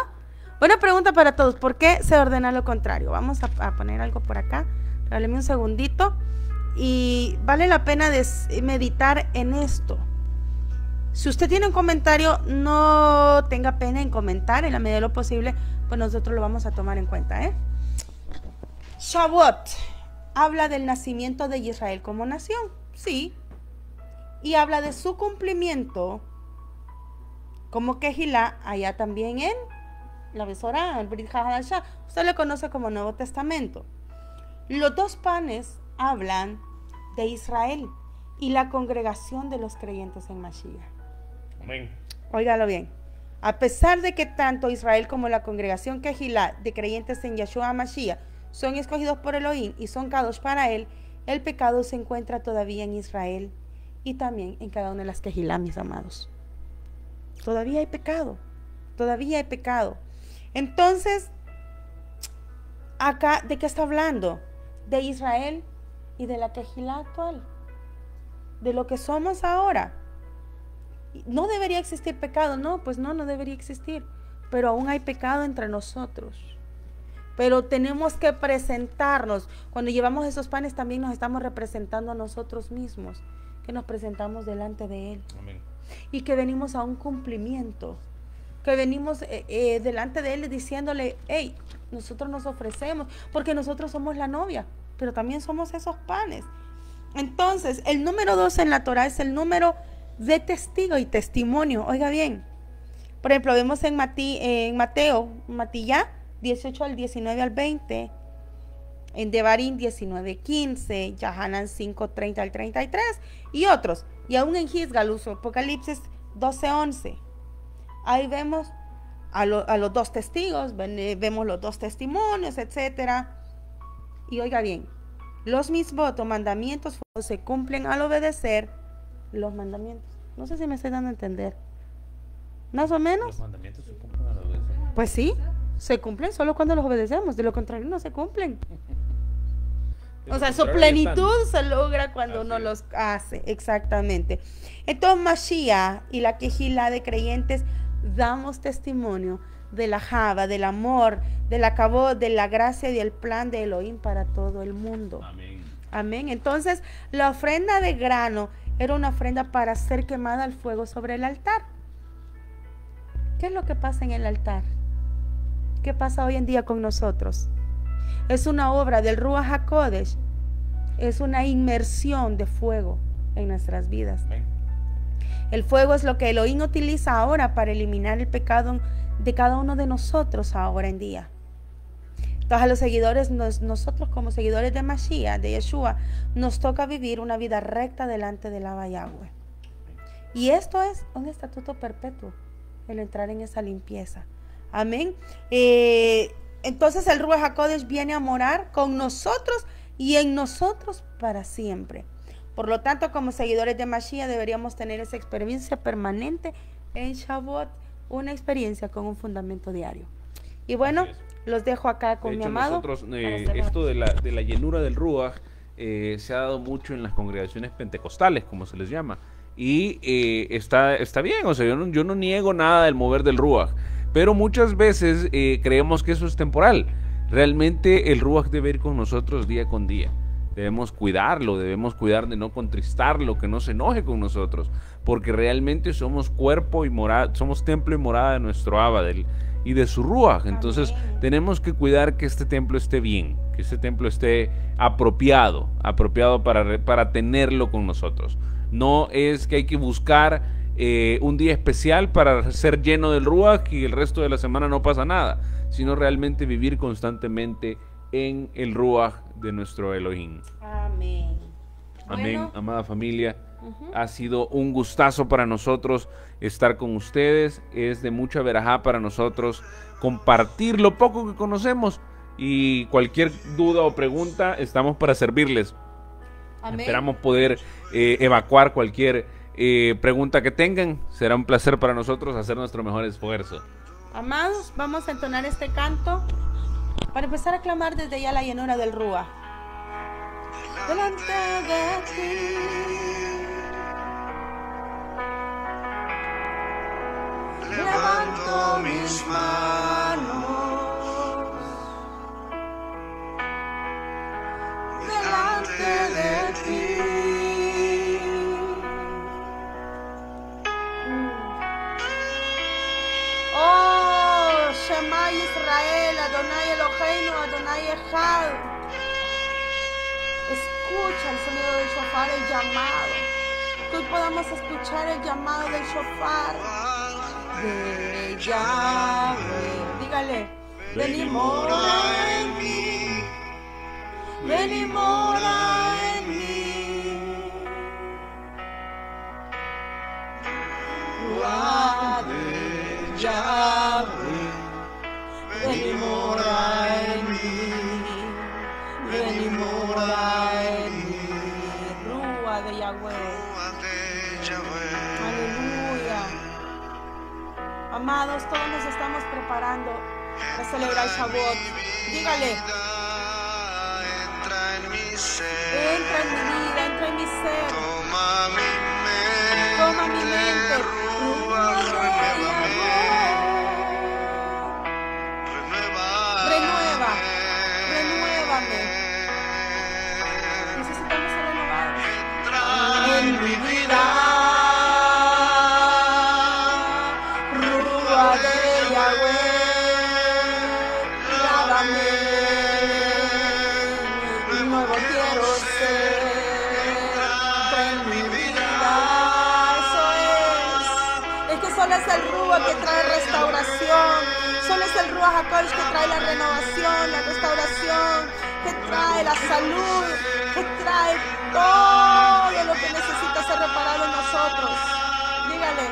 Buena pregunta para todos. ¿Por qué se ordena lo contrario? Vamos a, poner algo por acá. Regáleme un segundito. Y vale la pena meditar en esto. Si usted tiene un comentario, no tenga pena en comentar. En la medida de lo posible, pues nosotros lo vamos a tomar en cuenta, ¿eh? Shavuot habla del nacimiento de Israel como nación. Sí. Y habla de su cumplimiento como Kehilá, allá también en la Besorá, el Brit Hadashah. Usted lo conoce como Nuevo Testamento. Los dos panes hablan de Israel y la congregación de los creyentes en Mashiach. Amén. Óigalo bien. A pesar de que tanto Israel como la congregación Kehilá de creyentes en Yahshua Mashiach son escogidos por Elohim y son cados para él, el pecado se encuentra todavía en Israel y también en cada una de las Kehilá, mis amados. Todavía hay pecado. Todavía hay pecado. Entonces, acá, ¿de qué está hablando? De Israel y de la Kehilá actual. De lo que somos ahora. No debería existir pecado, no, pues no, no debería existir. Pero aún hay pecado entre nosotros. Pero tenemos que presentarnos. Cuando llevamos esos panes también nos estamos representando a nosotros mismos, que nos presentamos delante de Él Amén. y que venimos a un cumplimiento, que venimos eh, eh, delante de Él diciéndole, hey, nosotros nos ofrecemos, porque nosotros somos la novia, pero también somos esos panes. Entonces, el número dos en la Torah es el número de testigo y testimonio. Oiga bien, por ejemplo, vemos en, Mati- en Mateo, Matilla 18 al 19 al 20, en Devarim 19, 15, Yahanan 5, 30 al 33 y otros. Y aún en Gisgalus, Apocalipsis 12, 11. Ahí vemos a, lo- a los dos testigos, ven- eh, vemos los dos testimonios, etcétera. Y oiga bien, los mismos mandamientos se cumplen al obedecer los mandamientos. No sé si me estoy dando a entender. Más o menos. Los mandamientos se cumplen a la vez. Pues sí, se cumplen solo cuando los obedecemos, de lo contrario no se cumplen. O sea, su están- plenitud se logra cuando Así uno es. los hace, exactamente. Entonces, Mashiach y la quejila de creyentes damos testimonio de la java, del amor, del acabó, de la gracia y del plan de Elohim para todo el mundo. Amén. Amén. Entonces, la ofrenda de grano era una ofrenda para ser quemada al fuego sobre el altar. ¿Qué es lo que pasa en el altar? ¿Qué pasa hoy en día con nosotros? Es una obra del Ruach HaKodesh. Es una inmersión de fuego en nuestras vidas. El fuego es lo que Elohim utiliza ahora para eliminar el pecado de cada uno de nosotros ahora en día. Entonces a los seguidores, nos- nosotros como seguidores de Mashiach, de Yeshua, nos toca vivir una vida recta delante del Abba Yahweh. Y esto es un estatuto perpetuo, el entrar en esa limpieza. Amén. Eh, entonces el Ruach HaKodesh viene a morar con nosotros y en nosotros para siempre. Por lo tanto, como seguidores de Mashiach deberíamos tener esa experiencia permanente en Shavuot, una experiencia con un fundamento diario. Y bueno, los dejo acá con De mi amado. nosotros, eh, esto de la, de la llenura del Ruach eh, se ha dado mucho en las congregaciones pentecostales, como se les llama. Y eh, está, está bien, o sea, yo no, yo no niego nada del mover del Ruach, pero muchas veces eh, creemos que eso es temporal. Realmente el Ruach debe ir con nosotros día con día. Debemos cuidarlo, debemos cuidar de no contristarlo, que no se enoje con nosotros, porque realmente somos cuerpo y morada, somos templo y morada de nuestro Abba del- y de su Ruach. Entonces Amén. tenemos que cuidar que este templo esté bien, que este templo esté apropiado, apropiado para, para tenerlo con nosotros. No es que hay que buscar eh, un día especial para ser lleno del Ruach y el resto de la semana no pasa nada, sino realmente vivir constantemente en el Ruach de nuestro Elohim. Amén. Amén, Bueno, amada familia. Ha sido un gustazo para nosotros estar con ustedes. Es de mucha verajá para nosotros compartir lo poco que conocemos. Y cualquier duda o pregunta, estamos para servirles. Amén. Esperamos poder eh, evacuar cualquier eh, pregunta que tengan. Será un placer para nosotros hacer nuestro mejor esfuerzo. Amados, vamos a entonar este canto para empezar a clamar desde ya la llanura del Rúa. Delante de ti. Levanto mis manos delante de ti. Shema Israel, Adonai Eloheinu, Adonai Echad. Escucha el sonido del shofar, el llamado. Que hoy podamos escuchar el llamado del shofar. De. Dígale, ven y mora en mí. Ven y mora en mí. Amados, todos nos estamos preparando para celebrar Shavuot. Dígale, Entra en mi ser, entra en mi vida, entra en mi ser, el que trae restauración. Solo es el Ruach HaKodesh que trae la renovación, la restauración, que trae la salud, que trae todo lo que necesita ser reparado en nosotros. Dígale.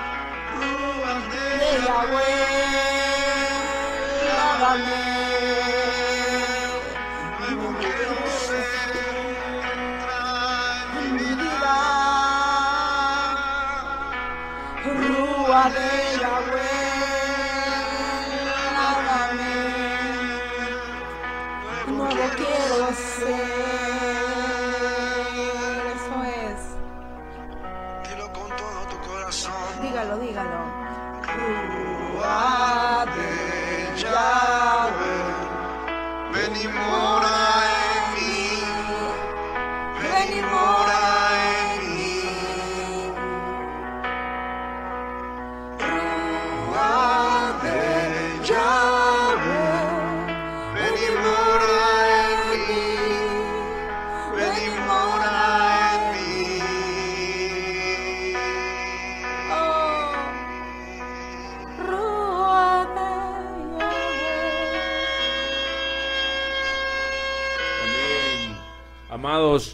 De Yahweh, lávame. En quiero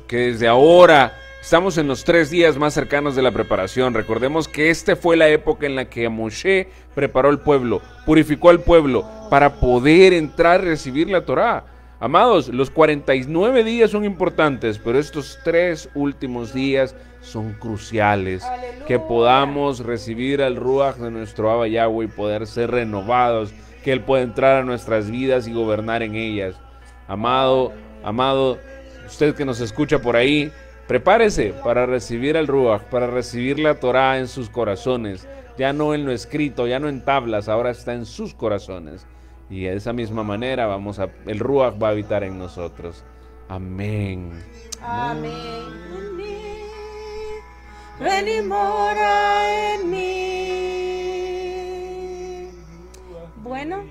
Que desde ahora estamos en los tres días más cercanos de la preparación. Recordemos que esta fue la época en la que Moshe preparó el pueblo, purificó al pueblo para poder entrar y recibir la Torá. Amados, los 49 días son importantes, pero estos tres últimos días son cruciales. Que podamos recibir al Ruach de nuestro Abba Yahweh y poder ser renovados, que Él pueda entrar a nuestras vidas y gobernar en ellas. Amado, amado, usted que nos escucha por ahí, prepárese para recibir al Ruach, para recibir la Torah en sus corazones. Ya no en lo escrito, ya no en tablas, ahora está en sus corazones. Y de esa misma manera vamos a, el Ruach va a habitar en nosotros. Amén. Amén. Ven y mora en mí. Bueno,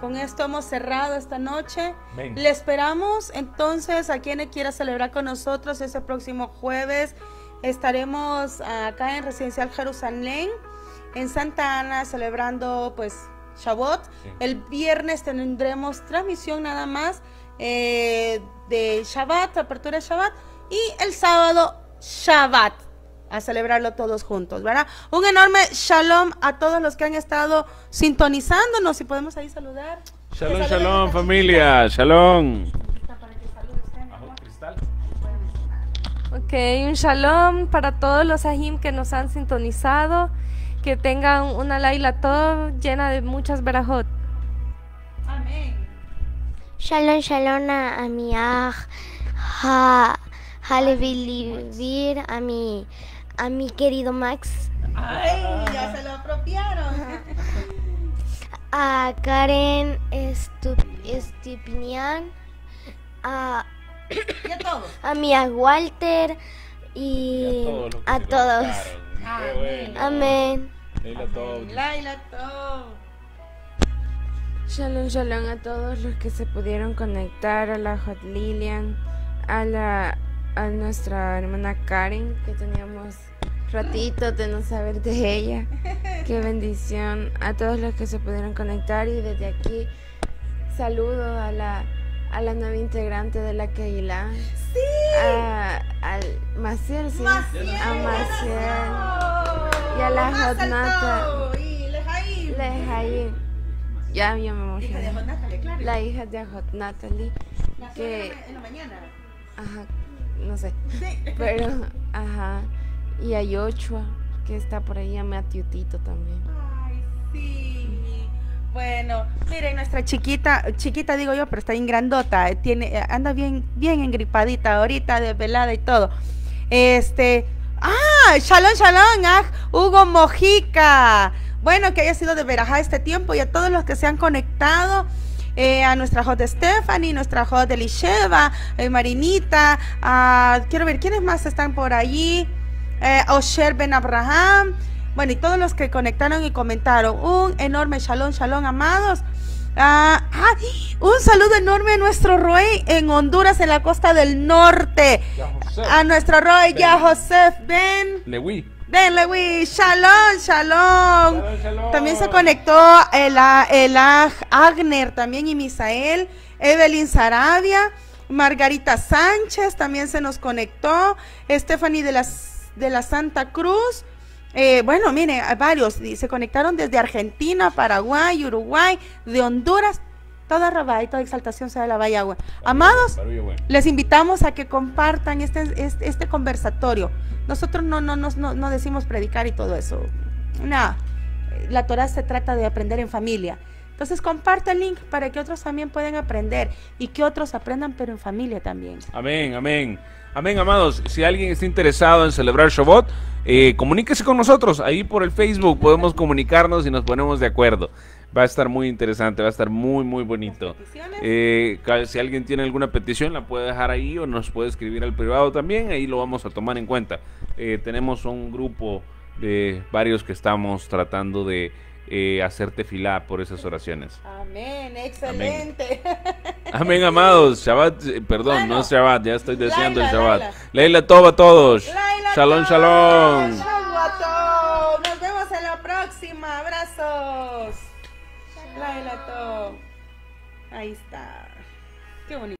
con esto hemos cerrado esta noche. Le esperamos entonces a quienes quiera celebrar con nosotros ese próximo jueves. Estaremos acá en Residencial Jerusalén, en Santa Ana, celebrando pues Shabbat. El viernes tendremos transmisión nada más eh, de Shabbat, apertura de Shabbat. Y el sábado, Shabbat. A celebrarlo todos juntos, ¿verdad? Un enorme shalom a todos los que han estado sintonizándonos. Si podemos ahí saludar. Shalom, shalom, familia. Shalom. Ok, un shalom para todos los ahim que nos han sintonizado. Que tengan una Laila todo llena de muchas verajot. Amén. Shalom, shalom a, a mi aj, ha, Halevilivir, a mi, a mi querido Max, Ay, ya se lo apropiaron. a Karen Estu, Estipinian, a, Y a todos. a mi a Walter y a todos. Amén. Amén. Laila todo. Shalom, shalom a todos los que se pudieron conectar, a la Hot Lilian, a la a nuestra hermana Karen, que teníamos ratito de no saber de ella. Qué bendición a todos los que se pudieron conectar y desde aquí saludo a la a la nueva integrante de la Keila. A, al Maciel, sí. Maciel, A Maciel. Y a la Jotnata. Lejaim. Ya, ya me claro. La hija de Ajot Natalie, Nació que, en la- en la mañana. ajá, no sé, Sí. pero, ajá, y a Yochua, que está por ahí, a Matiutito también. Ay, sí. Bueno, miren, nuestra chiquita, chiquita digo yo, pero está bien grandota, eh, tiene, eh, anda bien, bien engripadita ahorita, desvelada y todo. Este, ah, shalom, shalom, ah, Hugo Mojica. Bueno, que haya sido de Verajá este tiempo y a todos los que se han conectado. eh, a nuestra hot Stephanie, nuestra hot Elisheva, eh, Marinita, ah, quiero ver quiénes más están por allí, eh, Osher Ben Abraham, bueno, y todos los que conectaron y comentaron, un enorme shalom, shalom, amados. Ah, ah, un saludo enorme a nuestro Roy en Honduras, en la costa del norte. A nuestro Roy, ya Joseph Ben. Lewi. Ben Lewi, shalom, shalom. También se conectó el, el Agner también y Misael, Evelyn Sarabia, Margarita Sánchez también se nos conectó, Stephanie de, las, de la Santa Cruz. Eh, bueno, mire, hay varios se conectaron desde Argentina, Paraguay, Uruguay, de Honduras. Toda rabá y toda exaltación sea de la Bayagua. Amados, les invitamos a que compartan este, este, este conversatorio. Nosotros no, no, no, no, decimos predicar y todo eso. No, la Torah se trata de aprender en familia. Entonces comparte el link para que otros también puedan aprender y que otros aprendan pero en familia también. Amén, amén. Amén, amados. Si alguien está interesado en celebrar Shabbat, eh, comuníquese con nosotros. Ahí por el Facebook podemos comunicarnos y nos ponemos de acuerdo. Va a estar muy interesante, va a estar muy, muy bonito. Eh, si alguien tiene alguna petición, la puede dejar ahí o nos puede escribir al privado también. Ahí lo vamos a tomar en cuenta. Eh, tenemos un grupo de varios que estamos tratando de eh, hacer tefilá por esas oraciones. Amén, excelente. Amén, amados. Shabbat, eh, perdón, Bueno. no es Shabbat, ya estoy deseando el Laila, Shabbat. Laila. Leila Tov a todos. Laila Shalom, Tov, shalom. Shabbat Tov. Nos vemos en la próxima. Abrazos. Laila Tov. Ahí está. Qué bonito.